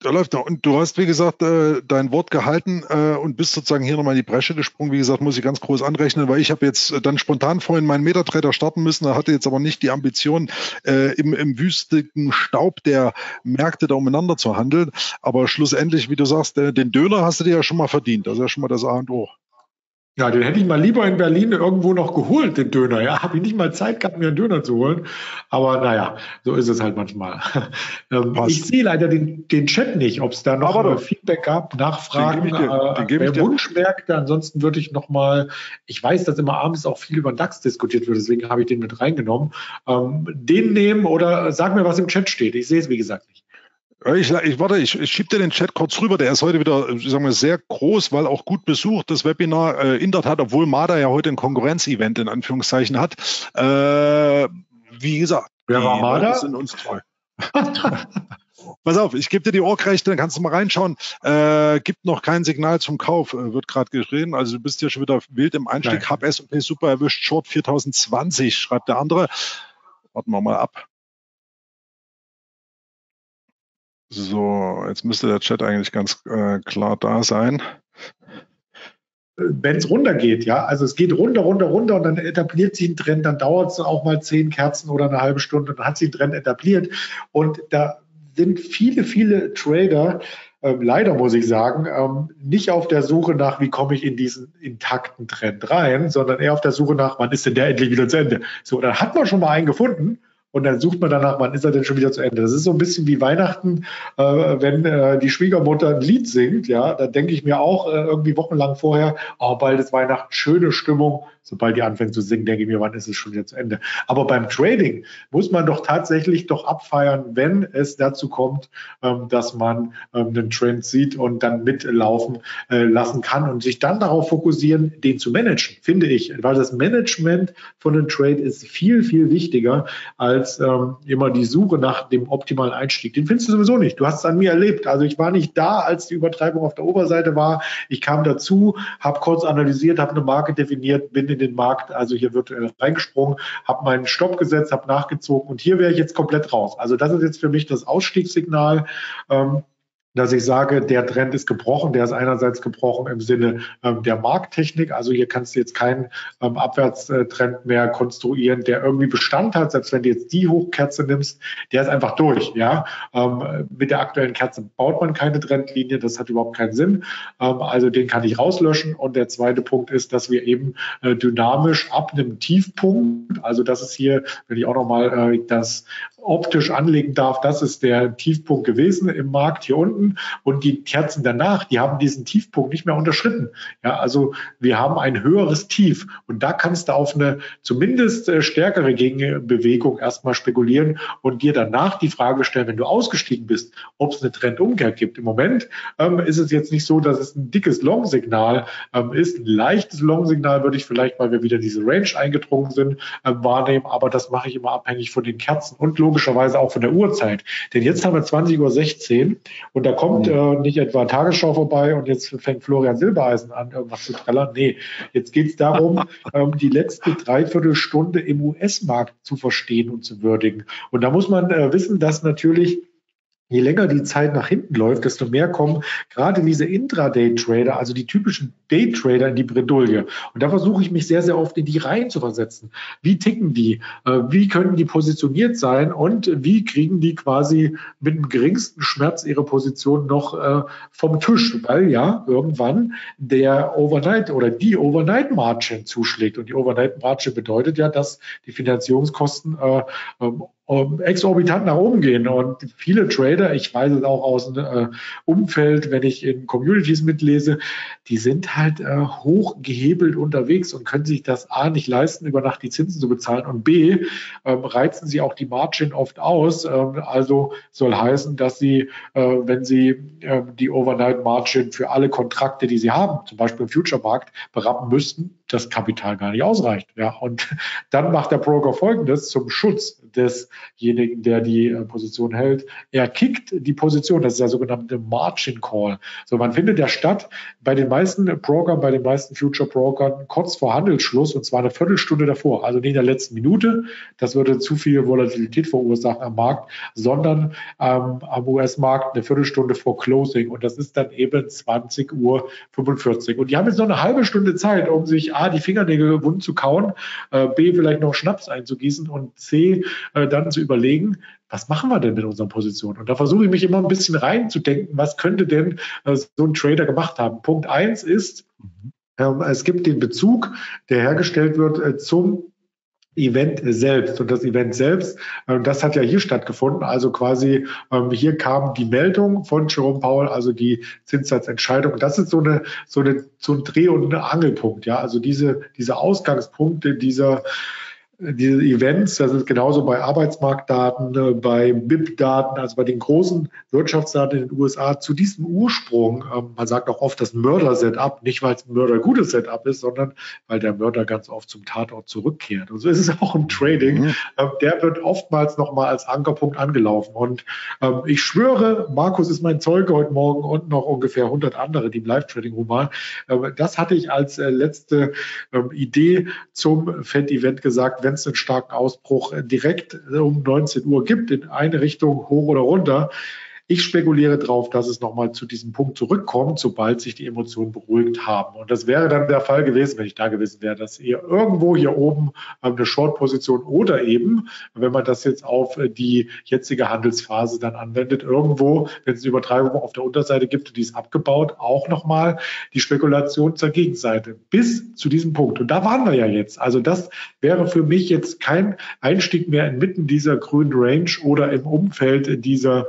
Da läuft noch. Und du hast, wie gesagt, äh, dein Wort gehalten äh, und bist sozusagen hier nochmal in die Bresche gesprungen. Wie gesagt, muss ich ganz groß anrechnen, weil ich habe jetzt äh, dann spontan vorhin meinen Metatrader starten müssen. Er hatte jetzt aber nicht die Ambition, äh, im, im wüstigen Staub der Märkte da umeinander zu handeln. Aber schlussendlich, wie du sagst, äh, den Döner hast du dir ja schon mal verdient. Das ist ja schon mal das A und O. Ja, den hätte ich mal lieber in Berlin irgendwo noch geholt, den Döner. Ja, habe ich nicht mal Zeit gehabt, mir einen Döner zu holen. Aber naja, so ist es halt manchmal. ähm, ich sehe leider den, den Chat nicht, ob es da noch Aber Feedback gab, Nachfragen, dir, äh, Wunschmärkte. Ansonsten würde ich noch mal, ich weiß, dass immer abends auch viel über DAX diskutiert wird, deswegen habe ich den mit reingenommen. Ähm, den nehmen oder sag mir, was im Chat steht. Ich sehe es, wie gesagt, nicht. Ich, ich warte, ich, ich schiebe dir den Chat kurz rüber. Der ist heute wieder, sagen wir, sehr groß, weil auch gut besucht. Das Webinar äh, in der Tat, obwohl Marder ja heute ein Konkurrenzevent in Anführungszeichen hat. Äh, wie gesagt, wer war Marder? sind uns treu. Pass auf, ich gebe dir die Ohrrechte, dann kannst du mal reinschauen. Äh, gibt noch kein Signal zum Kauf, äh, wird gerade geschrieben. Also du bist ja schon wieder wild im Einstieg. Nein. Hab S&P super erwischt, Short 4020, schreibt der andere. Warten wir mal ab. So, jetzt müsste der Chat eigentlich ganz äh, klar da sein. Wenn es runtergeht, ja, also es geht runter, runter, runter und dann etabliert sich ein Trend, dann dauert es auch mal zehn Kerzen oder eine halbe Stunde und dann hat sich ein Trend etabliert. Und da sind viele, viele Trader, ähm, leider muss ich sagen, ähm, nicht auf der Suche nach, wie komme ich in diesen intakten Trend rein, sondern eher auf der Suche nach, wann ist denn der endlich wieder zu Ende? So, dann hat man schon mal einen gefunden und dann sucht man danach, wann ist er denn schon wieder zu Ende. Das ist so ein bisschen wie Weihnachten, äh, wenn äh, die Schwiegermutter ein Lied singt, ja, da denke ich mir auch äh, irgendwie wochenlang vorher, oh, bald ist Weihnachten, schöne Stimmung, sobald die anfängt zu singen, denke ich mir, wann ist es schon wieder zu Ende. Aber beim Trading muss man doch tatsächlich doch abfeiern, wenn es dazu kommt, ähm, dass man ähm, einen Trend sieht und dann mitlaufen äh, lassen kann und sich dann darauf fokussieren, den zu managen, finde ich. Weil das Management von einem Trade ist viel, viel wichtiger als ähm, immer die Suche nach dem optimalen Einstieg. Den findest du sowieso nicht. Du hast es an mir erlebt. Also ich war nicht da, als die Übertreibung auf der Oberseite war. Ich kam dazu, habe kurz analysiert, habe eine Marke definiert, bin in den Markt, also hier virtuell reingesprungen, habe meinen Stopp gesetzt, habe nachgezogen und hier wäre ich jetzt komplett raus. Also das ist jetzt für mich das Ausstiegssignal. Ähm, dass ich sage, der Trend ist gebrochen. Der ist einerseits gebrochen im Sinne ähm, der Markttechnik. Also hier kannst du jetzt keinen ähm, Abwärtstrend mehr konstruieren, der irgendwie Bestand hat. Selbst wenn du jetzt die Hochkerze nimmst, der ist einfach durch. Ja, ähm, mit der aktuellen Kerze baut man keine Trendlinie. Das hat überhaupt keinen Sinn. Ähm, also den kann ich rauslöschen. Und der zweite Punkt ist, dass wir eben äh, dynamisch ab einem Tiefpunkt, also das ist hier, wenn ich auch nochmal äh, das optisch anlegen darf, das ist der Tiefpunkt gewesen im Markt hier unten. Und die Kerzen danach, die haben diesen Tiefpunkt nicht mehr unterschritten. Ja, also wir haben ein höheres Tief. Und da kannst du auf eine zumindest äh, stärkere Gegenbewegung erstmal spekulieren und dir danach die Frage stellen, wenn du ausgestiegen bist, ob es eine Trendumkehr gibt. Im Moment ähm, ist es jetzt nicht so, dass es ein dickes Long-Signal ähm, ist. Ein leichtes Long-Signal würde ich vielleicht, weil wir wieder diese Range eingedrungen sind, ähm, wahrnehmen. Aber das mache ich immer abhängig von den Kerzen und logischerweise auch von der Uhrzeit. Denn jetzt haben wir 20.16 Uhr und da kommt mhm. äh, nicht etwa Tagesschau vorbei und jetzt fängt Florian Silbereisen an, irgendwas zu trällern. Nee, jetzt geht es darum, ähm, die letzte Dreiviertelstunde im US-Markt zu verstehen und zu würdigen. Und da muss man äh, wissen, dass natürlich je länger die Zeit nach hinten läuft, desto mehr kommen gerade diese Intraday-Trader, also die typischen Day-Trader in die Bredouille. Und da versuche ich mich sehr, sehr oft in die Reihen zu versetzen. Wie ticken die? Äh, wie können die positioniert sein? Und wie kriegen die quasi mit dem geringsten Schmerz ihre Position noch äh, vom Tisch? Weil ja irgendwann der Overnight oder die Overnight Margin zuschlägt. Und die Overnight Margin bedeutet ja, dass die Finanzierungskosten äh, ähm, exorbitant nach oben gehen. Und viele Trader, ich weiß es auch aus dem äh, Umfeld, wenn ich in Communities mitlese, die sind halt äh, hoch gehebelt unterwegs und können sich das A nicht leisten, über Nacht die Zinsen zu bezahlen und B ähm, reizen sie auch die Margin oft aus. Ähm, also soll heißen, dass sie, äh, wenn sie ähm, die Overnight Margin für alle Kontrakte, die sie haben, zum Beispiel im Future-Markt, berappen müssten, das Kapital gar nicht ausreicht. Ja, und dann macht der Broker Folgendes zum Schutz desjenigen, der die äh, Position hält. Er kickt die Position. Das ist der sogenannte Margin Call. So, man findet ja statt bei den meisten Brokern, bei den meisten Future Brokern kurz vor Handelsschluss und zwar eine Viertelstunde davor. Also nicht in der letzten Minute. Das würde zu viel Volatilität verursachen am Markt, sondern ähm, am US-Markt eine Viertelstunde vor Closing. Und das ist dann eben 20 Uhr 45. Und die haben jetzt noch eine halbe Stunde Zeit, um sich A, die Fingernägel wund zu kauen, äh, B, vielleicht noch Schnaps einzugießen und C, äh, dann zu überlegen, was machen wir denn mit unserer Position? Und da versuche ich mich immer ein bisschen reinzudenken, was könnte denn äh, so ein Trader gemacht haben? Punkt eins ist, mhm. ähm, es gibt den Bezug, der hergestellt wird äh, zum Event selbst. Und das Event selbst, äh, das hat ja hier stattgefunden. Also quasi ähm, hier kam die Meldung von Jerome Powell, also die Zinssatzentscheidung. Das ist so eine, so eine, so ein Dreh- und ein Angelpunkt. Ja, also diese, diese Ausgangspunkte dieser, diese Events, das ist genauso bei Arbeitsmarktdaten, äh, bei BIP-Daten, also bei den großen Wirtschaftsdaten in den USA zu diesem Ursprung. Ähm, man sagt auch oft das Mörder-Setup, nicht weil es ein Mörder-gutes Setup ist, sondern weil der Mörder ganz oft zum Tatort zurückkehrt. Und so ist es auch im Trading. Mhm. Ähm, der wird oftmals nochmal als Ankerpunkt angelaufen. Und ähm, ich schwöre, Markus ist mein Zeuge heute Morgen und noch ungefähr 100 andere, die im Live-Trading-Room waren. Das hatte ich als äh, letzte Idee zum Fed-Event gesagt wenn es einen starken Ausbruch direkt um 19 Uhr gibt, in eine Richtung hoch oder runter, ich spekuliere darauf, dass es nochmal zu diesem Punkt zurückkommt, sobald sich die Emotionen beruhigt haben. Und das wäre dann der Fall gewesen, wenn ich da gewesen wäre, dass ihr irgendwo hier oben eine Short-Position oder eben, wenn man das jetzt auf die jetzige Handelsphase dann anwendet, irgendwo, wenn es eine Übertreibung auf der Unterseite gibt die ist abgebaut, auch nochmal die Spekulation zur Gegenseite bis zu diesem Punkt. Und da waren wir ja jetzt. Also das wäre für mich jetzt kein Einstieg mehr inmitten dieser grünen Range oder im Umfeld dieser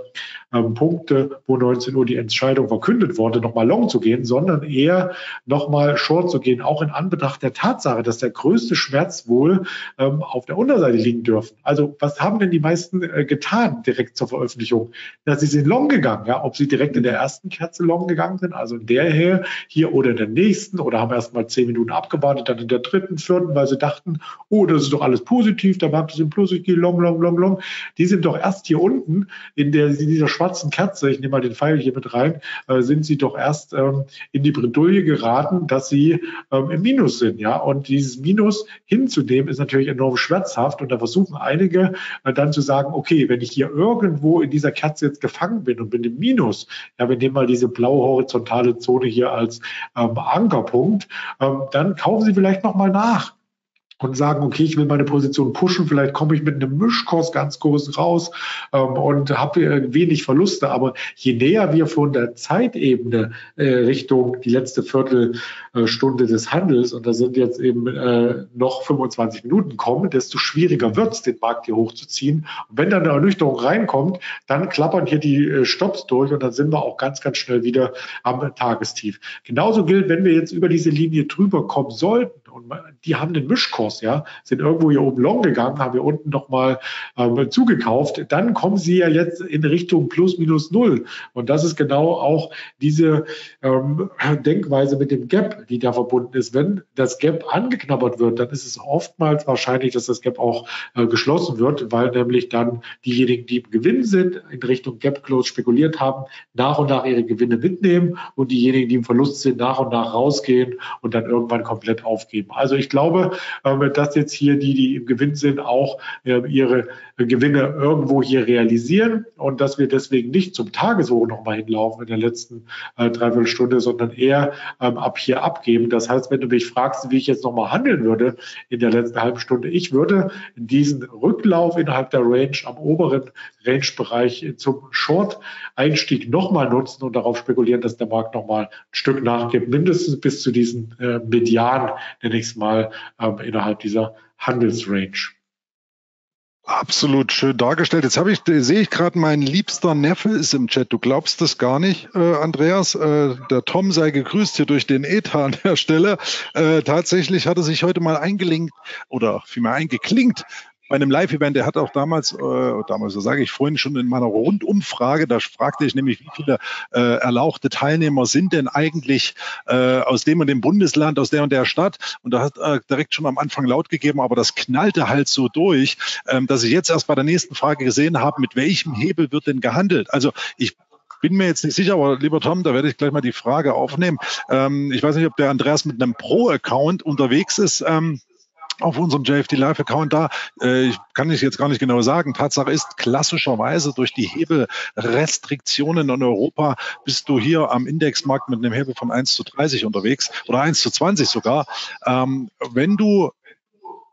ähm, Punkte, wo 19 Uhr die Entscheidung verkündet wurde, nochmal long zu gehen, sondern eher nochmal short zu gehen, auch in Anbetracht der Tatsache, dass der größte Schmerz wohl ähm, auf der Unterseite liegen dürfen. Also was haben denn die meisten äh, getan direkt zur Veröffentlichung? Ja, sie sind long gegangen, ja, ob sie direkt in der ersten Kerze long gegangen sind, also in der hier, hier oder in der nächsten oder haben erst mal zehn Minuten abgewartet, dann in der dritten, vierten, weil sie dachten, oh, das ist doch alles positiv, der Markt ist im Plus, ich gehe long, long, long, long. Die sind doch erst hier unten in, der, in dieser schwarzen Kerze, ich nehme mal den Pfeil hier mit rein, äh, sind sie doch erst ähm, in die Bredouille geraten, dass sie ähm, im Minus sind, ja. Und dieses Minus hinzunehmen ist natürlich enorm schmerzhaft und da versuchen einige äh, dann zu sagen, okay, wenn ich hier irgendwo in dieser Kerze jetzt gefangen bin und bin im Minus, ja, wir nehmen mal diese blaue horizontale Zone hier als ähm, Ankerpunkt, ähm, dann kaufen Sie vielleicht nochmal nach und sagen, okay, ich will meine Position pushen, vielleicht komme ich mit einem Mischkurs ganz groß raus ähm, und habe wenig Verluste. Aber je näher wir von der Zeitebene äh, Richtung die letzte Viertelstunde des Handels, und da sind jetzt eben äh, noch 25 Minuten kommen, desto schwieriger wird es, den Markt hier hochzuziehen. Und wenn dann eine Ernüchterung reinkommt, dann klappern hier die äh, Stops durch und dann sind wir auch ganz, ganz schnell wieder am Tagestief. Genauso gilt, wenn wir jetzt über diese Linie drüber kommen sollten, und die haben den Mischkurs, ja, sind irgendwo hier oben long gegangen, haben hier unten nochmal ähm, zugekauft. Dann kommen sie ja jetzt in Richtung plus minus null. Und das ist genau auch diese ähm, Denkweise mit dem Gap, die da verbunden ist. Wenn das Gap angeknabbert wird, dann ist es oftmals wahrscheinlich, dass das Gap auch äh, geschlossen wird, weil nämlich dann diejenigen, die im Gewinn sind, in Richtung Gap Close spekuliert haben, nach und nach ihre Gewinne mitnehmen und diejenigen, die im Verlust sind, nach und nach rausgehen und dann irgendwann komplett aufgeben geben. Also ich glaube, ähm, dass jetzt hier die, die im Gewinn sind, auch ähm, ihre Gewinne irgendwo hier realisieren und dass wir deswegen nicht zum Tageshoch nochmal hinlaufen in der letzten äh, Dreiviertelstunde, sondern eher ähm, ab hier abgeben. Das heißt, wenn du mich fragst, wie ich jetzt nochmal handeln würde in der letzten halben Stunde, ich würde diesen Rücklauf innerhalb der Range am oberen Range-Bereich zum Short-Einstieg nochmal nutzen und darauf spekulieren, dass der Markt nochmal ein Stück nachgibt, mindestens bis zu diesen äh, Median, nenne ich es mal, ähm, innerhalb dieser Handelsrange. Absolut schön dargestellt. Jetzt habe ich, sehe ich gerade, mein liebster Neffe ist im Chat. Du glaubst das gar nicht, äh, Andreas. Äh, der Tom sei gegrüßt hier durch den ETA an der Stelle. Äh, tatsächlich hat er sich heute mal eingelinkt oder vielmehr eingeklinkt bei einem Live-Event, der hat auch damals, äh, damals, so sage ich vorhin schon in meiner Rundumfrage, da fragte ich nämlich, wie viele äh, erlauchte Teilnehmer sind denn eigentlich äh, aus dem und dem Bundesland, aus der und der Stadt? Und da hat er direkt schon am Anfang laut gegeben, aber das knallte halt so durch, ähm, dass ich jetzt erst bei der nächsten Frage gesehen habe, mit welchem Hebel wird denn gehandelt? Also ich bin mir jetzt nicht sicher, aber lieber Tom, da werde ich gleich mal die Frage aufnehmen. Ähm, ich weiß nicht, ob der Andreas mit einem Pro-Account unterwegs ist. Ähm, auf unserem JFD Live Account da. Äh, ich kann ich jetzt gar nicht genau sagen. Tatsache ist, klassischerweise durch die Hebelrestriktionen in Europa bist du hier am Indexmarkt mit einem Hebel von 1 zu 30 unterwegs oder 1 zu 20 sogar. Ähm, wenn du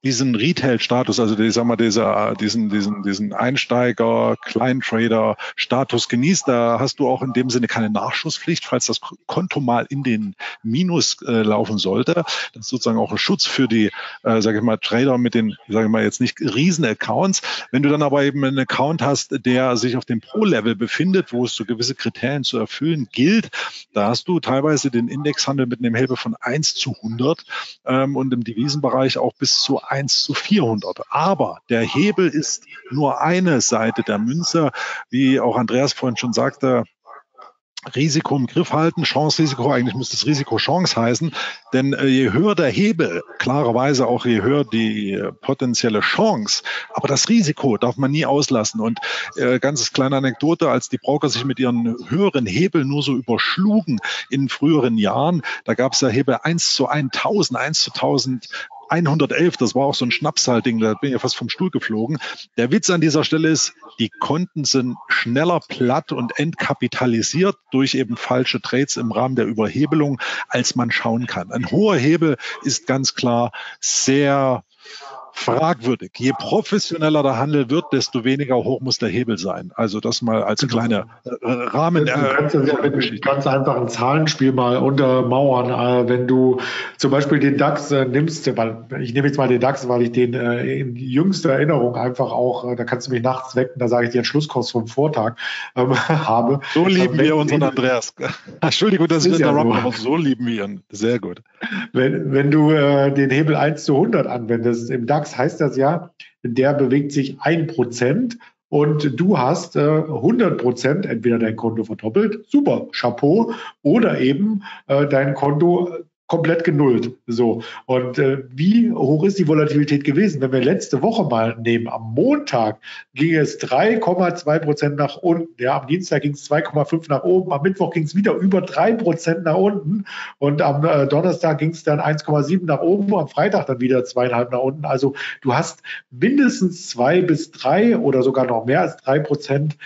diesen Retail-Status, also ich sag mal, dieser, diesen, diesen, diesen Einsteiger, Kleintrader-Status genießt, da hast du auch in dem Sinne keine Nachschusspflicht, falls das Konto mal in den Minus äh, laufen sollte. Das ist sozusagen auch ein Schutz für die, äh, sage ich mal, Trader mit den, sage ich mal, jetzt nicht Riesen-Accounts. Wenn du dann aber eben einen Account hast, der sich auf dem Pro-Level befindet, wo es so gewisse Kriterien zu erfüllen gilt, da hast du teilweise den Indexhandel mit einem Hebel von 1 zu 100 ähm, und im Devisenbereich auch bis zu 1 zu 400. Aber der Hebel ist nur eine Seite der Münze. Wie auch Andreas vorhin schon sagte, Risiko im Griff halten, Chance, Risiko, eigentlich müsste es Risiko, Chance heißen, denn äh, je höher der Hebel, klarerweise auch je höher die äh, potenzielle Chance, aber das Risiko darf man nie auslassen und äh, ganz kleine Anekdote, als die Broker sich mit ihren höheren Hebel nur so überschlugen in früheren Jahren, da gab es ja Hebel 1 zu 1000, 1 zu 1000 111, das war auch so ein Schnapsalding, da bin ich ja fast vom Stuhl geflogen. Der Witz an dieser Stelle ist, die Konten sind schneller platt und entkapitalisiert durch eben falsche Trades im Rahmen der Überhebelung, als man schauen kann. Ein hoher Hebel ist ganz klar sehr fragwürdig. Je professioneller der Handel wird, desto weniger hoch muss der Hebel sein. Also das mal als genau. kleine äh, Rahmen. Du kannst das ja mit einem ganz einfachen Zahlenspiel mal untermauern. Äh, wenn du zum Beispiel den DAX äh, nimmst, ich nehme jetzt mal den DAX, weil ich den in jüngster Erinnerung einfach auch, da kannst du mich nachts wecken, da sage ich dir einen Schlusskurs vom Vortag ähm, habe. So lieben wir unseren Andreas. Entschuldigung, dass ich das ja interrupte, aber so lieben wir ihn. Sehr gut. Wenn, wenn du äh, den Hebel 1 zu 100 anwendest im DAX, heißt das ja, der bewegt sich ein Prozent und du hast äh, 100 Prozent entweder dein Konto verdoppelt, super, Chapeau, oder eben äh, dein Konto komplett genullt. So. Und äh, wie hoch ist die Volatilität gewesen? Wenn wir letzte Woche mal nehmen, am Montag ging es 3,2 Prozent nach unten. Ja, am Dienstag ging es 2,5 nach oben. Am Mittwoch ging es wieder über 3 Prozent nach unten. Und am äh, Donnerstag ging es dann 1,7 nach oben. Am Freitag dann wieder zweieinhalb nach unten. Also du hast mindestens zwei bis drei oder sogar noch mehr als drei Prozent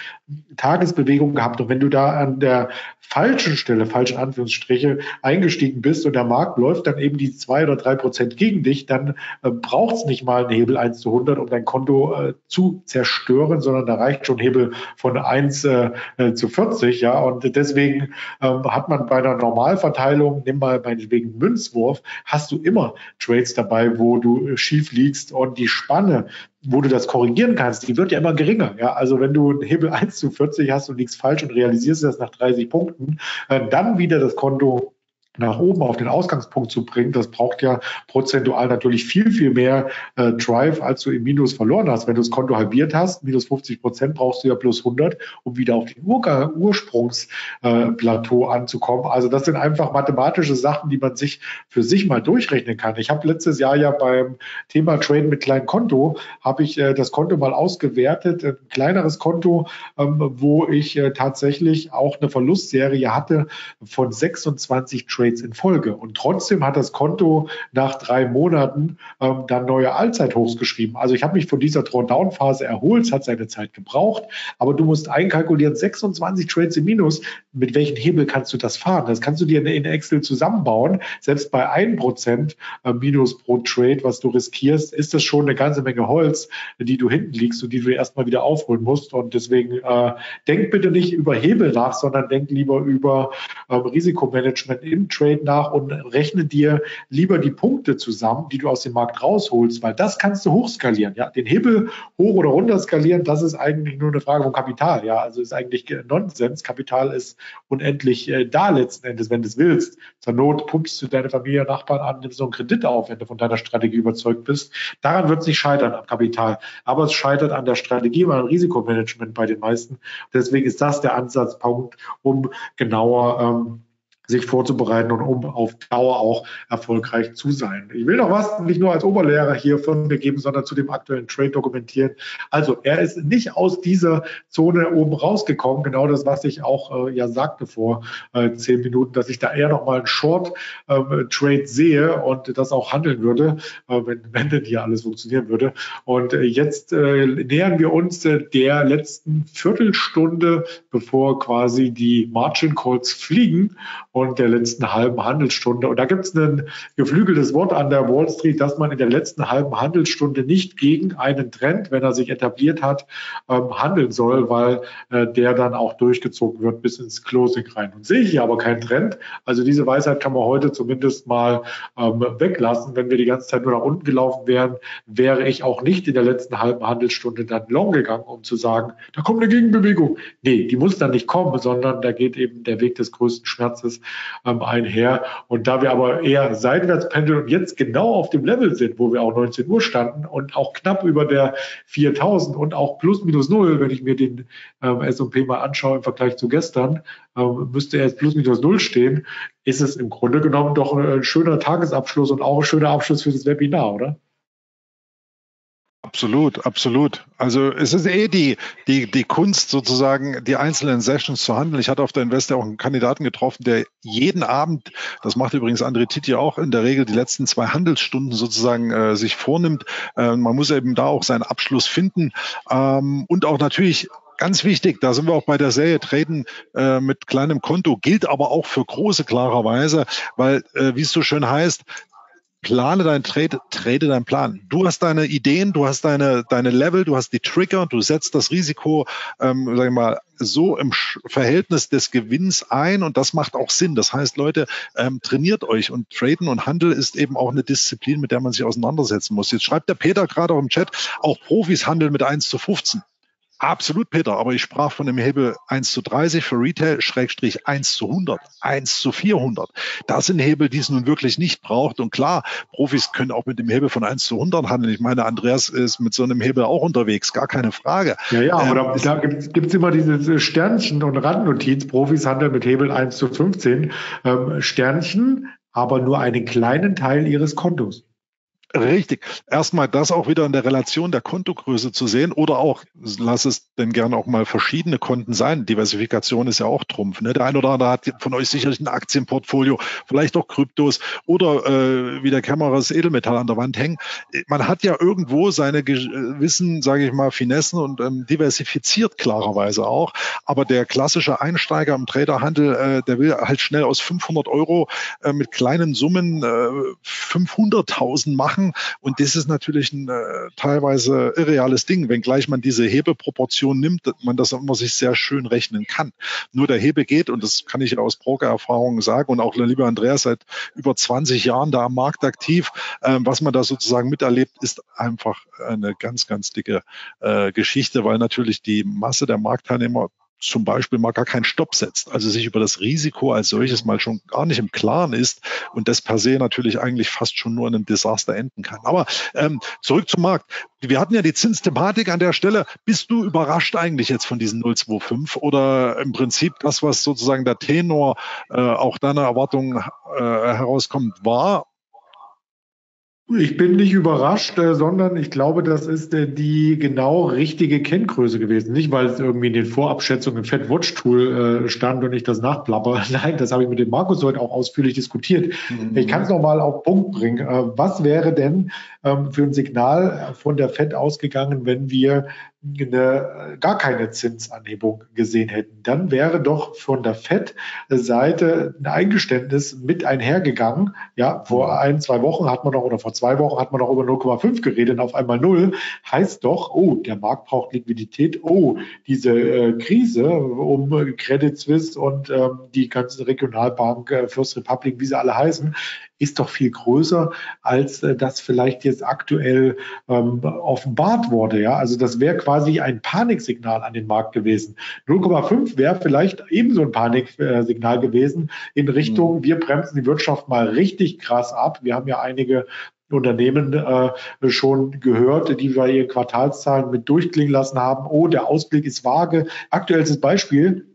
Tagesbewegung gehabt. Und wenn du da an der falschen Stelle, falschen Anführungsstriche, eingestiegen bist und der Markt läuft dann eben die zwei oder drei Prozent gegen dich, dann äh, braucht es nicht mal einen Hebel 1 zu 100, um dein Konto äh, zu zerstören, sondern da reicht schon Hebel von 1 äh, äh, zu 40. Ja, und deswegen ähm, hat man bei einer Normalverteilung, nimm mal meinetwegen Münzwurf, hast du immer Trades dabei, wo du schief liegst und die Spanne wo du das korrigieren kannst, die wird ja immer geringer. Ja, also wenn du einen Hebel 1 zu 40 hast und nichts falsch und realisierst das nach 30 Punkten, äh, dann wieder das Konto nach oben auf den Ausgangspunkt zu bringen, das braucht ja prozentual natürlich viel, viel mehr äh, Drive, als du im Minus verloren hast. Wenn du das Konto halbiert hast, minus 50 Prozent, brauchst du ja plus 100, um wieder auf den Ur Ursprungsplateau äh, anzukommen. Also das sind einfach mathematische Sachen, die man sich für sich mal durchrechnen kann. Ich habe letztes Jahr ja beim Thema Traden mit kleinem Konto, habe ich äh, das Konto mal ausgewertet, ein kleineres Konto, ähm, wo ich äh, tatsächlich auch eine Verlustserie hatte von 26 Trades Trades in Folge. Und trotzdem hat das Konto nach drei Monaten ähm, dann neue Allzeithochs geschrieben. Also ich habe mich von dieser Drawdown-Phase erholt, es hat seine Zeit gebraucht, aber du musst einkalkulieren, 26 Trades im Minus, mit welchem Hebel kannst du das fahren? Das kannst du dir in Excel zusammenbauen. Selbst bei 1% äh, Minus pro Trade, was du riskierst, ist das schon eine ganze Menge Holz, die du hinten liegst und die du erstmal wieder aufholen musst. Und deswegen äh, denk bitte nicht über Hebel nach, sondern denk lieber über ähm, Risikomanagement im Trade nach und rechne dir lieber die Punkte zusammen, die du aus dem Markt rausholst, weil das kannst du hochskalieren. Ja, den Hebel hoch oder runter skalieren, das ist eigentlich nur eine Frage von Kapital. Ja, also ist eigentlich Nonsens. Kapital ist unendlich äh, da letzten Endes, wenn du es willst. Zur Not pumpst du deine Familie, Nachbarn an, nimmst so einen Kredit auf, wenn du von deiner Strategie überzeugt bist. Daran wird es nicht scheitern am Kapital. Aber es scheitert an der Strategie und am Risikomanagement bei den meisten. Deswegen ist das der Ansatzpunkt, um genauer ähm, sich vorzubereiten und um auf Dauer auch erfolgreich zu sein. Ich will noch was nicht nur als Oberlehrer hier von mir geben, sondern zu dem aktuellen Trade dokumentieren. Also er ist nicht aus dieser Zone oben rausgekommen. Genau das, was ich auch äh, ja sagte vor äh, zehn Minuten, dass ich da eher noch mal einen Short äh, Trade sehe und das auch handeln würde, äh, wenn, wenn denn hier alles funktionieren würde. Und äh, jetzt äh, nähern wir uns der letzten Viertelstunde, bevor quasi die Margin Calls fliegen der letzten halben Handelsstunde. Und da gibt es ein geflügeltes Wort an der Wall Street, dass man in der letzten halben Handelsstunde nicht gegen einen Trend, wenn er sich etabliert hat, ähm, handeln soll, weil äh, der dann auch durchgezogen wird bis ins Closing rein. Und sehe ich hier aber keinen Trend. Also diese Weisheit kann man heute zumindest mal ähm, weglassen. Wenn wir die ganze Zeit nur nach unten gelaufen wären, wäre ich auch nicht in der letzten halben Handelsstunde dann long gegangen, um zu sagen, da kommt eine Gegenbewegung. Nee, die muss dann nicht kommen, sondern da geht eben der Weg des größten Schmerzes ähm, einher. Und da wir aber eher seitwärts pendeln und jetzt genau auf dem Level sind, wo wir auch 19 Uhr standen und auch knapp über der 4000 und auch plus minus null, wenn ich mir den ähm, S&P mal anschaue im Vergleich zu gestern, ähm, müsste er jetzt plus minus null stehen, ist es im Grunde genommen doch ein schöner Tagesabschluss und auch ein schöner Abschluss für das Webinar, oder? Absolut, absolut. Also es ist eh die, die, die Kunst sozusagen, die einzelnen Sessions zu handeln. Ich hatte auf der Investor auch einen Kandidaten getroffen, der jeden Abend, das macht übrigens André Titi auch in der Regel, die letzten zwei Handelsstunden sozusagen äh, sich vornimmt. Äh, man muss eben da auch seinen Abschluss finden ähm, und auch natürlich Ganz wichtig, da sind wir auch bei der Serie Treten äh, mit kleinem Konto, gilt aber auch für große klarerweise, weil, äh, wie es so schön heißt, plane deinen Trade, trade deinen Plan. Du hast deine Ideen, du hast deine, deine Level, du hast die Trigger, du setzt das Risiko, ähm, sag ich mal, so im Verhältnis des Gewinns ein und das macht auch Sinn. Das heißt, Leute, ähm, trainiert euch und Traden und Handel ist eben auch eine Disziplin, mit der man sich auseinandersetzen muss. Jetzt schreibt der Peter gerade auch im Chat, auch Profis handeln mit 1 zu 15. Absolut, Peter, aber ich sprach von dem Hebel 1 zu 30 für Retail, Schrägstrich 1 zu 100, 1 zu 400. Das sind Hebel, die es nun wirklich nicht braucht. Und klar, Profis können auch mit dem Hebel von 1 zu 100 handeln. Ich meine, Andreas ist mit so einem Hebel auch unterwegs, gar keine Frage. Ja, ja, aber ähm, da, da gibt es immer diese Sternchen und Randnotiz. Profis handeln mit Hebel 1 zu 15. Ähm, Sternchen, aber nur einen kleinen Teil ihres Kontos. Richtig. Erstmal das auch wieder in der Relation der Kontogröße zu sehen oder auch, lass es denn gerne auch mal verschiedene Konten sein. Diversifikation ist ja auch Trumpf. Ne? Der eine oder andere hat von euch sicherlich ein Aktienportfolio, vielleicht auch Kryptos oder äh, wie der Kämmerer Edelmetall an der Wand hängen. Man hat ja irgendwo seine gewissen, sage ich mal, Finessen und ähm, diversifiziert klarerweise auch. Aber der klassische Einsteiger im Traderhandel, äh, der will halt schnell aus 500 Euro äh, mit kleinen Summen äh, 500.000 machen machen. Und das ist natürlich ein äh, teilweise irreales Ding, wenngleich man diese Hebeproportion nimmt, man das immer sich sehr schön rechnen kann. Nur der Hebe geht, und das kann ich aus Brokererfahrungen sagen, und auch der liebe Andreas seit über 20 Jahren da am Markt aktiv, äh, was man da sozusagen miterlebt, ist einfach eine ganz, ganz dicke äh, Geschichte, weil natürlich die Masse der Marktteilnehmer zum Beispiel mal gar keinen Stopp setzt, also sich über das Risiko als solches mal schon gar nicht im Klaren ist und das per se natürlich eigentlich fast schon nur in einem Desaster enden kann. Aber ähm, zurück zum Markt. Wir hatten ja die Zinsthematik an der Stelle. Bist du überrascht eigentlich jetzt von diesen 0,25 oder im Prinzip das, was sozusagen der Tenor äh, auch deiner Erwartungen äh, herauskommt, war ich bin nicht überrascht, äh, sondern ich glaube, das ist äh, die genau richtige Kenngröße gewesen. Nicht, weil es irgendwie in den Vorabschätzungen im Fed Watch Tool äh, stand und ich das nachplapper. Nein, das habe ich mit dem Markus heute auch ausführlich diskutiert. Mhm. Ich kann es nochmal auf Punkt bringen. Was wäre denn ähm, für ein Signal von der Fed ausgegangen, wenn wir eine, gar keine Zinsanhebung gesehen hätten, dann wäre doch von der FED-Seite ein Eingeständnis mit einhergegangen. Ja, vor ein, zwei Wochen hat man noch oder vor zwei Wochen hat man noch über 0,5 geredet und auf einmal null. Heißt doch, oh, der Markt braucht Liquidität. Oh, diese äh, Krise um Credit Suisse und ähm, die ganzen Regionalbank, äh, First Republic, wie sie alle heißen, ist doch viel größer, als äh, das vielleicht jetzt aktuell ähm, offenbart wurde. Ja, also das wäre quasi ein Paniksignal an den Markt gewesen. 0,5 wäre vielleicht ebenso ein Paniksignal gewesen in Richtung, mhm. wir bremsen die Wirtschaft mal richtig krass ab. Wir haben ja einige Unternehmen äh, schon gehört, die wir ihre Quartalszahlen mit durchklingen lassen haben. Oh, der Ausblick ist vage. Aktuelles Beispiel.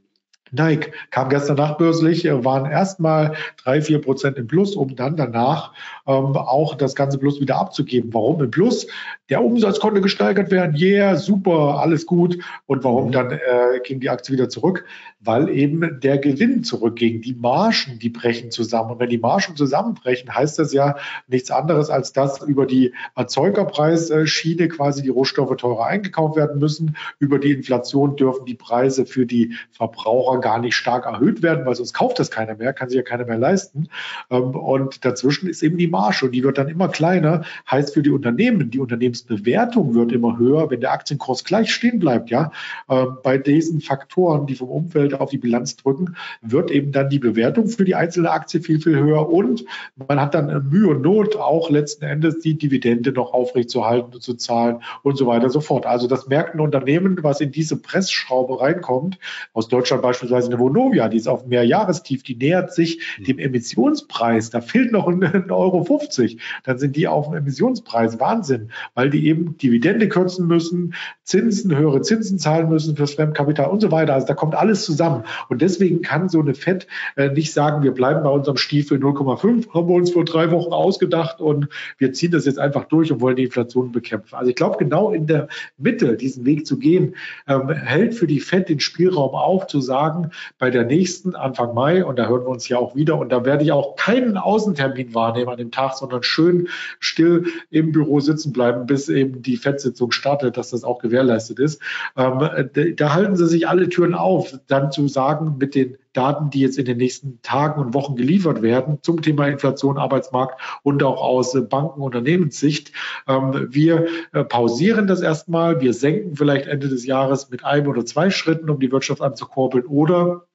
Nike kam gestern nachbörslich, äh, waren erstmal drei, vier Prozent im Plus, um dann danach ähm, auch das ganze Plus wieder abzugeben. Warum im Plus? Der Umsatz konnte gesteigert werden. Yeah, super, alles gut. Und warum mhm. dann äh, ging die Aktie wieder zurück? Weil eben der Gewinn zurückging. Die Margen, die brechen zusammen. Und wenn die Margen zusammenbrechen, heißt das ja nichts anderes, als dass über die Erzeugerpreisschiene quasi die Rohstoffe teurer eingekauft werden müssen. Über die Inflation dürfen die Preise für die Verbraucher gar nicht stark erhöht werden, weil sonst kauft das keiner mehr, kann sich ja keiner mehr leisten. Ähm, und dazwischen ist eben die Marge und die wird dann immer kleiner. Heißt für die Unternehmen, die Unternehmensbewertung wird immer höher, wenn der Aktienkurs gleich stehen bleibt. Ja, ähm, bei diesen Faktoren, die vom Umfeld auf die Bilanz drücken, wird eben dann die Bewertung für die einzelne Aktie viel, viel höher und man hat dann Mühe und Not, auch letzten Endes die Dividende noch aufrechtzuerhalten und zu zahlen und so weiter und so fort. Also das merkt ein Unternehmen, was in diese Pressschraube reinkommt, aus Deutschland beispielsweise eine Vonovia, die ist auf Mehrjahrestief, die nähert sich dem Emissionspreis. Da fehlt noch ein Euro 50. Dann sind die auf dem Emissionspreis. Wahnsinn, weil die eben Dividende kürzen müssen, Zinsen, höhere Zinsen zahlen müssen fürs Fremdkapital und so weiter. Also da kommt alles zusammen. Und deswegen kann so eine FED äh, nicht sagen, wir bleiben bei unserem Stiefel 0,5, haben wir uns vor drei Wochen ausgedacht und wir ziehen das jetzt einfach durch und wollen die Inflation bekämpfen. Also ich glaube, genau in der Mitte diesen Weg zu gehen, ähm, hält für die FED den Spielraum auf, zu sagen, bei der nächsten Anfang Mai, und da hören wir uns ja auch wieder, und da werde ich auch keinen Außentermin wahrnehmen an dem Tag, sondern schön still im Büro sitzen bleiben, bis eben die FED-Sitzung startet, dass das auch gewährleistet gewährleistet ist. Ähm, da halten sie sich alle Türen auf, dann zu sagen, mit den Daten, die jetzt in den nächsten Tagen und Wochen geliefert werden zum Thema Inflation, Arbeitsmarkt und auch aus Banken- Unternehmenssicht. Ähm, wir äh, pausieren das erstmal. Wir senken vielleicht Ende des Jahres mit einem oder zwei Schritten, um die Wirtschaft anzukurbeln oder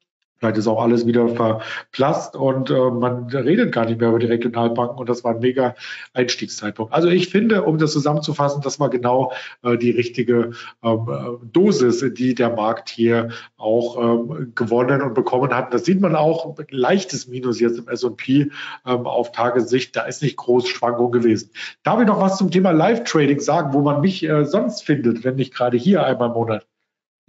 Vielleicht ist auch alles wieder verplasst und äh, man redet gar nicht mehr über die Regionalbanken und das war ein mega Einstiegszeitpunkt. Also ich finde, um das zusammenzufassen, das war genau äh, die richtige ähm, äh, Dosis, die der Markt hier auch ähm, gewonnen und bekommen hat. Das sieht man auch, leichtes Minus jetzt im S&P ähm, auf Tagessicht. Da ist nicht groß Schwankung gewesen. Darf ich noch was zum Thema Live-Trading sagen, wo man mich äh, sonst findet, wenn nicht gerade hier einmal im Monat?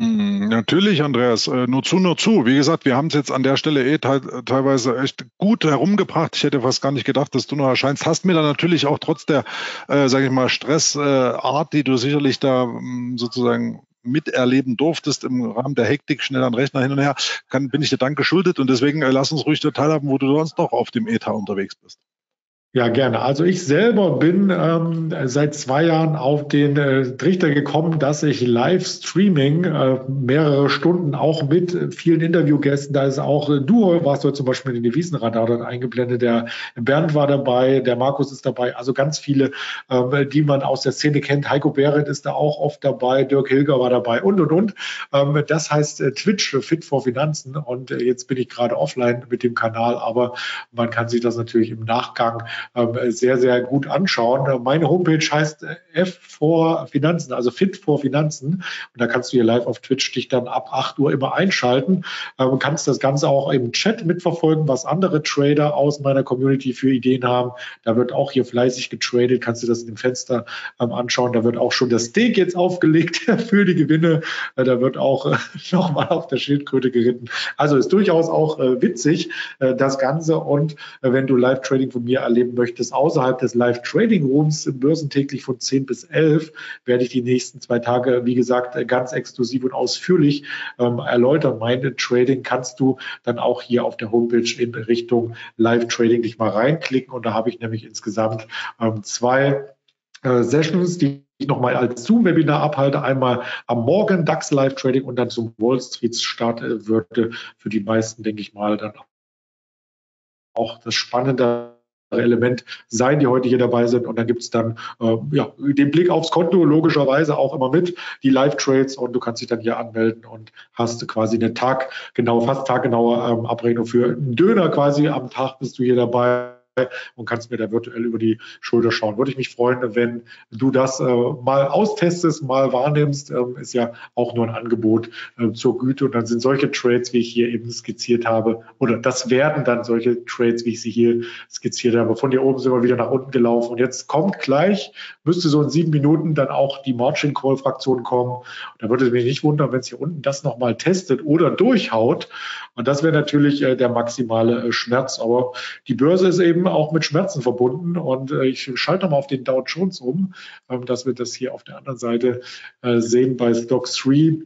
Hm, natürlich, Andreas. Äh, nur zu, nur zu. Wie gesagt, wir haben es jetzt an der Stelle eh te teilweise echt gut herumgebracht. Ich hätte fast gar nicht gedacht, dass du noch erscheinst. Hast mir dann natürlich auch trotz der, äh, sage ich mal, Stressart, äh, die du sicherlich da mh, hm, sozusagen miterleben durftest im Rahmen der Hektik, schnell an Rechner hin und her, kann, bin ich dir Dank geschuldet und deswegen äh, lass uns ruhig teilhaben, wo du sonst noch auf dem ETA unterwegs bist. Ja, gerne. Also ich selber bin ähm, seit zwei Jahren auf den äh, Trichter gekommen, dass ich Livestreaming äh, mehrere Stunden auch mit vielen Interviewgästen, da ist auch äh, du warst du zum Beispiel in den Wiesenradar dort eingeblendet, der Bernd war dabei, der Markus ist dabei, also ganz viele, äh, die man aus der Szene kennt. Heiko Behrendt ist da auch oft dabei, Dirk Hilger war dabei und, und, und. Ähm, das heißt äh, Twitch Fit for Finanzen und äh, jetzt bin ich gerade offline mit dem Kanal, aber man kann sich das natürlich im Nachgang ähm, sehr, sehr gut anschauen. Meine Homepage heißt äh, F vor Finanzen, also Fit vor Finanzen. Und da kannst du hier live auf Twitch dich dann ab 8 Uhr immer einschalten. Ähm, kannst das Ganze auch im Chat mitverfolgen, was andere Trader aus meiner Community für Ideen haben. Da wird auch hier fleißig getradet. Kannst du das in dem Fenster ähm, anschauen. Da wird auch schon das Steak jetzt aufgelegt für die Gewinne. Äh, da wird auch nochmal auf der Schildkröte geritten. Also ist durchaus auch witzig, das Ganze. Und wenn du Live-Trading von mir erleben möchtest, außerhalb des Live-Trading-Rooms börsentäglich von 10 bis 11, werde ich die nächsten zwei Tage, wie gesagt, ganz exklusiv und ausführlich ähm, erläutern. Meine Trading kannst du dann auch hier auf der Homepage in Richtung Live-Trading dich mal reinklicken. Und da habe ich nämlich insgesamt ähm, zwei äh, Sessions, die ich nochmal als Zoom-Webinar abhalte. Einmal am Morgen DAX Live Trading und dann zum Wall Street Start äh, würde für die meisten, denke ich mal, dann auch das Spannende Element sein, die heute hier dabei sind. Und dann gibt es dann äh, ja, den Blick aufs Konto, logischerweise auch immer mit, die Live-Trades und du kannst dich dann hier anmelden und hast quasi eine taggenaue, fast taggenaue ähm, Abrechnung für einen Döner quasi. Am Tag bist du hier dabei und kannst mir da virtuell über die Schulter schauen. Würde ich mich freuen, wenn du das äh, mal austestest, mal wahrnimmst. Ähm, ist ja auch nur ein Angebot äh, zur Güte. Und dann sind solche Trades, wie ich hier eben skizziert habe, oder das werden dann solche Trades, wie ich sie hier skizziert habe. Von hier oben sind wir wieder nach unten gelaufen. Und jetzt kommt gleich, müsste so in sieben Minuten dann auch die Margin Call Fraktion kommen. Und da würde es mich nicht wundern, wenn es hier unten das nochmal testet oder durchhaut. Und das wäre natürlich äh, der maximale äh, Schmerz. Aber die Börse ist eben auch mit Schmerzen verbunden. Und äh, ich schalte mal auf den Dow Jones um, ähm, dass wir das hier auf der anderen Seite äh, sehen bei Stock 3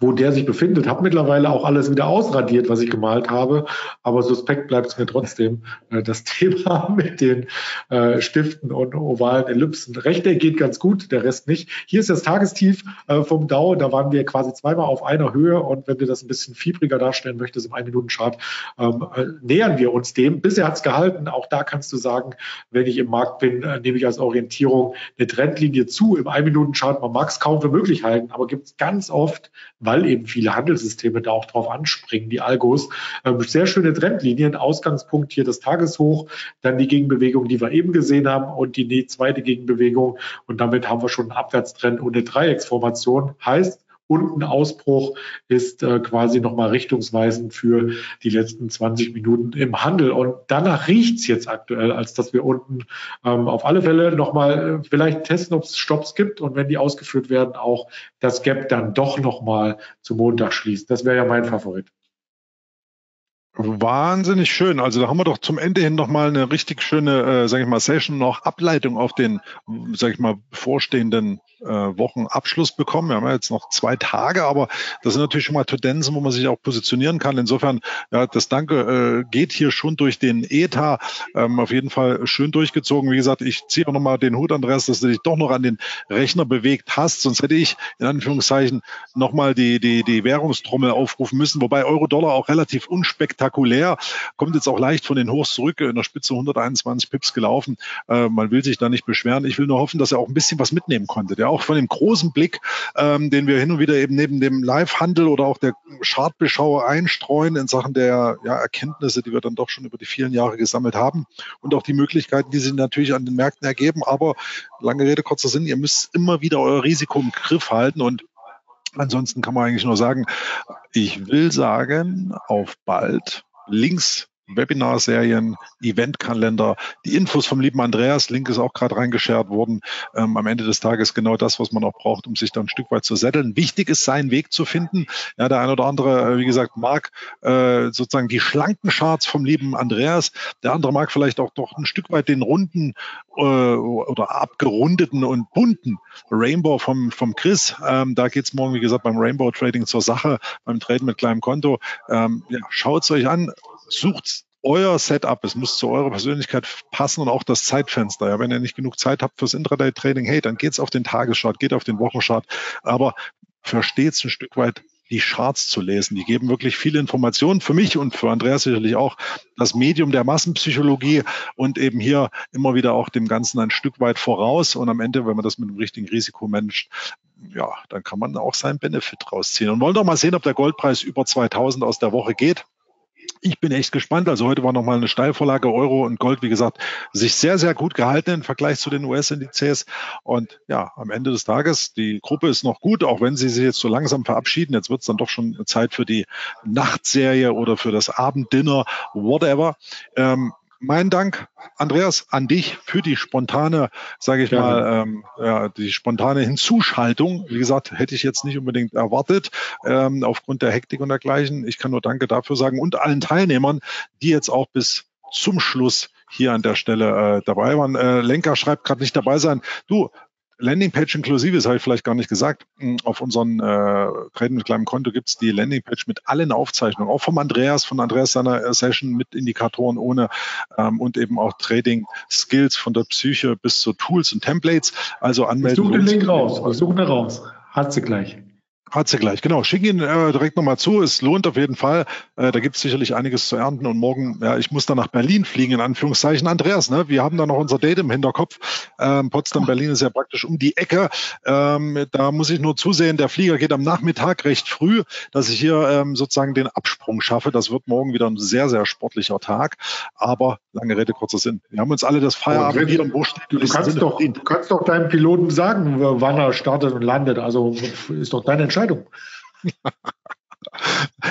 wo der sich befindet. Habe mittlerweile auch alles wieder ausradiert, was ich gemalt habe, aber suspekt bleibt es mir trotzdem äh, das Thema mit den äh, Stiften und ovalen Ellipsen. Rechteck geht ganz gut, der Rest nicht. Hier ist das Tagestief äh, vom Dow, da waren wir quasi zweimal auf einer Höhe und wenn du das ein bisschen fiebriger darstellen möchtest im 1-Minuten-Chart, ähm, äh, nähern wir uns dem. Bisher hat es gehalten, auch da kannst du sagen, wenn ich im Markt bin, äh, nehme ich als Orientierung eine Trendlinie zu im 1-Minuten-Chart. Man mag es kaum für möglich halten, aber gibt es ganz oft weil eben viele Handelssysteme da auch drauf anspringen, die Algos. Ähm, sehr schöne Trendlinien, Ausgangspunkt hier das Tageshoch, dann die Gegenbewegung, die wir eben gesehen haben und die zweite Gegenbewegung und damit haben wir schon einen Abwärtstrend und eine Dreiecksformation. Heißt, unten Ausbruch ist äh, quasi nochmal richtungsweisend für die letzten 20 Minuten im Handel. Und danach riecht's jetzt aktuell, als dass wir unten ähm, auf alle Fälle nochmal äh, vielleicht testen, ob es Stops gibt und wenn die ausgeführt werden, auch das Gap dann doch nochmal zum Montag schließt. Das wäre ja mein Favorit. Wahnsinnig schön. Also da haben wir doch zum Ende hin nochmal eine richtig schöne, äh, sage ich mal, Session, noch Ableitung auf den, sage ich mal, bevorstehenden äh, Wochenabschluss bekommen. Wir haben ja jetzt noch zwei Tage, aber das sind natürlich schon mal Tendenzen, wo man sich auch positionieren kann. Insofern, ja, das Danke äh, geht hier schon durch den ETA. Ähm, auf jeden Fall schön durchgezogen. Wie gesagt, ich ziehe auch nochmal den Hut, Andreas, dass du dich doch noch an den Rechner bewegt hast. Sonst hätte ich in Anführungszeichen nochmal die, die, die Währungstrommel aufrufen müssen, wobei Euro-Dollar auch relativ unspektakulär spektakulär, kommt jetzt auch leicht von den Hochs zurück, in der Spitze 121 Pips gelaufen. Äh, man will sich da nicht beschweren. Ich will nur hoffen, dass er auch ein bisschen was mitnehmen konnte. Der auch von dem großen Blick, ähm, den wir hin und wieder eben neben dem Live-Handel oder auch der Chartbeschauer einstreuen in Sachen der ja, Erkenntnisse, die wir dann doch schon über die vielen Jahre gesammelt haben und auch die Möglichkeiten, die sich natürlich an den Märkten ergeben. Aber lange Rede, kurzer Sinn, ihr müsst immer wieder euer Risiko im Griff halten und Ansonsten kann man eigentlich nur sagen, ich will sagen, auf bald. Links Webinarserien, Eventkalender, die Infos vom lieben Andreas, Link ist auch gerade reingeschert worden. Ähm, am Ende des Tages genau das, was man auch braucht, um sich da ein Stück weit zu setteln. Wichtig ist, seinen Weg zu finden. Ja, der ein oder andere, äh, wie gesagt, mag äh, sozusagen die schlanken Charts vom lieben Andreas. Der andere mag vielleicht auch doch ein Stück weit den runden äh, oder abgerundeten und bunten Rainbow vom, vom Chris. Ähm, da geht's morgen, wie gesagt, beim Rainbow Trading zur Sache, beim Traden mit kleinem Konto. Ähm, ja, Schaut es euch an, sucht euer Setup, es muss zu eurer Persönlichkeit passen und auch das Zeitfenster. Ja, wenn ihr nicht genug Zeit habt fürs Intraday-Trading, hey, dann geht's auf den Tageschart, geht auf den Wochenchart, aber versteht ein Stück weit die Charts zu lesen. Die geben wirklich viele Informationen für mich und für Andreas sicherlich auch das Medium der Massenpsychologie und eben hier immer wieder auch dem Ganzen ein Stück weit voraus. Und am Ende, wenn man das mit einem richtigen Risiko managt, ja, dann kann man auch seinen Benefit rausziehen. Und wollen doch mal sehen, ob der Goldpreis über 2000 aus der Woche geht. Ich bin echt gespannt. Also heute war nochmal eine Steilvorlage Euro und Gold, wie gesagt, sich sehr, sehr gut gehalten im Vergleich zu den US-Indizes. Und ja, am Ende des Tages, die Gruppe ist noch gut, auch wenn sie sich jetzt so langsam verabschieden. Jetzt wird es dann doch schon Zeit für die Nachtserie oder für das Abenddinner, whatever. Ähm, mein Dank, Andreas, an dich für die spontane, sage ich ja. mal, ähm, ja, die spontane Hinzuschaltung. Wie gesagt, hätte ich jetzt nicht unbedingt erwartet, ähm, aufgrund der Hektik und dergleichen. Ich kann nur Danke dafür sagen und allen Teilnehmern, die jetzt auch bis zum Schluss hier an der Stelle äh, dabei waren. Äh, Lenker schreibt gerade nicht dabei sein. Du, Landingpage inklusive, das habe ich vielleicht gar nicht gesagt. Hm, auf unserem äh, Credit mit kleinem Konto gibt es die Landingpage mit allen Aufzeichnungen, auch vom Andreas, von Andreas seiner äh, Session mit Indikatoren ohne ähm, und eben auch Trading Skills von der Psyche bis zu Tools und Templates. Also anmelden. Ich suche den Link raus. Ich suche ihn raus. Hat sie gleich. Hat sie gleich, genau. Schick ihn äh, direkt nochmal zu. Es lohnt auf jeden Fall. Äh, da gibt es sicherlich einiges zu ernten. Und morgen, ja, ich muss dann nach Berlin fliegen, in Anführungszeichen. Andreas, ne? wir haben da noch unser Date im Hinterkopf. Ähm, Potsdam, Berlin ist ja praktisch um die Ecke. Ähm, da muss ich nur zusehen, der Flieger geht am Nachmittag recht früh, dass ich hier ähm, sozusagen den Absprung schaffe. Das wird morgen wieder ein sehr, sehr sportlicher Tag. Aber lange Rede, kurzer Sinn. Wir haben uns alle das Feierabend hier im Busch. Du, doch, kannst doch deinem Piloten sagen, wann er startet und landet. Also ist doch deine Entscheidung. Entscheidung.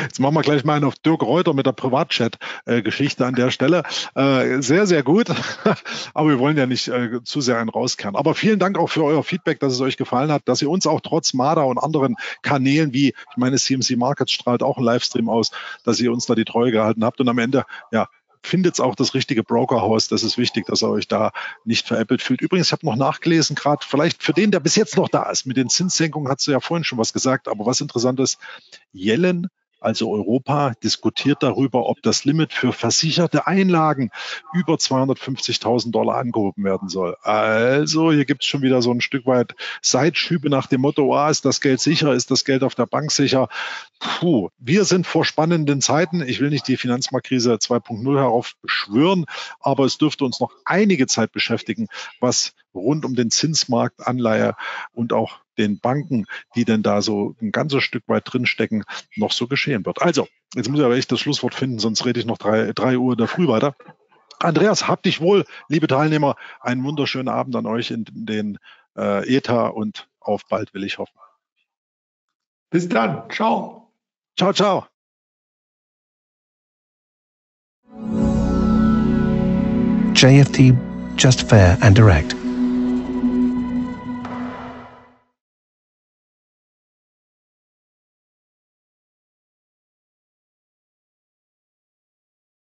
Jetzt machen wir gleich mal einen auf Dirk Reuter mit der Privatchat-Geschichte an der Stelle. Äh, sehr, sehr gut. Aber wir wollen ja nicht äh, zu sehr einen rauskehren. Aber vielen Dank auch für euer Feedback, dass es euch gefallen hat, dass ihr uns auch trotz MADA und anderen Kanälen wie, ich meine, CMC Markets strahlt auch einen Livestream aus, dass ihr uns da die Treue gehalten habt. Und am Ende, ja, findet auch das richtige Brokerhaus. Das ist wichtig, dass ihr euch da nicht veräppelt fühlt. Übrigens, ich habe noch nachgelesen, gerade vielleicht für den, der bis jetzt noch da ist, mit den Zinssenkungen hast du ja vorhin schon was gesagt, aber was interessant ist, Yellen also Europa diskutiert darüber, ob das Limit für versicherte Einlagen über 250.000 Dollar angehoben werden soll. Also hier gibt es schon wieder so ein Stück weit Seitschübe nach dem Motto, ah, ist das Geld sicher, ist das Geld auf der Bank sicher? Puh, wir sind vor spannenden Zeiten. Ich will nicht die Finanzmarktkrise 2.0 heraufbeschwören, aber es dürfte uns noch einige Zeit beschäftigen, was rund um den Zinsmarkt, Anleihe und auch den Banken, die denn da so ein ganzes Stück weit drinstecken, noch so geschehen wird. Also, jetzt muss ich aber echt das Schlusswort finden, sonst rede ich noch drei, drei Uhr in der Früh weiter. Andreas, hab dich wohl, liebe Teilnehmer. Einen wunderschönen Abend an euch in den äh, ETA und auf bald will ich hoffen. Bis dann. Ciao. Ciao, ciao. JFD, just fair and direct.